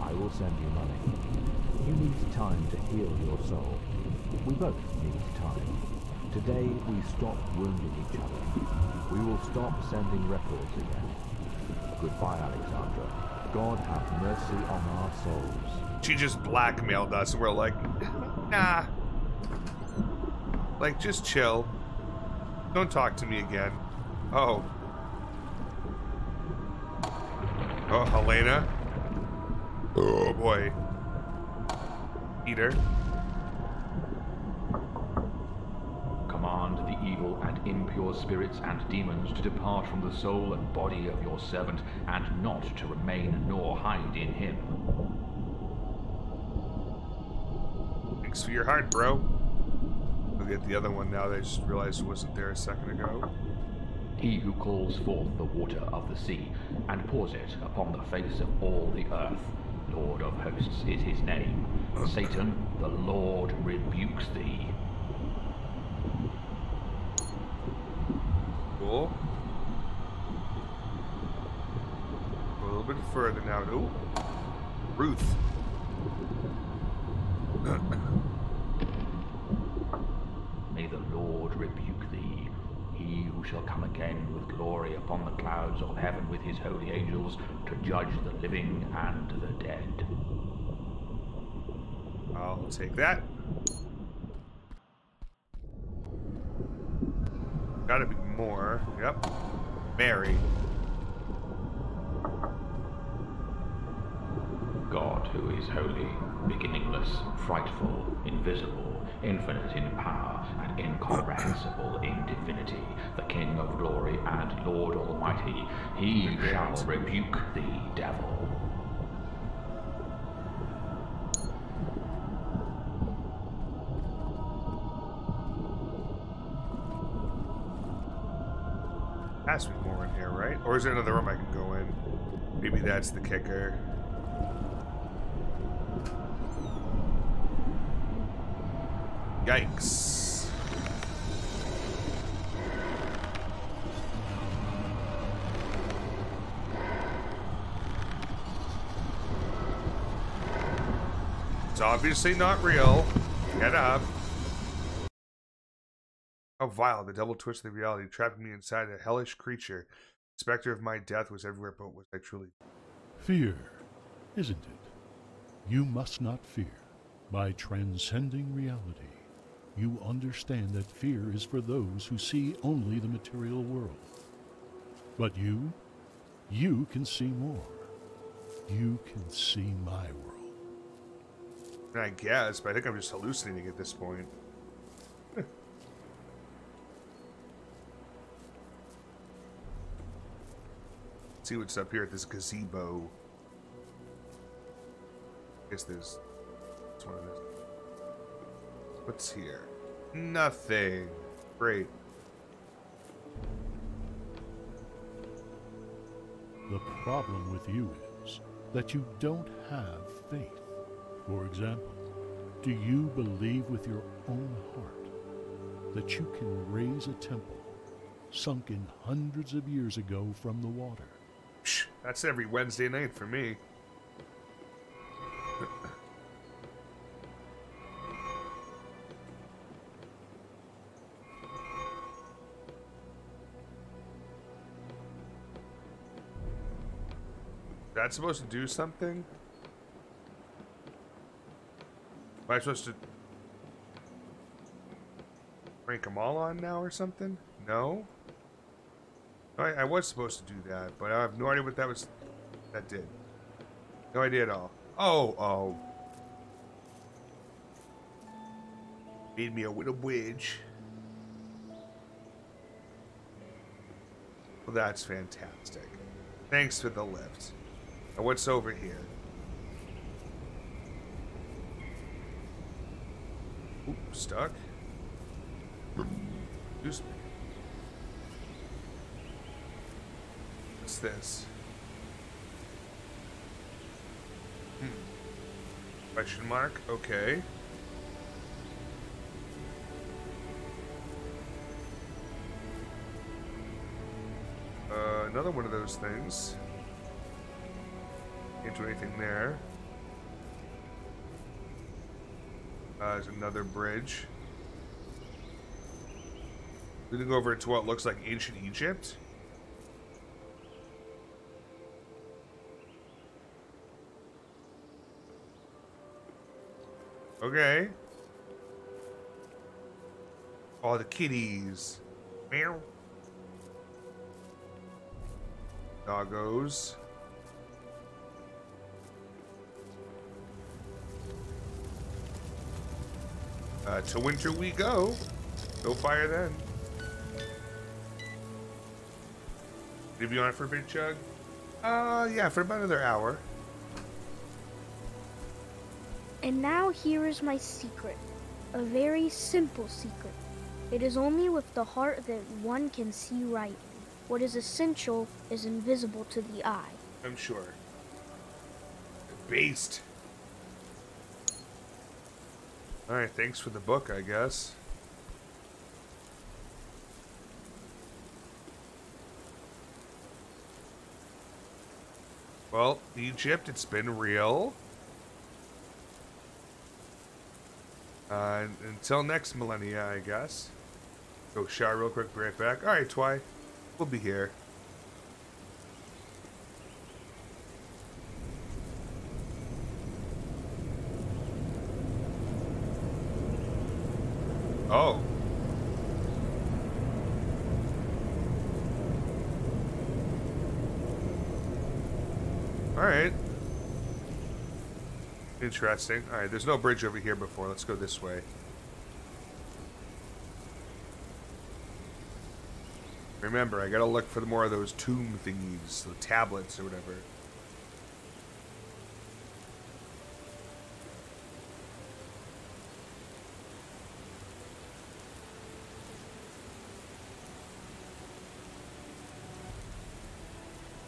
I will send you money. You need time to heal your soul. We both need time. Today we stop wounding each other. We will stop sending records again. Goodbye, Alexandra. God have mercy on our souls. She just blackmailed us, and we're like, nah. Like, just chill. Don't talk to me again. Oh. Oh, Helena. Uh. Oh, boy. Peter. Command the evil and impure spirits and demons to depart from the soul and body of your servant, and not to remain nor hide in him. Thanks for your heart, bro. We'll get the other one now that I just realized it wasn't there a second ago. He who calls forth the water of the sea and pours it upon the face of all the earth. Lord of hosts is his name. Satan, the Lord rebukes thee. Cool. A little bit further now. Ooh. Ruth. May the Lord rebuke thee. He who shall come again with glory upon the clouds of heaven with his holy angels to judge the living and the dead. I'll take that. Gotta be more. Yep. Mary. God who is holy, beginningless, frightful, invisible, infinite in power, and incomprehensible in divinity, the King of glory and Lord Almighty, he shall rebuke the devil. Has to be more in here, right? Or is there another room I can go in? Maybe that's the kicker. Yikes. It's obviously not real. Get up. How vile, the double twist of the reality trapped me inside a hellish creature. The specter of my death was everywhere, but was I truly Fear, isn't it? You must not fear. By transcending reality, you understand that fear is for those who see only the material world. But you, you can see more. You can see my world. I guess, but I think I'm just hallucinating at this point. See what's up here at this gazebo. I guess there's. It's one of this. What's here? Nothing. Great. The problem with you is that you don't have faith. For example, do you believe with your own heart that you can raise a temple sunken hundreds of years ago from the water? That's every Wednesday night for me. That's supposed to do something? Am I supposed to crank them all on now or something? No? I, I was supposed to do that, but I have no idea what that was. That did. No idea at all. Oh, oh. Made me a little bridge. Well, that's fantastic. Thanks for the lift. Now what's over here? Oop, stuck. Excuse me. What's this? Hmm. Question mark? Okay. Uh, another one of those things. Do anything there. Uh, there's another bridge. Leading over to what looks like ancient Egypt. Okay. All the kitties. Meow. Doggos. Uh, to winter we go. No fire then. Leave you on for a bit, Jugg? Uh, yeah, for about another hour. And now here is my secret. A very simple secret. It is only with the heart that one can see right. What is essential is invisible to the eye. I'm sure. Based. Alright, thanks for the book, I guess. Well, Egypt, it's been real. Uh, until next millennia, I guess. Go shower real quick, be right back. Alright, Twy. We'll be here. Oh. Alright. Interesting. Alright, there's no bridge over here before. Let's go this way. Remember, I gotta look for more of those tomb thingies, the tablets or whatever.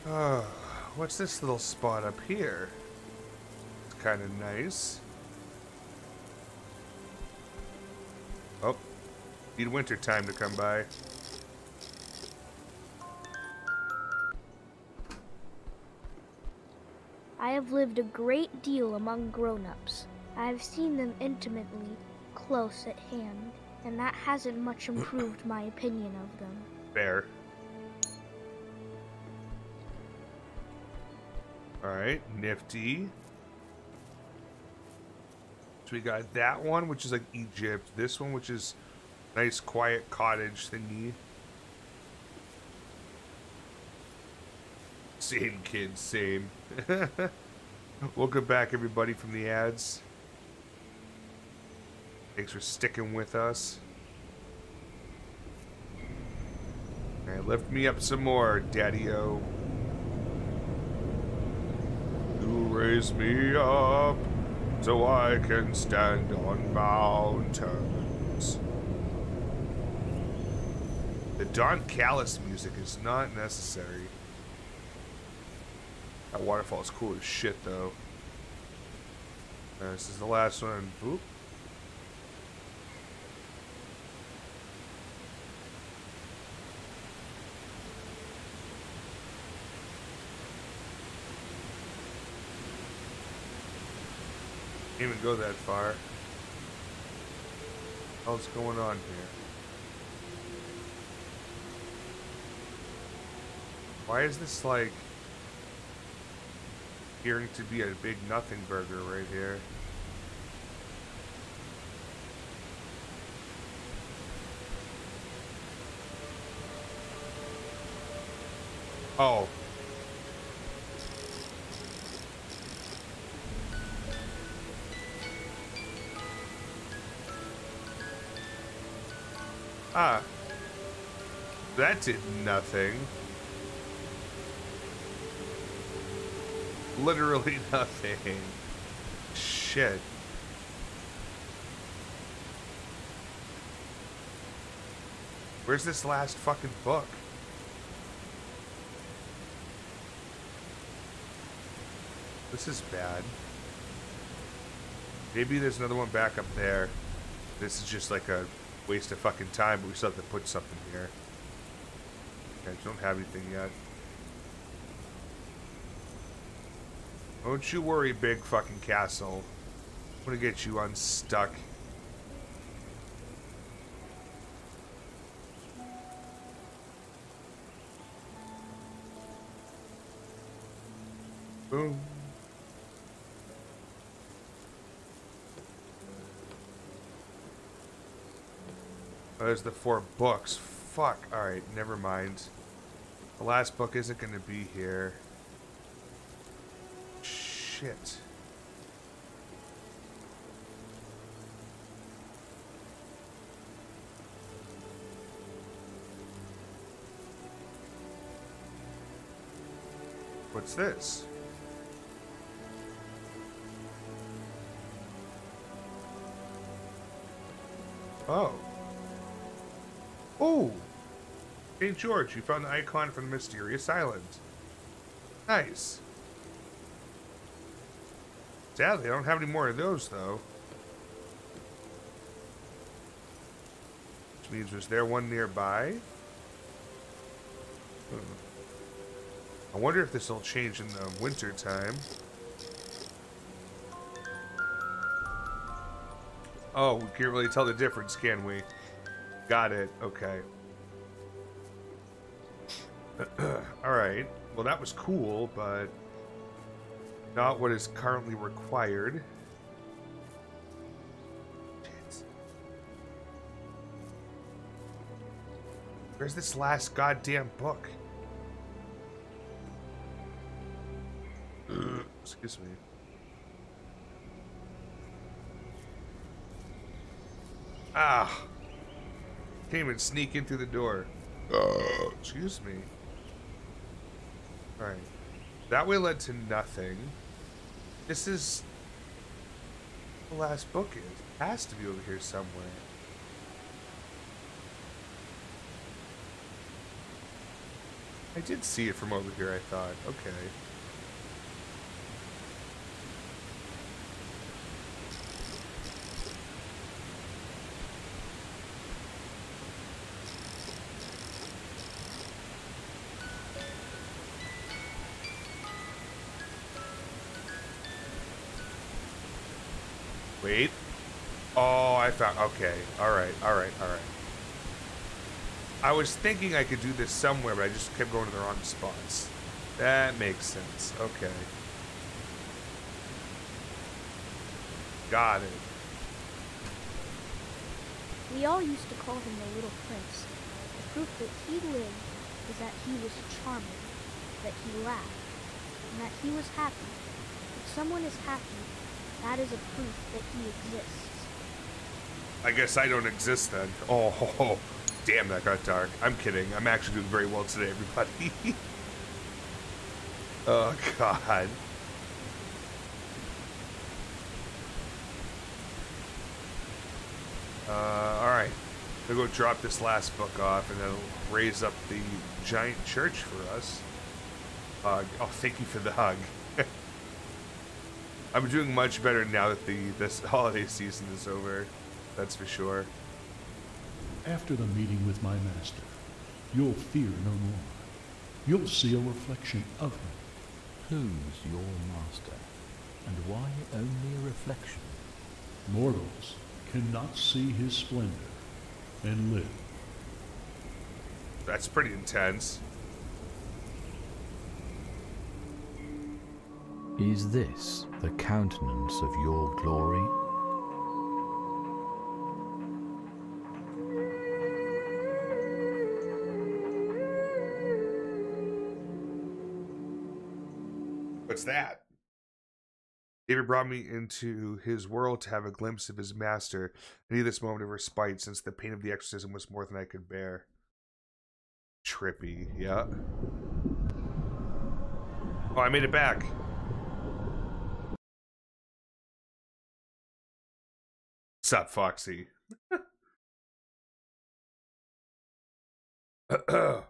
Uh, what's this little spot up here? It's kind of nice. Oh, need winter time to come by. I have lived a great deal among grown-ups. I have seen them intimately, close at hand, and that hasn't much improved my opinion of them. Fair. Alright, nifty. So we got that one, which is like Egypt. This one, which is nice, quiet cottage thingy. Same kids, same. Welcome back, everybody, from the ads. Thanks for sticking with us. Alright, lift me up some more, Daddy-O. You raise me up so I can stand on mountains. The Don Callis music is not necessary. That waterfall is cool as shit, though. Uh, this is the last one. Can't even go that far. What's going on here? Why is this like appearing to be a big nothing burger right here? Oh. Ah. That did nothing. Literally nothing. Shit. Where's this last fucking book? This is bad. Maybe there's another one back up there. This is just like a waste of fucking time, but we still have to put something here. Okay, don't have anything yet. Don't you worry, big fucking castle. I'm gonna get you unstuck. Boom. Oh, there's the four books. Fuck. Alright, never mind. The last book isn't going to be here. Shit. What's this? Oh. Oh! St. George, you found the icon from the mysterious island. Nice. Sadly, I don't have any more of those, though. Which means, was there one nearby? Hmm. I wonder if this will change in the winter time. Oh, we can't really tell the difference, can we? Got it. Okay. Alright. Well, that was cool, but not what is currently required. Where's this last goddamn book? Excuse me. Ah. Can't even sneak in through the door. Uh, excuse me. Alright. That way led to nothing. This is... The last book is. Has to be over here somewhere. I did see it from over here, I thought. Okay. Okay. All right. All right. All right. I was thinking I could do this somewhere, but I just kept going to the wrong spots. That makes sense. Okay. Got it. We all used to call him the Little Prince. The proof that he lived is that he was charming, that he laughed, and that he was happy. If someone is happy, that is a proof that he exists. I guess I don't exist then. Oh, ho, ho. damn, that got dark. I'm kidding. I'm actually doing very well today, everybody. oh, God. Uh, alright. We'll go drop this last book off and then raise up the giant church for us. Oh, thank you for the hug. I'm doing much better now that the this holiday season is over. That's for sure. After the meeting with my master, you'll fear no more. You'll see a reflection of him. Who's your master? And why only a reflection? Mortals cannot see his splendor and live. That's pretty intense. Is this the countenance of your glory? David brought me into his world to have a glimpse of his master. I needed this moment of respite since the pain of the exorcism was more than I could bear. Trippy, yeah. Oh, I made it back. What's up, Foxy? Oh.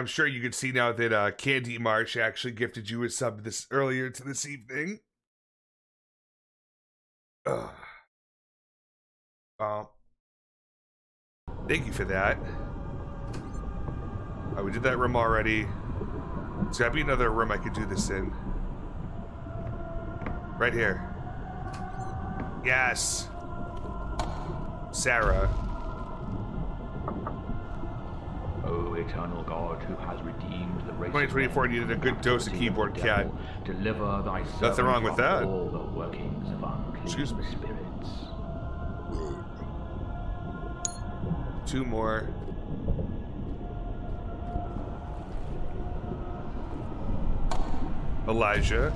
I'm sure you can see now that uh, Candy Marsh actually gifted you a sub this earlier to this evening. Ugh. Well, thank you for that. Oh, we did that room already. So that'd be another room I could do this in. Right here. Yes. Sarah. O eternal God, who has redeemed the race 2024 needed a good dose of keyboard cat. deliver thy Nothing wrong with that. all the workings of unclean Excuse me. spirits. Two more. Elijah.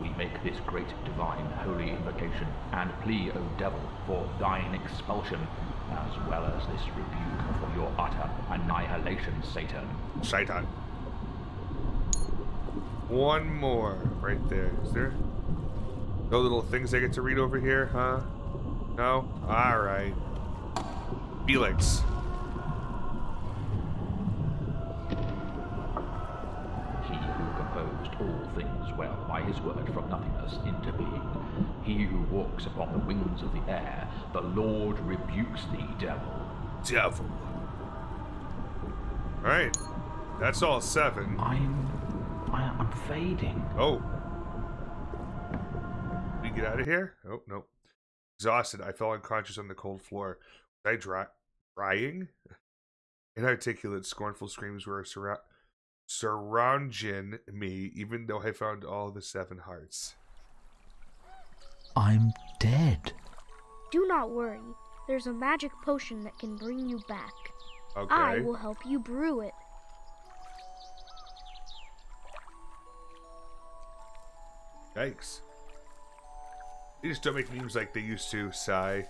We make this great divine holy invocation and plea, O devil, for thine expulsion, as well as this rebuke for your utter annihilation, Satan. Satan. One more right there. Is there no little things I get to read over here, huh? No? Alright. Felix. He who composed all things well by his word from nothingness into being. He who walks upon the wings of the air, the Lord rebukes thee, devil. Devil. Alright. That's all seven. I'm. I, I'm fading. Oh. We get out of here? Oh, no. Exhausted, I fell unconscious on the cold floor. Was I dry- drying? Inarticulate, scornful screams were surra- surrounding me, even though I found all the seven hearts. I'm dead. Do not worry. There's a magic potion that can bring you back. Okay. I will help you brew it. Yikes. They just don't make memes like they used to, Sigh.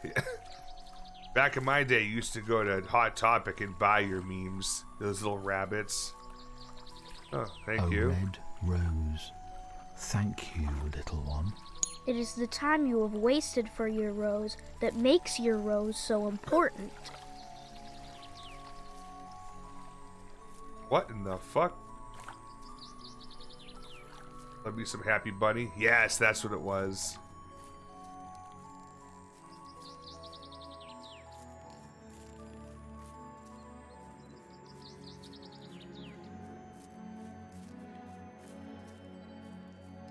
Back in my day, you used to go to Hot Topic and buy your memes. Those little rabbits. Oh, thank a you. red rose. Thank you, little one. It is the time you have wasted for your rose that makes your rose so important. What in the fuck? Let me some happy bunny. Yes, that's what it was.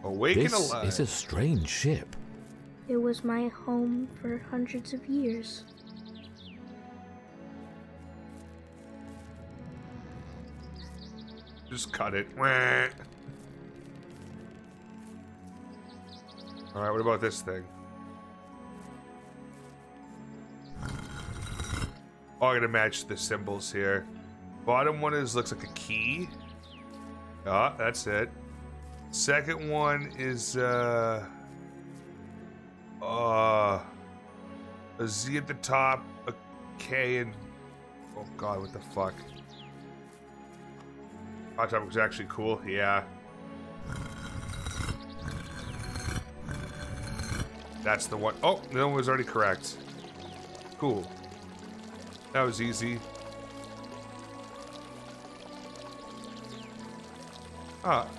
Awake and this alive. is a strange ship. It was my home for hundreds of years. Just cut it. Wah. Alright, what about this thing? Oh, I gotta match the symbols here. Bottom one is looks like a key. Ah, that's it. Second one is uh uh a Z at the top, a K and oh god, what the fuck? Hot Topic was actually cool, yeah. That's the one. Oh, no one was already correct. Cool. That was easy. Ah.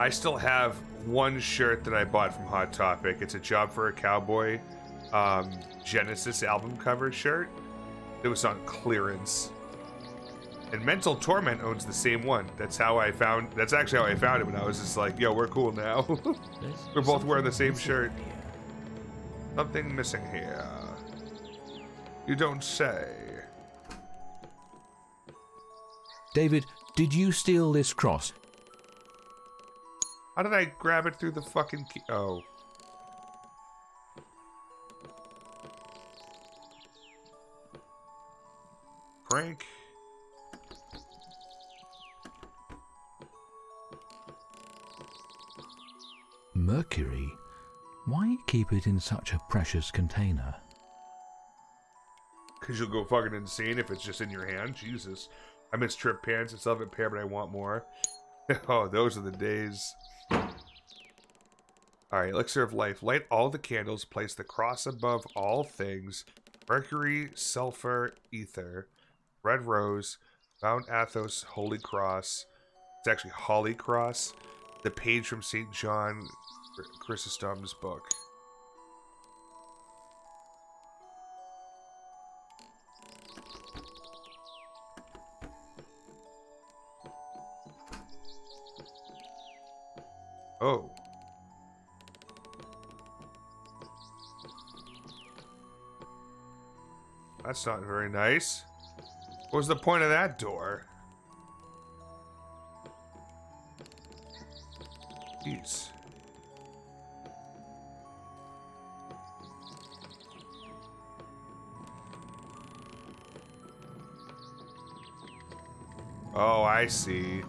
I still have one shirt that I bought from Hot Topic. It's a job for a cowboy um, Genesis album cover shirt. It was on clearance. And Mental Torment owns the same one. That's how I found. That's actually how I found it when I was just like, "Yo, we're cool now." we're both wearing the same shirt. Something missing here. You don't say. David, did you steal this cross? How did I grab it through the fucking key? Oh. Crank. Mercury? Why keep it in such a precious container? Because you'll go fucking insane if it's just in your hand. Jesus. I miss Tripp pants and stuff at pair, but I want more. oh, those are the days. All right, elixir of life. Light all the candles. Place the cross above all things. Mercury, sulfur, ether, red rose, Mount Athos, holy cross. It's actually Holly Cross. The page from St. John Chrysostom's book. Oh. That's not very nice. What was the point of that door? Jeez. Oh, I see.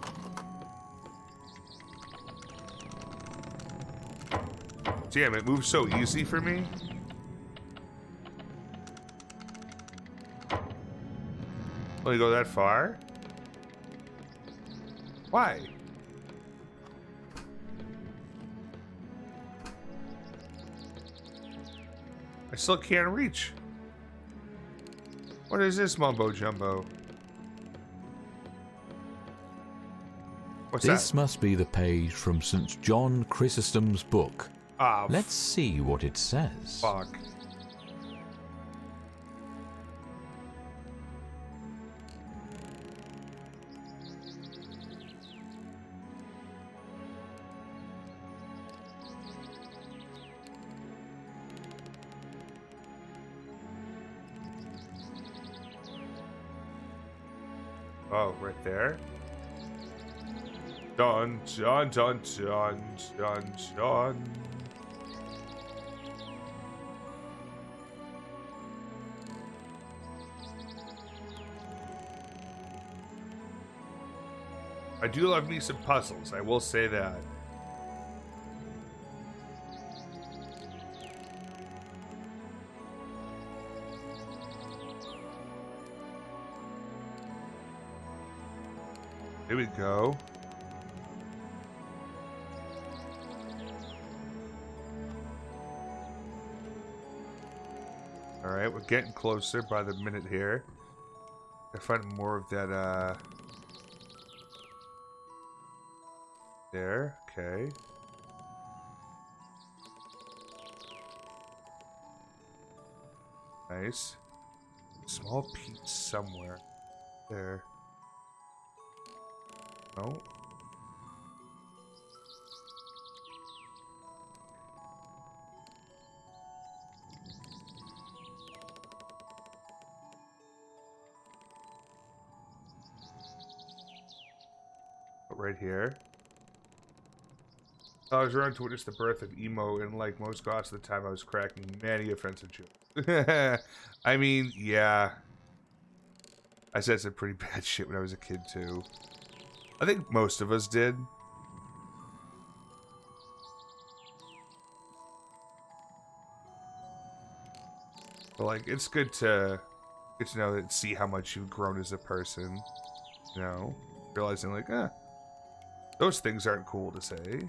Damn, it moves so easy for me. Only go that far? Why? I still can't reach. What is this mumbo jumbo? What's this that? must be the page from St. John Chrysostom's book. Ah, Let's see what it says. Fuck. There. Dun dun dun dun dun dun. I do love me some puzzles, I will say that. Go. Alright, we're getting closer by the minute here. I find more of that, uh... There, okay. Nice. Small piece somewhere. There. Oh. No. Right here. I was around to witness the birth of emo, and like most goths at the time, I was cracking many offensive jokes. I mean, yeah. I said some pretty bad shit when I was a kid, too. I think most of us did. But, like, it's good to get to know that, see how much you've grown as a person. You know? Realizing, like, eh, those things aren't cool to say.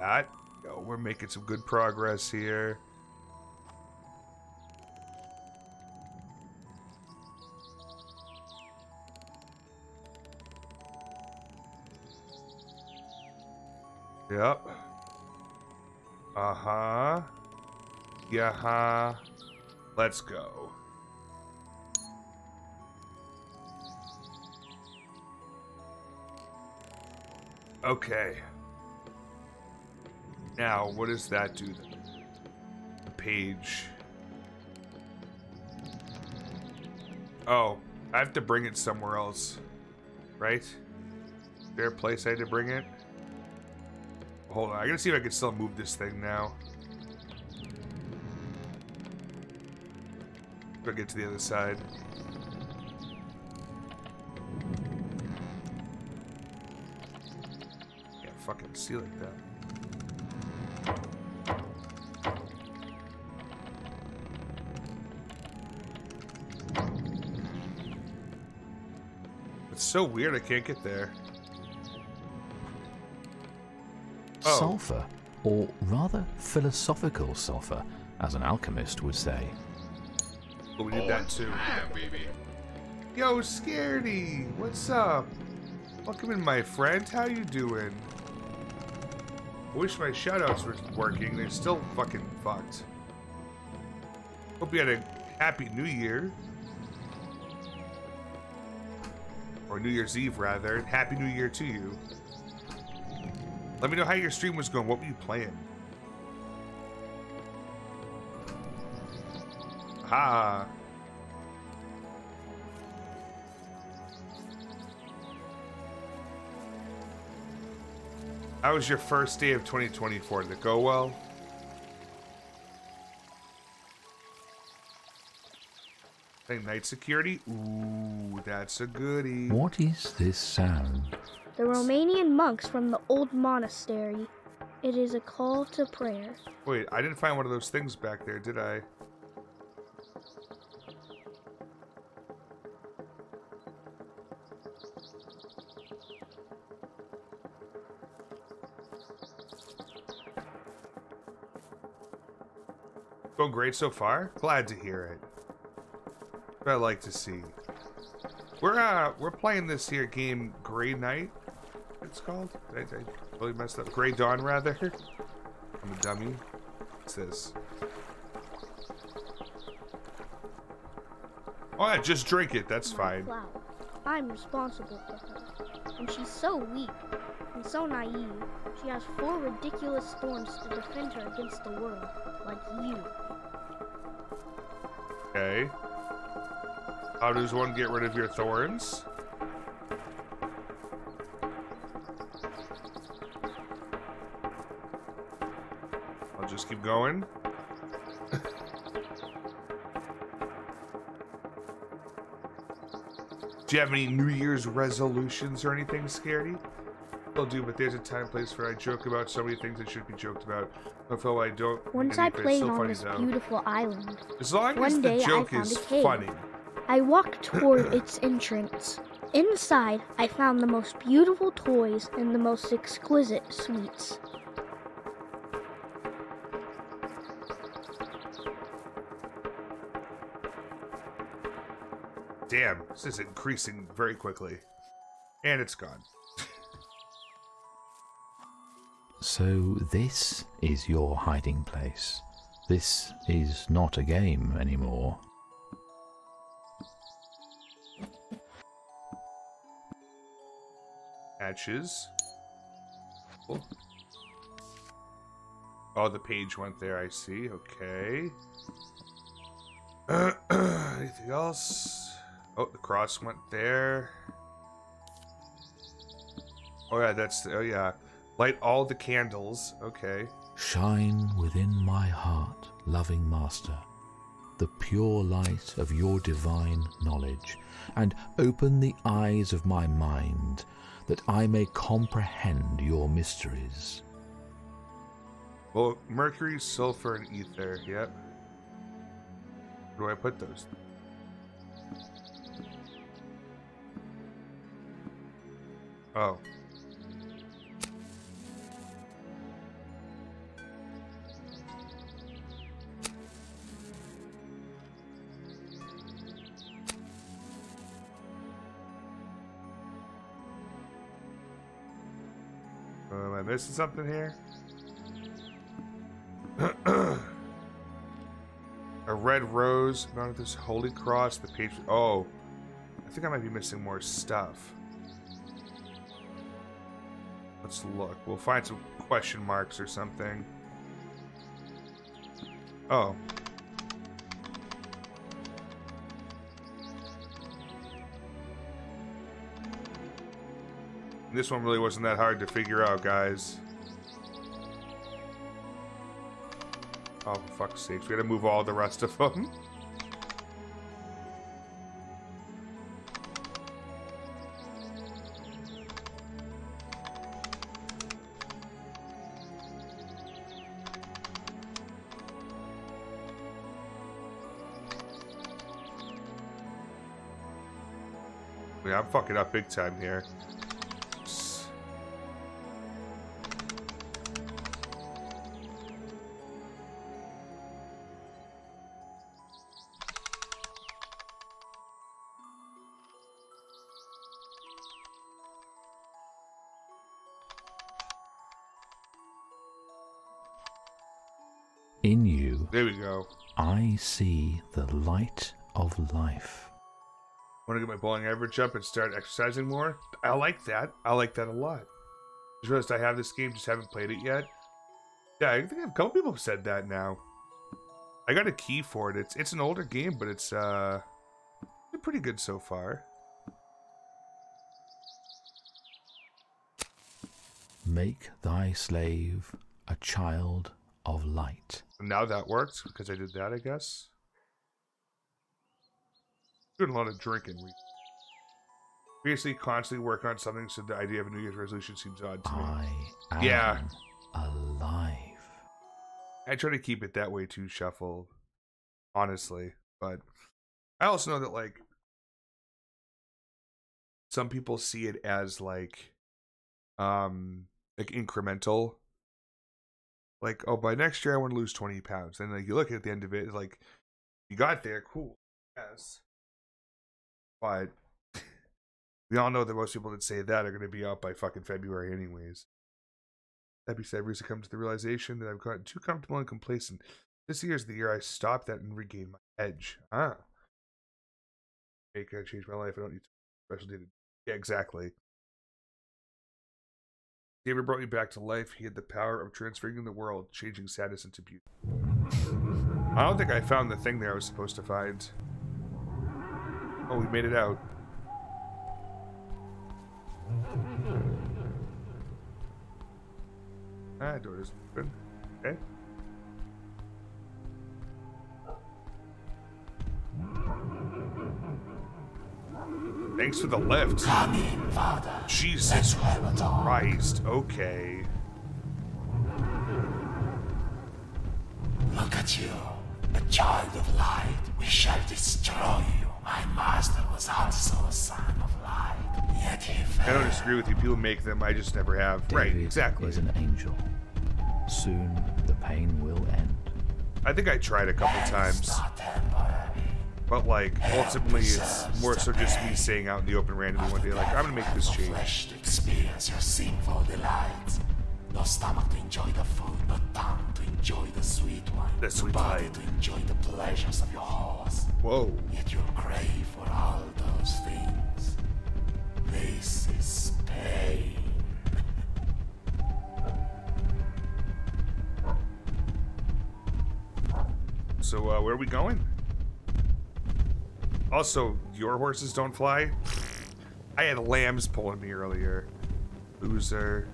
That, you know, we're making some good progress here. Yep. Uh-huh. Yeah-huh. Let's go. Okay. Now, what does that do? The page. Oh, I have to bring it somewhere else. Right? Is there a place I had to bring it? Hold on, I gotta see if I can still move this thing now. Gotta get to the other side. Can't fucking see like that. It's so weird I can't get there. Oh. sulfur, or rather philosophical sulfur, as an alchemist would say. But we need that oh, too. Yo, Scaredy, what's up? Welcome in, my friend. How you doing? I wish my shoutouts were working. They're still fucking fucked. Hope you had a happy New Year. Or New Year's Eve, rather. Happy New Year to you. Let me know how your stream was going. What were you playing? Ha! How was your first day of 2024? Did it go well? Playing night security? Ooh, that's a goodie. What is this sound? The Romanian monks from the old monastery. It is a call to prayer. Wait, I didn't find one of those things back there, did I? Going great so far? Glad to hear it. What I like to see. We're uh we're playing this here game Grey Night. It's called. I, I really messed up. Grey Dawn rather. I'm a dummy. What's this? Oh, yeah, just drink it. That's fine. Cloud. I'm responsible for her. And she's so weak and so naive. She has four ridiculous storms to defend her against the world, like you. Okay. How does one get rid of your thorns? I'll just keep going. Do you have any New Year's resolutions or anything, Scaredy? I'll do, but there's a time place where I joke about so many things that should be joked about. Although I don't. Once I of it's played so on funny, this though. beautiful island. As long One as the joke is funny. I walked toward its entrance. Inside, I found the most beautiful toys and the most exquisite sweets. Damn, this is increasing very quickly. And it's gone. So this is your hiding place. This is not a game anymore. Oh. oh, the page went there, I see. Okay. anything else? Oh, the cross went there. Oh yeah, that's oh yeah. Light all the candles. Okay. Shine within my heart, loving Master, the pure light of your divine knowledge, and open the eyes of my mind, that I may comprehend your mysteries. Well, mercury, sulfur, and ether. Yep. Where do I put those? Oh. Am I missing something here? A red rose mounted this holy cross. The page. Oh, I think I might be missing more stuff. Let's look. We'll find some question marks or something. Oh. This one really wasn't that hard to figure out, guys. Oh, for fuck's sakes. We gotta move all the rest of them. Yeah, I'm fucking up big time here. There we go. I see the light of life. Want to get my bowling average up and start exercising more? I like that. I like that a lot. Just realized I have this game, just haven't played it yet. Yeah, I think a couple people have said that now. I got a key for it. It's it's an older game, but it's uh pretty good so far. Make thy slave a child of light. Now that worked because I did that, I guess. Doing a lot of drinking. We basically constantly work on something, so the idea of a New Year's resolution seems odd to me. I am yeah, alive. I try to keep it that way too, Shuffle. Honestly, but I also know that like some people see it as like um like incremental like oh by next year i want to lose 20 pounds. And like you look at the end of it it's like you got there cool yes. But we all know that most people that say that are going to be out by fucking february anyways. That being said i've recently come to the realization that i've gotten too comfortable and complacent. This year is the year i stop that and regain my edge ah make i change my life i don't need special day to yeah exactly David brought me back to life. He had the power of transfiguring the world, changing sadness into beauty. I don't think I found the thing there I was supposed to find. Oh, we made it out. Ah, door is open. Okay. Thanks for the lift. Come in, Father. Jesus Let's have a talk. Christ. Okay. Look at you, a child of light. We shall destroy you. My master was also a son of light. Yet he I don't disagree with you. People make them. I just never have. right. Exactly. is an angel. Soon the pain will end. I think I tried a couple times. But like ultimately it's more so just me saying out in the open randomly one day like I'm gonna make this change. Flesh to experience your sinful delights. No stomach to enjoy the food, no tongue to enjoy the sweet wine. The no sweet body wine. to enjoy the pleasures of your horse. Whoa. Yet you crave for all those things. This is pain. So uh, where are we going? Also, your horses don't fly? I had lambs pulling me earlier. Loser.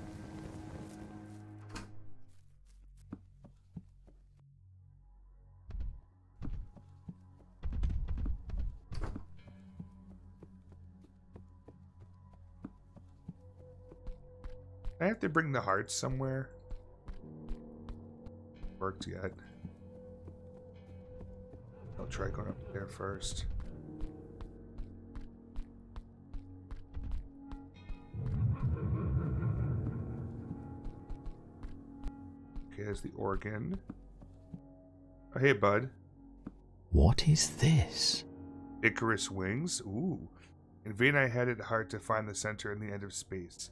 I have to bring the hearts somewhere. Worked yet. I'll try going up there first. There's the organ. Oh, hey, bud. What is this? Icarus wings? Ooh. In vain I had it hard to find the center and the end of space.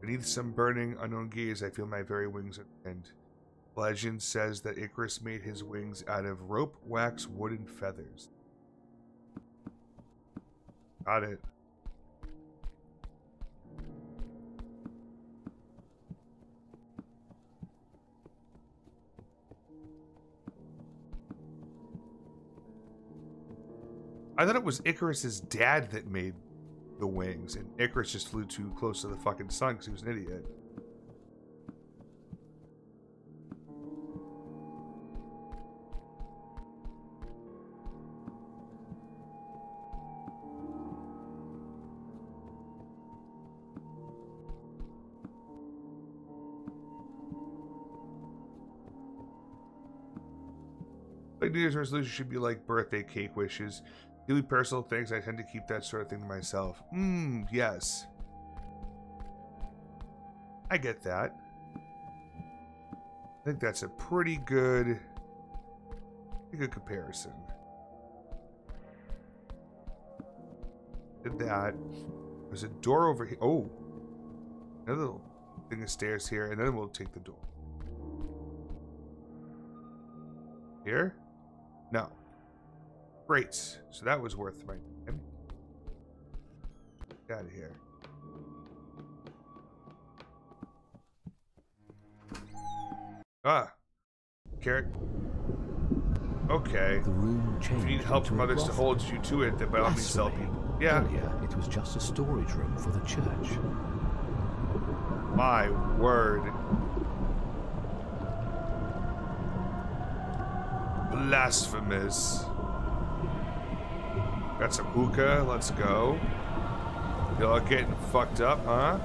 Beneath some burning, unknown gaze, I feel my very wings end. Legend says that Icarus made his wings out of rope, wax, wood, and feathers. Got it. I thought it was Icarus's dad that made the wings, and Icarus just flew too close to the fucking sun because he was an idiot. Like New Year's resolution should be like birthday cake wishes. Really personal things. I tend to keep that sort of thing to myself. Mmm, yes. I get that. I think that's a pretty good, pretty good comparison. Did that. There's a door over here. Oh, another little thing of stairs here, and then we'll take the door. Here? No. Great. So that was worth my time. Get out of here. Ah. Carrot. Okay. The room changed. If you need help from others to hold you to it, then by all means help you. Yeah. Earlier, it was just a storage room for the church. My word. Blasphemous. Got some hookah, let's go. Y'all getting fucked up, huh?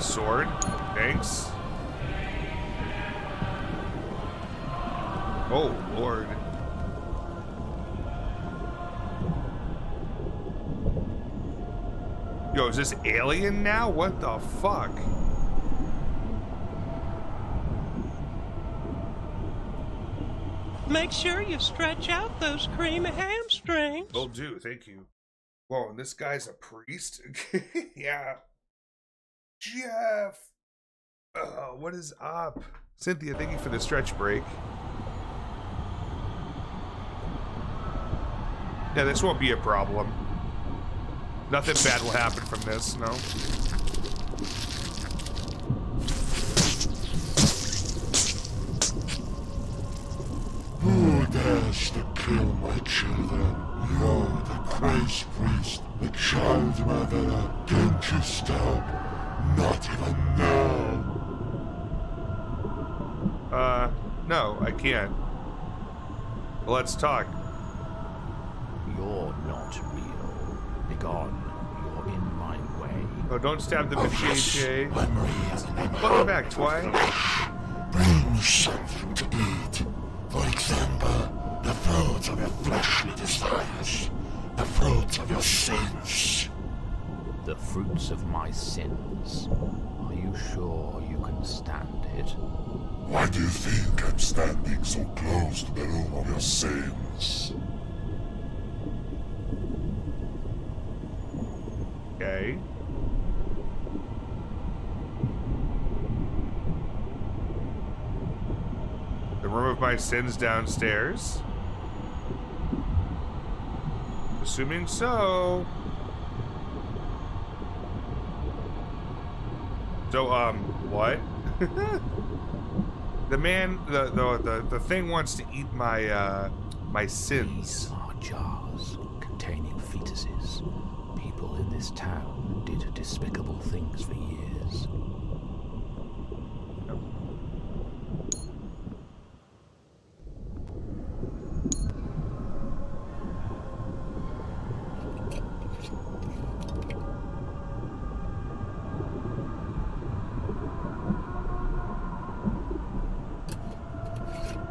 Sword, thanks. Oh, lord. Yo, is this alien now? What the fuck? Make sure you stretch out those cream hamstrings. Will do, thank you. Whoa, and this guy's a priest? yeah. Jeff! Uh, what is up? Cynthia, thank you for the stretch break. Yeah, this won't be a problem. Nothing bad will happen from this, no? Who dares to kill my children? You're the Christ priest, the child murderer. Don't you stop. Not even now. Uh, no, I can't. Let's talk. You're not real. Begone. You're in my way. Oh, don't stab the machete. Welcome back, Twy. Bring me something to eat. For example, the fruits of your fleshly desires, the fruits of your sins. The fruits of my sins. Are you sure you can stand it? Why do you think I'm standing so close to the room of your sins? Okay. The room of my sins downstairs. Assuming so. So, um, what? the man, the, the the the thing wants to eat my uh my sins. These Are jars containing fetuses. People in this town did despicable things for years.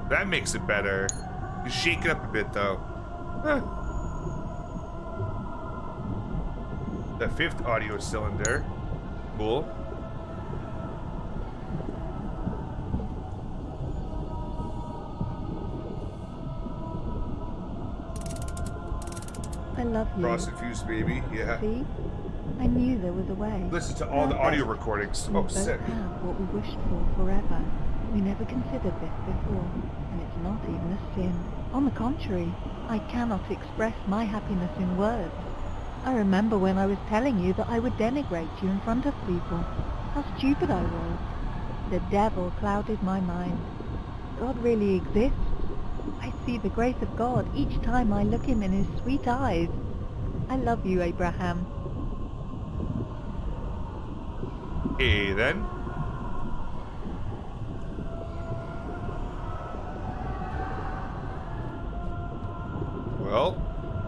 That makes it better. Just shake it up a bit, though. Huh. The fifth audio cylinder. Cool. I love you. Frost infused baby. Yeah. See? I knew there was a way. Listen to all the audio recordings. We Oh, sick. have what we wished for forever. We never considered this before, not even a sin. On the contrary, I cannot express my happiness in words. I remember when I was telling you that I would denigrate you in front of people. How stupid I was. The devil clouded my mind. God really exists. I see the grace of God each time I look him in his sweet eyes. I love you, Abraham. Hey, then.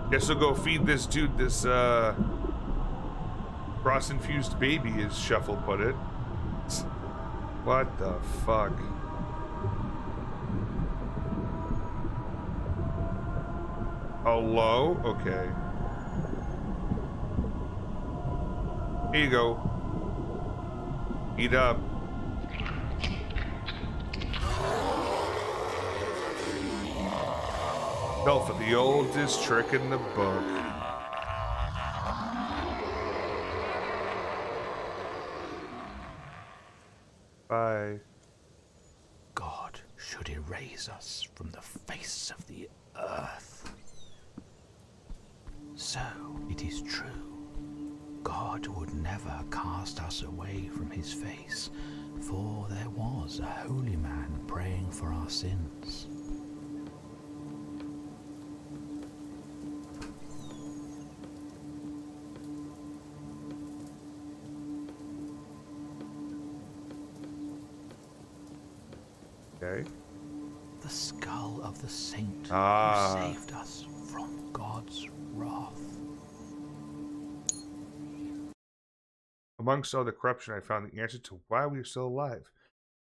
Guess we'll go feed this dude this, uh, cross-infused baby, as Shuffle put it. What the fuck? Hello? Okay. Here you go. Eat up. Fell for the oldest trick in the book. Bye. God should erase us from the face of the earth. So it is true. God would never cast us away from his face, for there was a holy man praying for our sins. Okay. The skull of the saint Ah. who saved us from God's wrath. Amongst all the corruption, I found the answer to why we are still alive.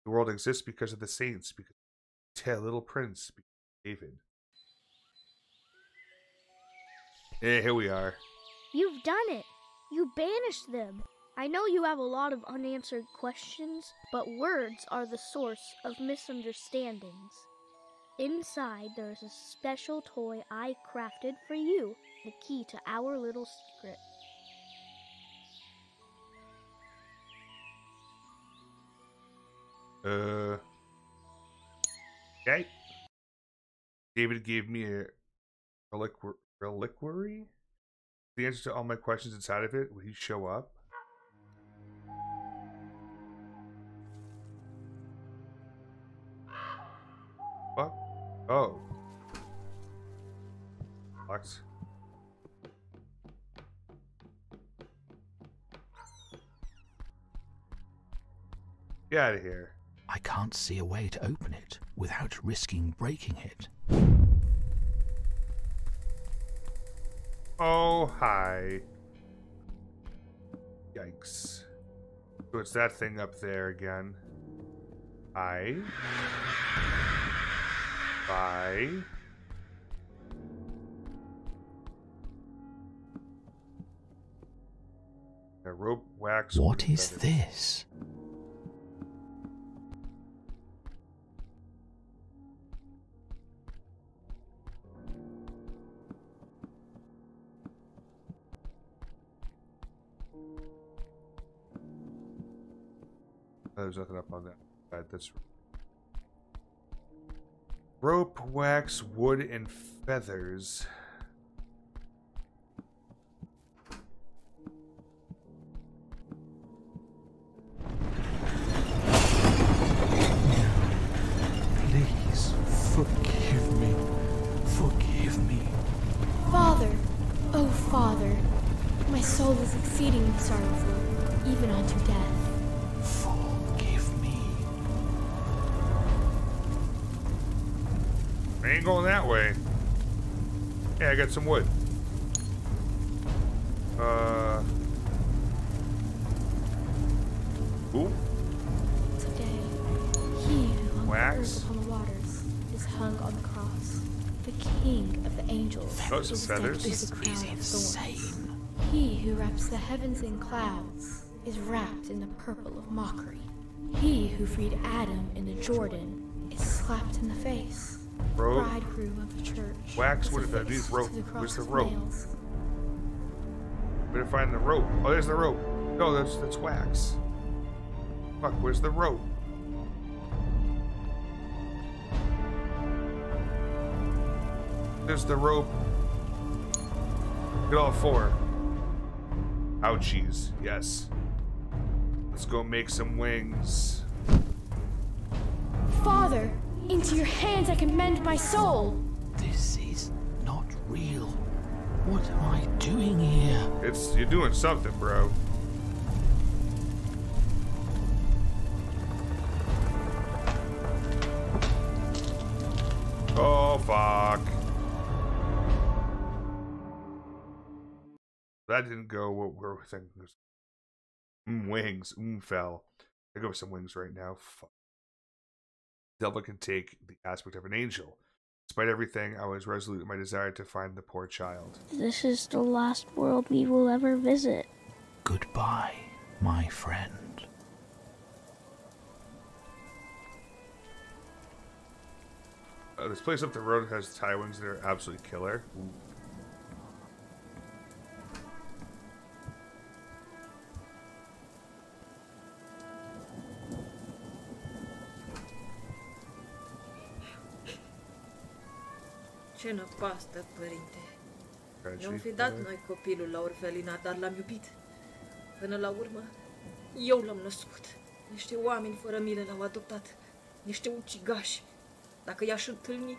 The world exists because of the saints, because of the little prince, because of David. Yeah, here we are. You've done it. You banished them. I know you have a lot of unanswered questions, but words are the source of misunderstandings. Inside, there is a special toy I crafted for you, the key to our little secret. Uh. Okay. David gave me a reliqu- reliquary. The answer to all my questions inside of it. Will he show up? What? Oh. What? Get out of here. I can't see a way to open it without risking breaking it. Oh, hi. Yikes. So it's that thing up there again. I. Bye. A rope wax. What feathers. this? There's nothing up on that side. That's rope, wax, wood, and feathers. Some wood. Uh. Ooh. Today, he who hung Wax. the upon the waters is hung on the cross. The King of the angels Oh, some is feathers. This is of thorns. He who wraps the heavens in clouds is wrapped in the purple of mockery. He who freed Adam in the Jordan is slapped in the face. Rope. Bridegroom of the church. Wax, is what about affixed these rope? the Where's the rope? nails. Better find the rope. Oh, there's the rope. No, that's that's wax. Fuck, where's the rope? There's the rope. Get all four. Ouchies, yes. Let's go make some wings. Father, into your hands I commend my soul. This is not real. What am I doing here? It's you're doing something, bro. Oh fuck. That didn't go what we were thinking. Mm, wings. Mm, fell. I go with some wings right now. Fuck. Devil can take the aspect of an angel. Despite everything, I was resolute in my desire to find the poor child. This is the last world we will ever visit. Goodbye, my friend. Uh, this place up the road has tie wings that are absolutely killer. Ce năpastă, părinte. Tragedy, Ne-am fi dat uh, noi copilul la orfelina, dar l-am iubit. Până la urmă, eu l-am născut. Niște oameni fără milă l-au adoptat. Niște ucigași. Dacă i-aș întâlni,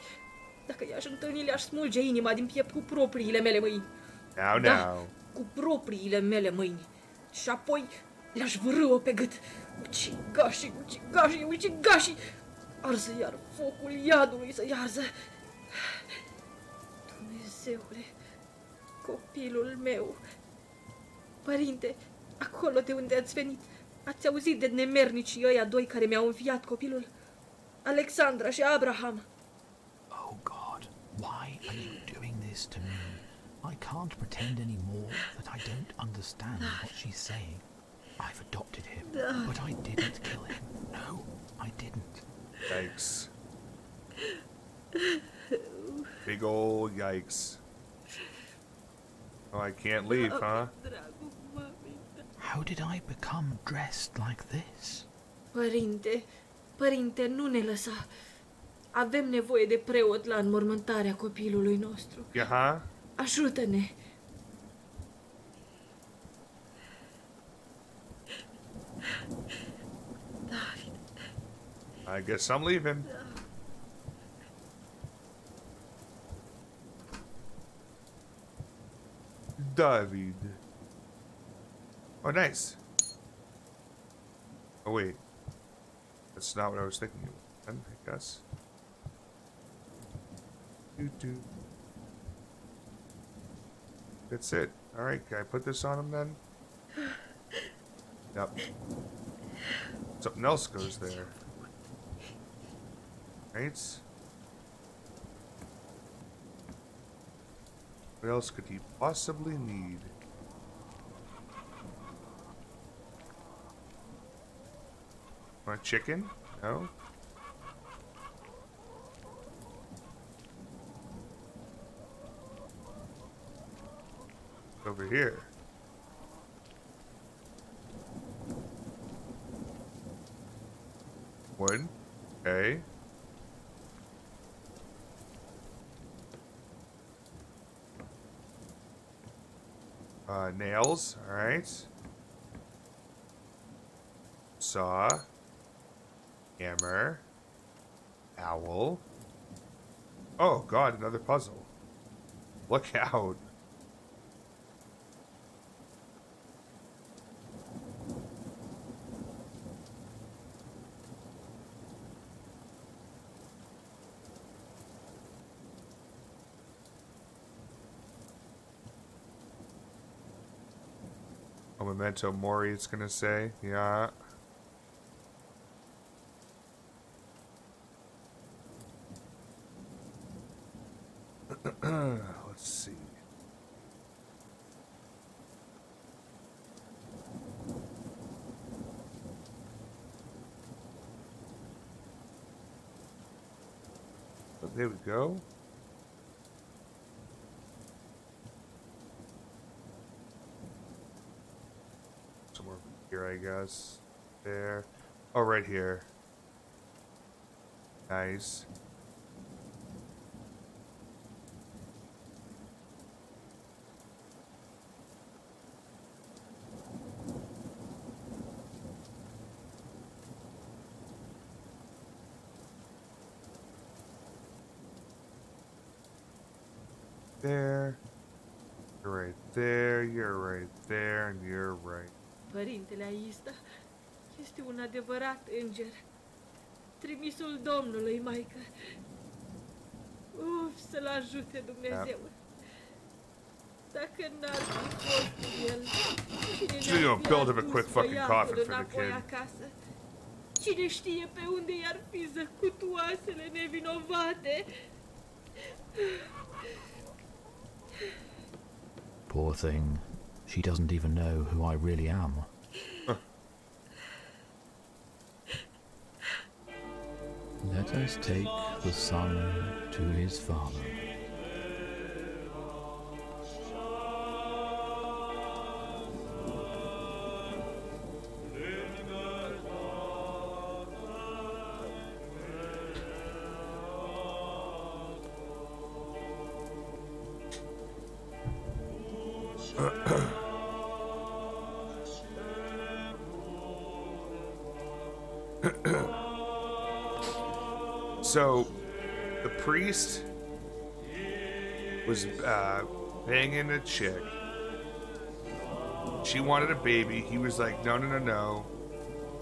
dacă i-aș întâlni, le-aș smulge inima din piept cu propriile mele mâini. Now, Da. now. Cu propriile mele mâini. Și apoi le-aș vârâ-o pe gât. Ucigașii, ucigașii, ucigașii. Arză iar focul iadului să iarză. Dumnezeule, copilul meu. Părinte, acolo de unde ați venit, ați auzit de nemernicii ăia doi care mi-au înviat copilul? Alexandra și Abraham. Oh God, why are you doing this to me? I can't pretend anymore that I don't understand what she's saying. I've adopted him, Da. but I didn't kill him. No, I didn't. Yikes. Big old yikes. Oh, I can't leave, uh, huh? How did I become dressed like this? Părinte, părinte, nu ne lăsa. Avem nevoie de preot la înmormântarea copilului nostru. Yeah, huh? Ajută-ne! I guess I'm leaving. David. Oh, nice. Oh, wait. That's not what I was thinking. of, I guess. Doo -doo. That's it. Alright, can I put this on him then? Yep. Something else goes there. Right? What else could he possibly need? Want chicken? No? Over here. Wood. Okay. Uh, nails, alright. Saw. Hammer. Owl. Oh god, another puzzle. Look out. Memento mori, it's gonna say. Yeah. Let's see. But there we go. Somewhere here, I guess. There. Oh, right here. Nice. There. You're right there, you're right there, and you're right. Părintele Aista este un adevărat înger. Trimisul Domnului, Maică. Uf, să-l ajute Dumnezeu. Dacă n-ar fi fost el, cine you ne-ar fi build him a adus quick fucking băiatul coffin for the înapoi kid. acasă? Cine știe pe unde i-ar fi zăcut oasele nevinovate? Poor thing. She doesn't even know who I really am. Let us take the son to his father. Priest was uh, banging a chick. She wanted a baby. He was like, no, no, no, no.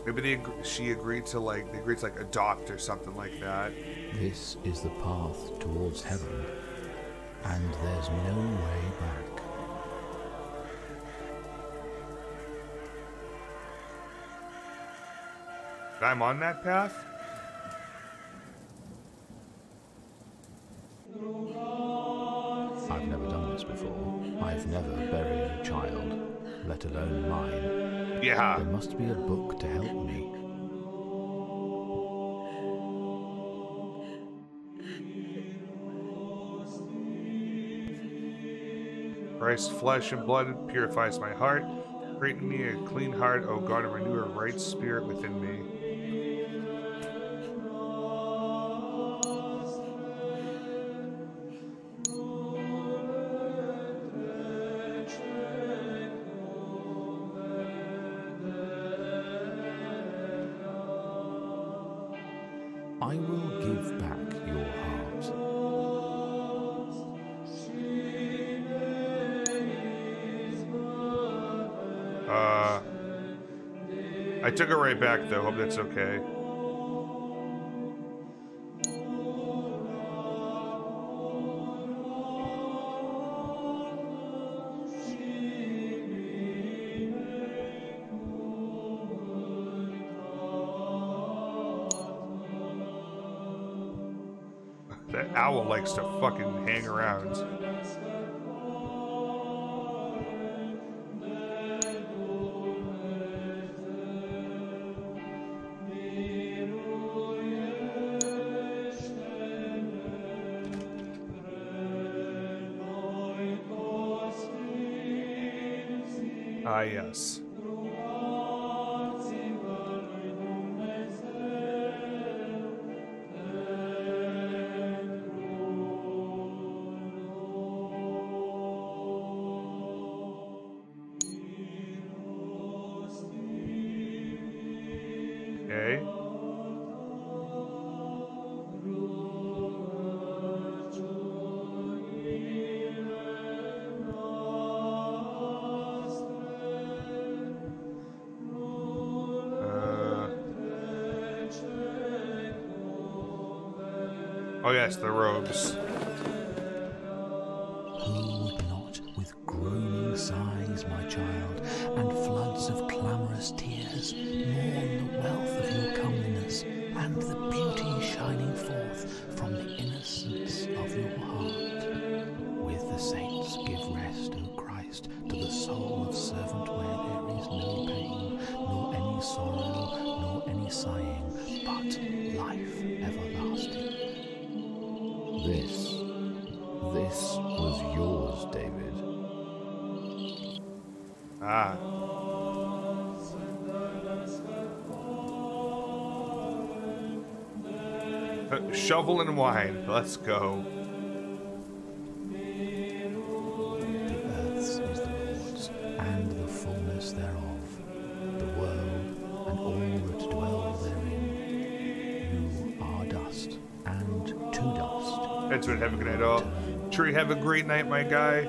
Maybe they she agreed to like they agreed to like adopt or something like that. This is the path towards heaven, and there's no way back. I'm on that path. Never buried a child, let alone mine. Yeah. There must be a book to help me. Christ's flesh and blood purifies my heart. Create in me a clean heart, O God, and renew a right spirit within me. Took it right back though. Hope that's okay. That owl likes to fucking hang around. Let's go. The earth's is the Lord's, and the fullness thereof, the world and all that dwell therein. You are dust, and to dust. That's what. Have a good night, all. Tree, have a great night, my guy.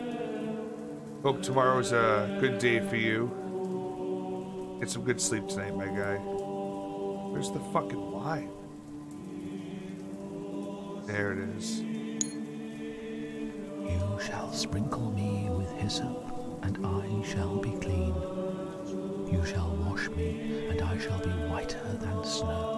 Hope tomorrow's a good day for you. Get some good sleep tonight, my guy. Where's the fucking wine? Sprinkle me with hyssop, and I shall be clean. You shall wash me, and I shall be whiter than snow.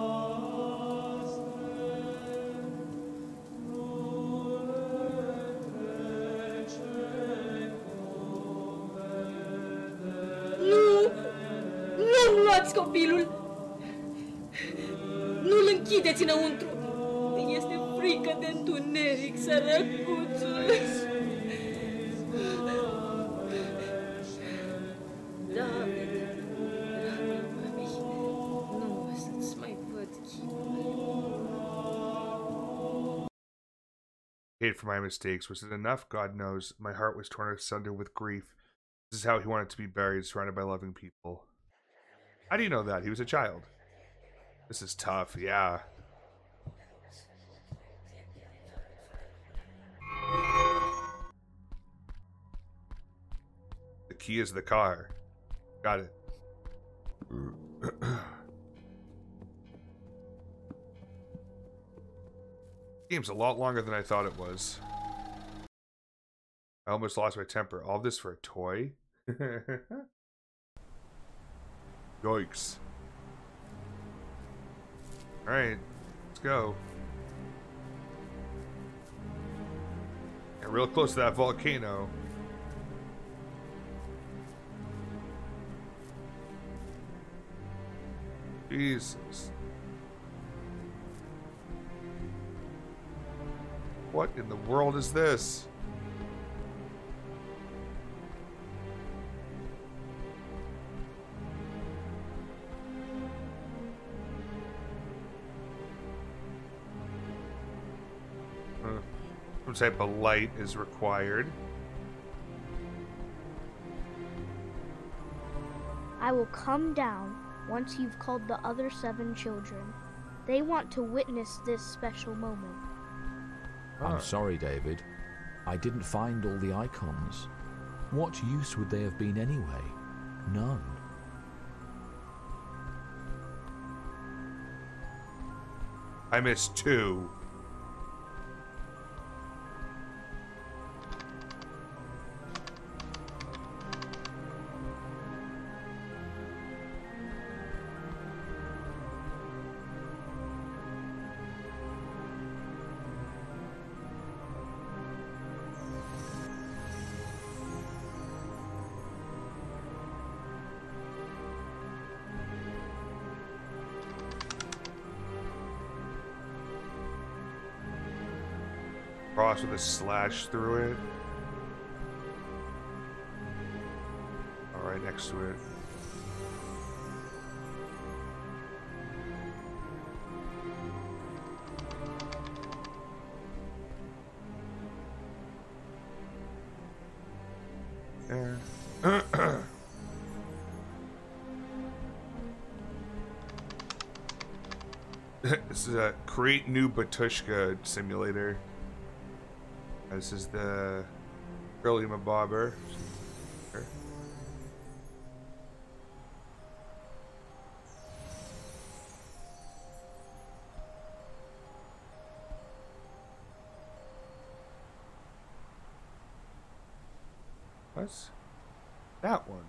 Luați copilul! Nu-l închideți înăuntru! Este frică de întuneric, sărăcuțul! For my mistakes. Was it enough? God knows. My heart was torn asunder with grief. This is how he wanted to be buried, surrounded by loving people. How do you know that? He was a child. This is tough, yeah. The key is the car. Got it. Game's a lot longer than I thought it was. I almost lost my temper. All this for a toy? Yikes. Alright, let's go. Get real close to that volcano. Jesus. What in the world is this? Some type of light is required. I will come down once you've called the other seven children. They want to witness this special moment. I'm sorry, David. I didn't find all the icons. What use would they have been anyway? None. I missed two. Cross with a slash through it. All right, next to it. This is a create new Batushka simulator. This is the early Mabobber. What's that one?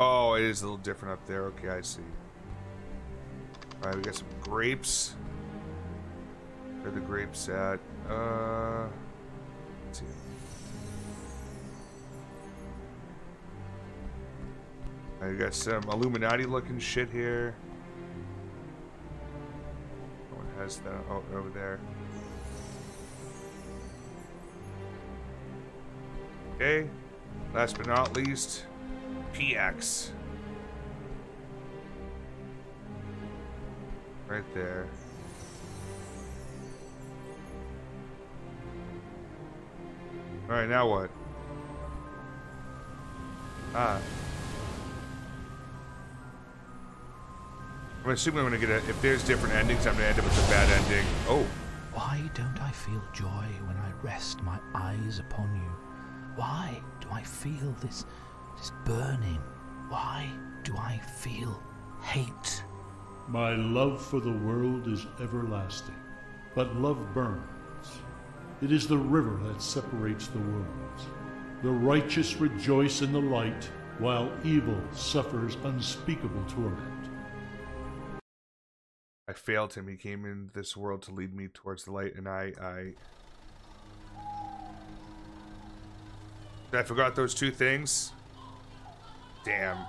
Oh, it is a little different up there. Okay, I see. Alright, we got some grapes. The grapes at? Uh, let's see. I got some Illuminati looking shit here. One has that. Oh, over there. Okay. Last but not least, PX. Right there. Alright, now what? Ah. I'm assuming I'm gonna get a. If there's different endings, I'm gonna end up with a bad ending. Oh. Why don't I feel joy when I rest my eyes upon you? Why do I feel this, this burning? Why do I feel hate? My love for the world is everlasting, but love burns. It is the river that separates the worlds. The righteous rejoice in the light, while evil suffers unspeakable torment. I failed him. He came in this world to lead me towards the light, and I, I, I forgot those two things. Damn.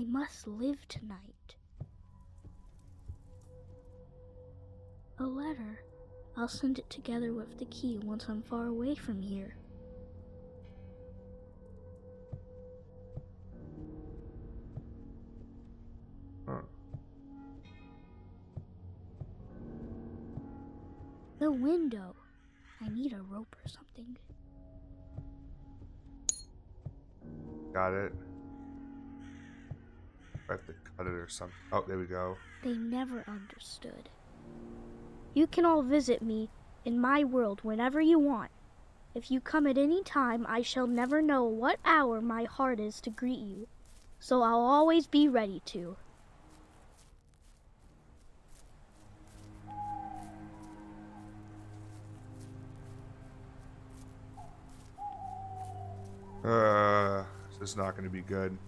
I must live tonight. A letter. I'll send it together with the key once I'm far away from here. The window. I need a rope or something. Got it. I have to cut it or something. Oh, there we go. They never understood. You can all visit me in my world whenever you want. If you come at any time, I shall never know what hour my heart is to greet you. So I'll always be ready to. Uh, this is not going to be good.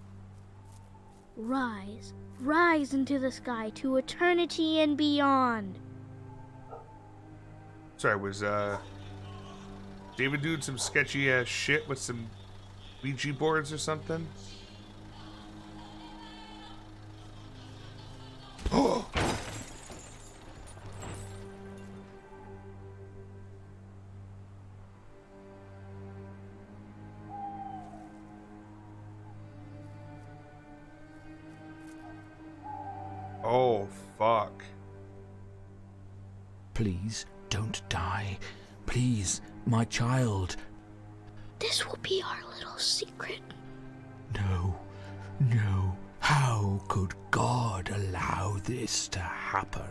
Rise, rise into the sky to eternity and beyond. Sorry, was uh David doing some sketchy ass shit with some Ouija boards or something? Oh! My child. This will be our little secret. No, no. How could God allow this to happen?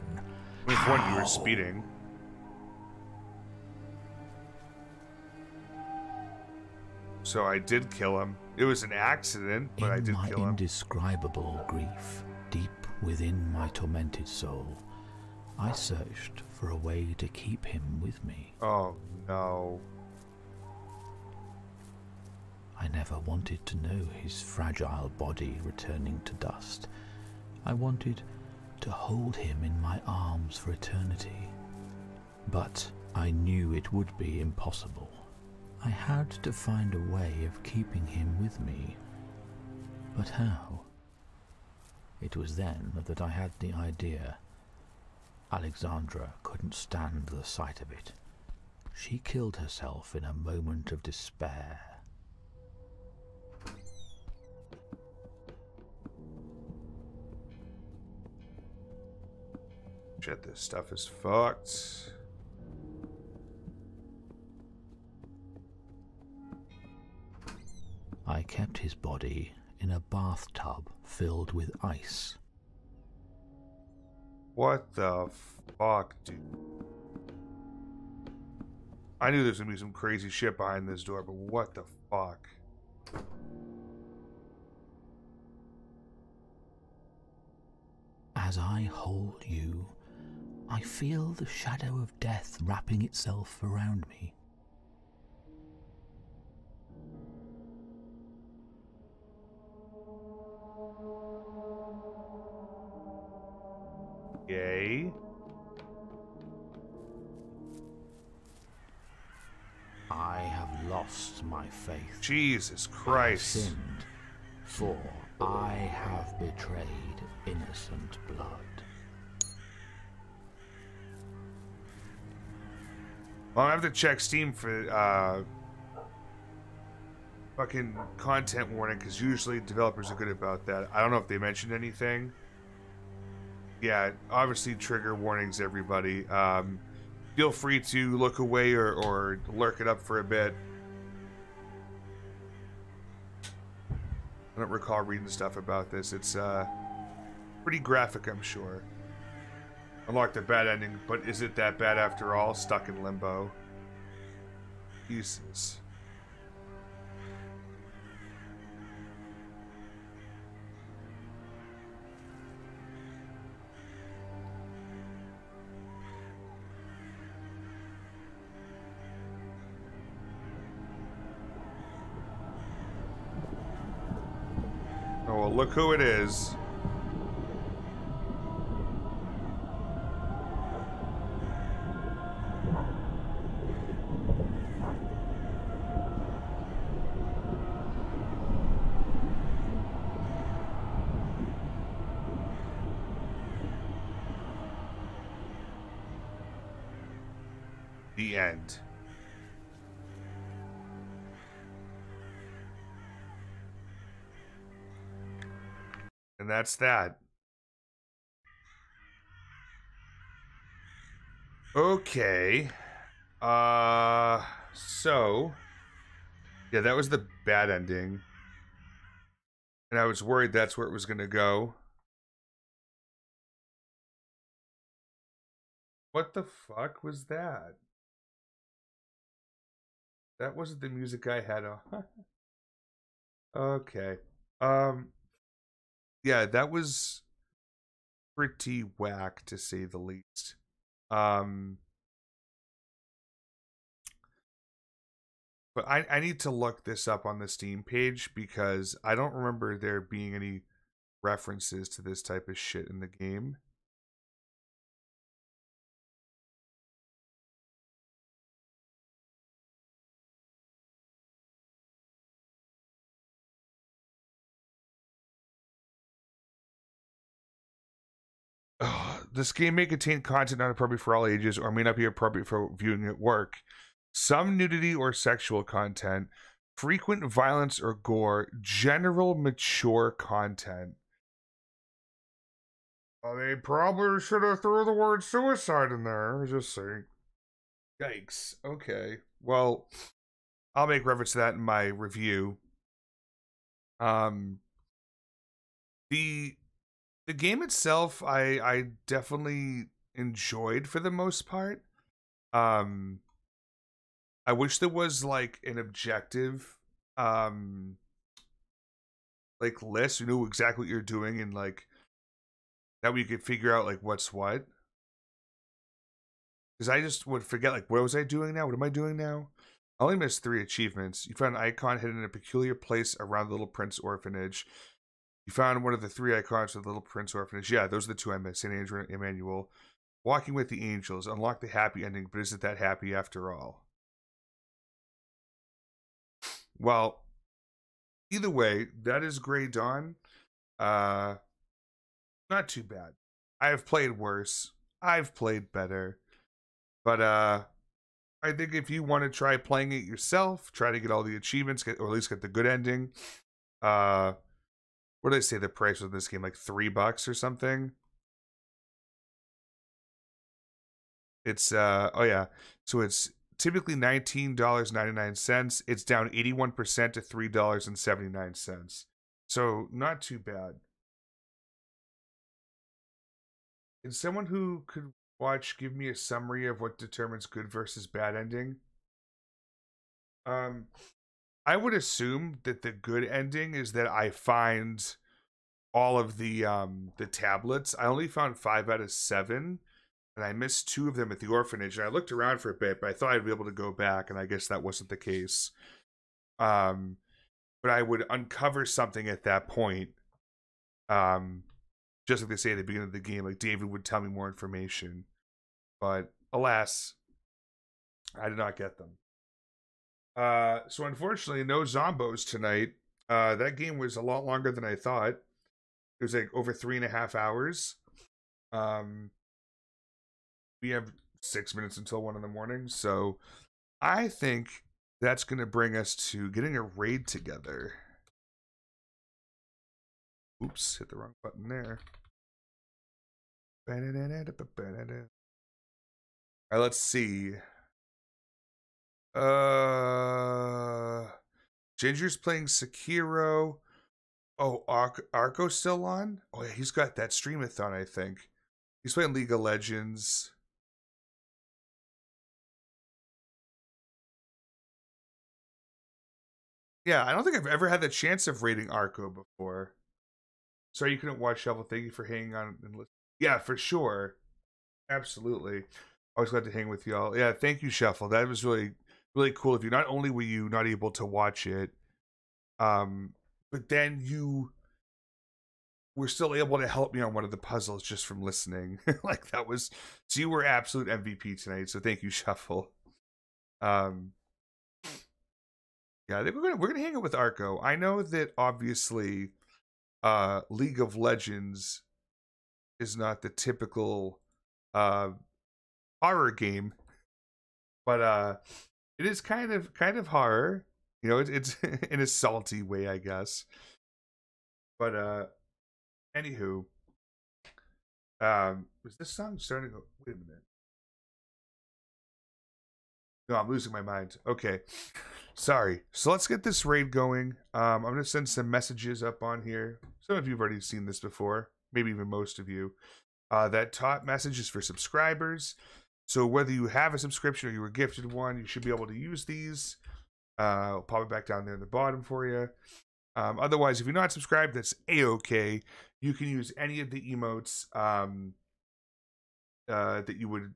With one, you How? were speeding. So I did kill him. It was an accident, but I did my kill him. my indescribable grief, deep within my tormented soul, I searched for a way to keep him with me. Oh no. I never wanted to know his fragile body returning to dust. I wanted to hold him in my arms for eternity. But I knew it would be impossible. I had to find a way of keeping him with me. But how? It was then that I had the idea. Alexandra couldn't stand the sight of it. She killed herself in a moment of despair. Shit, this stuff is fucked. I kept his body in a bathtub filled with ice. What the fuck, dude? I knew there's gonna be some crazy shit behind this door, but what the fuck? As I hold you, I feel the shadow of death wrapping itself around me. Yay. I have lost my faith. Jesus I Christ. sinned, for I have betrayed innocent blood. Well, I have to check Steam for uh, fucking content warning because usually developers are good about that. I don't know if they mentioned anything. Yeah, obviously trigger warnings, everybody. Um, feel free to look away or, or lurk it up for a bit. I don't recall reading stuff about this. It's uh, pretty graphic, I'm sure. Unlocked a bad ending, but is it that bad after all? Stuck in limbo. Jesus. look who it is. The end. And that's that. Okay. Uh so yeah, that was the bad ending. And I was worried that's where it was going to go. What the fuck was that? That wasn't the music I had on. okay. Um yeah, that was pretty whack to say the least. Um But I, I need to look this up on the Steam page because I don't remember there being any references to this type of shit in the game. This game may contain content not appropriate for all ages or may not be appropriate for viewing at work. Some nudity or sexual content, frequent violence or gore, general mature content. Well, they probably should have threw the word suicide in there. Just saying. Yikes. Okay. Well, I'll make reference to that in my review. Um, the the game itself, I I definitely enjoyed for the most part. Um, I wish there was like an objective, um, like list. You knew exactly what you're doing, and like that way you could figure out like what's what. Because I just would forget like what was I doing now? What am I doing now? I only missed three achievements. You found an icon hidden in a peculiar place around the Little Prince orphanage. You found one of the three icons of the Little Prince orphanage. Yeah, those are the two I missed. St. Andrew and Emmanuel. Walking with the Angels. Unlock the happy ending, but is it that happy after all? Well, either way, that is Grey Dawn. Uh, not too bad. I have played worse. I've played better. But uh I think if you want to try playing it yourself, try to get all the achievements, get, or at least get the good ending. Uh what did I say the price of this game? Like three bucks or something? It's uh oh yeah. So it's typically $19.99. It's down 81% to $3.79. So not too bad. Can someone who could watch give me a summary of what determines good versus bad ending? Um I would assume that the good ending is that I find all of the um the tablets. I only found 5 out of 7 and I missed two of them at the orphanage. And I looked around for a bit, but I thought I'd be able to go back, and I guess that wasn't the case. Um, but I would uncover something at that point. Um, just like they say at the beginning of the game, like David would tell me more information, but alas, I did not get them. Uh, so unfortunately, no zombos tonight. Uh, that game was a lot longer than I thought. It was like over three and a half hours. Um, we have six minutes until one in the morning. So I think that's going to bring us to getting a raid together. Oops, hit the wrong button there. All right, let's see. Uh, Ginger's playing Sekiro. Oh, Ar- Arco's still on? Oh, yeah, he's got that streamathon, I think. He's playing League of Legends. Yeah, I don't think I've ever had the chance of rating Arco before. Sorry you couldn't watch Shuffle. Thank you for hanging on and listening. Yeah, for sure. Absolutely. Always glad to hang with y'all. Yeah, thank you, Shuffle. That was really, really cool if you. Not only were you not able to watch it, um, but then you were still able to help me on one of the puzzles just from listening. like that was so you were absolute MVP tonight. So thank you, Shuffle. Um yeah, I think we're gonna we're gonna hang out with Arco. I know that obviously, uh, League of Legends is not the typical uh horror game but uh, it is kind of kind of horror. You know, it's it's in a salty way, I guess. But uh, anywho, um, is this song starting? To... Wait a minute. No, I'm losing my mind. Okay. Sorry. So let's get this raid going. Um, I'm going to send some messages up on here. Some of you have already seen this before, maybe even most of you. Uh, that top message is for subscribers. So whether you have a subscription or you were gifted one, you should be able to use these. Uh, I'll pop it back down there in the bottom for you. Um, otherwise, if you're not subscribed, that's a-okay. You can use any of the emotes um, uh, that you would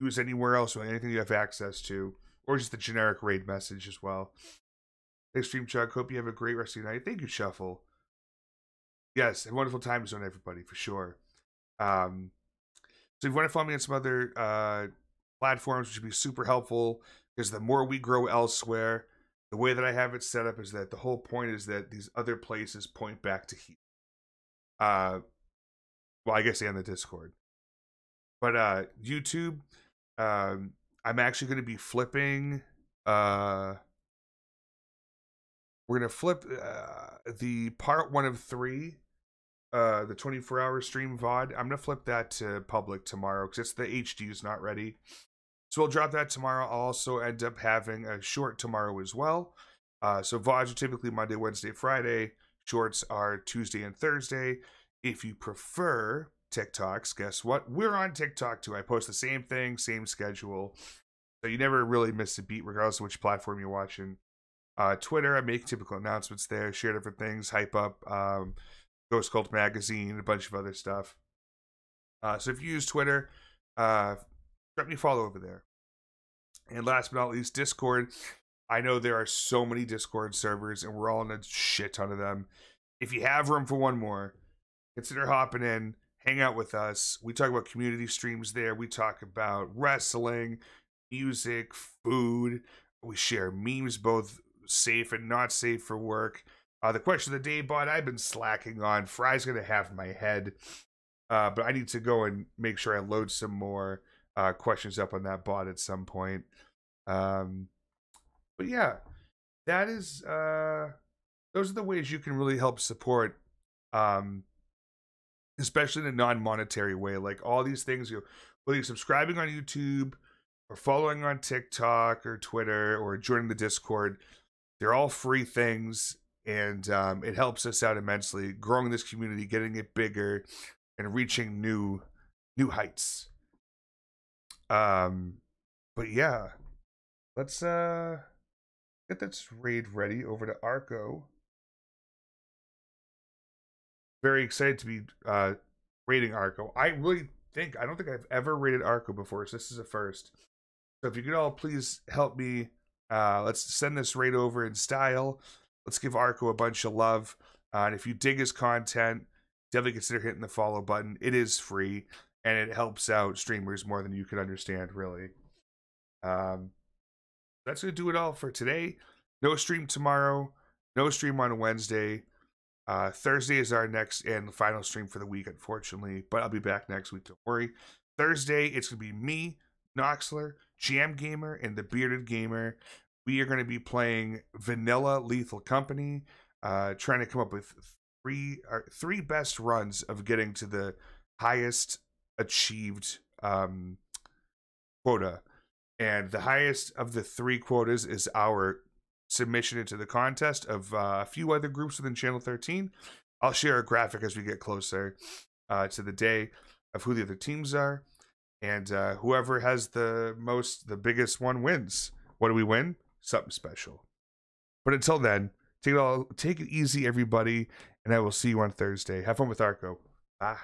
use anywhere else or anything you have access to, or just the generic raid message as well. Extreme Chuck, hope you have a great rest of your night. Thank you, Shuffle. Yes, a wonderful time zone, everybody, for sure. Um, so if you want to follow me on some other uh, platforms, which would be super helpful, because the more we grow elsewhere, the way that I have it set up is that the whole point is that these other places point back to here. Uh, well, I guess and the Discord, but uh, YouTube, um, I'm actually going to be flipping. Uh, we're gonna flip uh, the part one of three, uh, the 24 hour stream VOD. I'm gonna flip that to public tomorrow because it's the HD is not ready. So we'll drop that tomorrow. I'll also end up having a short tomorrow as well. Uh, so VODs are typically Monday, Wednesday, Friday. Shorts are Tuesday and Thursday. If you prefer TikToks, guess what? We're on TikTok too. I post the same thing, same schedule. So you never really miss a beat, regardless of which platform you're watching. Uh, Twitter, I make typical announcements there, share different things, hype up um, Ghost Cult Magazine, a bunch of other stuff. Uh, so if you use Twitter, uh, drop me follow over there. And last but not least, Discord. I know there are so many Discord servers, and we're all in a shit ton of them. If you have room for one more, consider hopping in, hang out with us. We talk about community streams there. We talk about wrestling, music, food. We share memes, both safe and not safe for work. Uh, the question of the day, bot, I've been slacking on. Fry's gonna have my head, uh, but I need to go and make sure I load some more uh, questions up on that bot at some point. Um, but yeah, that is uh, those are the ways you can really help support, um, especially in a non-monetary way. Like all these things, you whether you're subscribing on YouTube or following on TikTok or Twitter or joining the Discord, they're all free things, and um, it helps us out immensely, growing this community, getting it bigger, and reaching new new heights. Um, but yeah, let's uh get this raid ready over to Arco. Very excited to be uh raiding Arco. I really think I don't think I've ever raided Arco before, so this is a first. So if you could all please help me, uh, let's send this raid over in style. Let's give Arco a bunch of love. Uh, and if you dig his content, definitely consider hitting the follow button. It is free and it helps out streamers more than you could understand, really. Um, that's gonna do it all for today. No stream tomorrow. No stream on Wednesday. Uh, Thursday is our next and final stream for the week, unfortunately. But I'll be back next week. Don't worry. Thursday, it's gonna be me, Noxler, Jam Gamer, and the Bearded Gamer. We are going to be playing Vanilla Lethal Company, uh, trying to come up with three uh, three best runs of getting to the highest achieved um, quota. And the highest of the three quotas is our submission into the contest of uh, a few other groups within Channel 13. I'll share a graphic as we get closer uh, to the day of who the other teams are. And uh, whoever has the most, the biggest one wins. What do we win? Something special. But until then, take it all, take it easy, everybody, and I will see you on Thursday. Have fun with Arco. Bye.